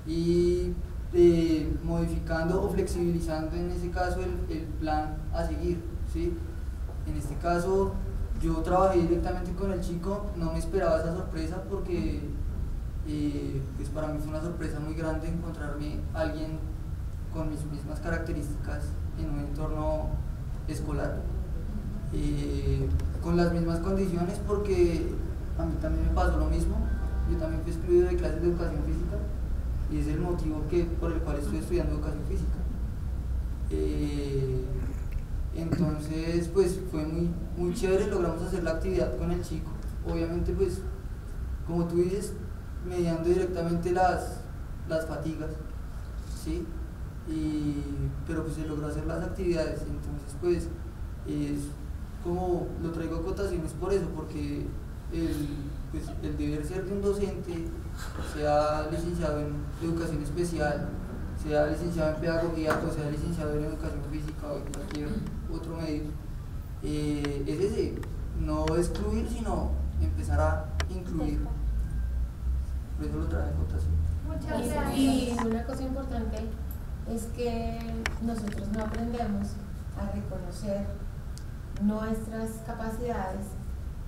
y eh, modificando o flexibilizando en ese caso el, el plan a seguir. ¿sí? En este caso yo trabajé directamente con el chico, no me esperaba esa sorpresa porque eh, pues para mí fue una sorpresa muy grande encontrarme alguien con mis mismas características en un entorno escolar, eh, con las mismas condiciones porque a mí también me pasó lo mismo, yo también fui excluido de clases de educación física y es el motivo que, por el cual estoy estudiando educación física. Eh, entonces, pues fue muy, muy chévere, logramos hacer la actividad con el chico. Obviamente, pues, como tú dices, mediando directamente las, las fatigas, ¿sí? Y, pero pues se logró hacer las actividades, entonces pues es como lo traigo a cotaciones por eso, porque el, pues, el deber ser de un docente, sea licenciado en educación especial, sea licenciado en pedagogía o sea licenciado en educación física o cualquier otro medio, eh, es ese, no excluir, sino empezar a incluir. Por eso lo trae en votación. Muchas gracias. Y una cosa importante es que nosotros no aprendemos a reconocer nuestras capacidades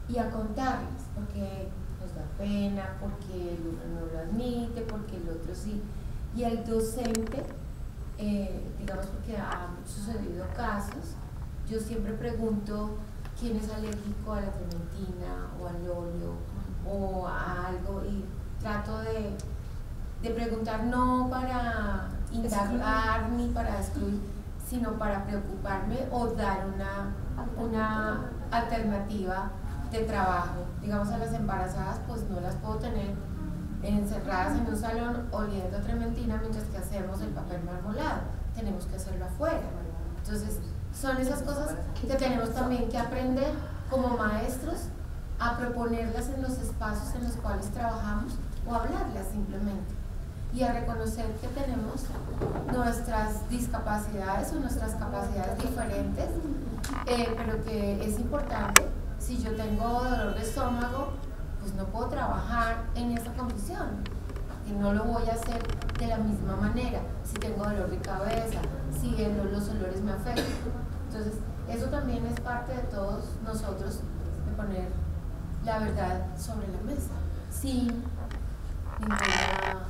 y a contarlas, porque nos da pena, porque el uno no lo admite, porque el otro sí. Y el docente, eh, digamos porque han sucedido casos, yo siempre pregunto quién es alérgico a la trementina o al óleo o a algo y trato de, de preguntar no para indagar ni para excluir, sino para preocuparme o dar una, una alternativa de trabajo. Digamos a las embarazadas pues no las puedo tener encerradas en un salón oliendo trementina mientras que hacemos el papel marmolado. Tenemos que hacerlo afuera. Entonces, son esas cosas que tenemos también que aprender como maestros a proponerlas en los espacios en los cuales trabajamos o hablarlas simplemente y a reconocer que tenemos nuestras discapacidades o nuestras capacidades diferentes, eh, pero que es importante, si yo tengo dolor de estómago, pues no puedo trabajar en esa condición, y no lo voy a hacer de la misma manera, si tengo dolor de cabeza, si los olores me afectan. Entonces, eso también es parte de todos nosotros, de poner la verdad sobre la mesa, sin ninguna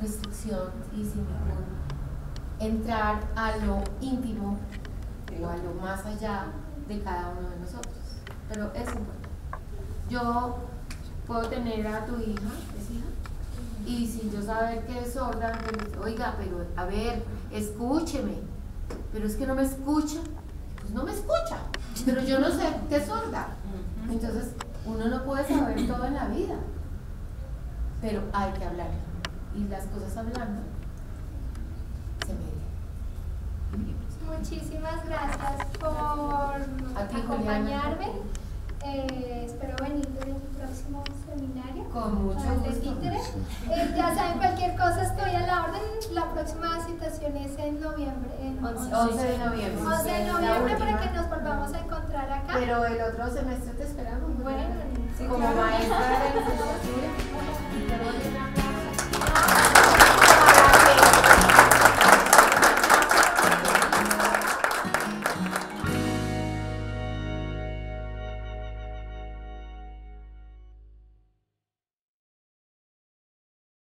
restricción y sin ningún entrar a lo íntimo o a lo más allá de cada uno de nosotros. Pero es importante. Yo puedo tener a tu hija, ¿es hija? Y sin yo saber que es sorda, oiga, pero a ver, escúcheme. Pero es que no me escucha. Pues no me escucha. Pero yo no sé es sorda. Entonces, uno no puede saber todo en la vida. Pero hay que hablar. Y las cosas hablando se meten. Muchísimas gracias por ti, acompañarme. Eh, espero venir en el próximo seminario. Con mucho gusto. Eh, ya saben, cualquier cosa estoy a la orden. La próxima citación es en noviembre. En 11 de noviembre. 11 de noviembre para que nos volvamos a encontrar acá. Pero el otro semestre te esperamos. ¿no? Bueno, sí, como claro. maestra de.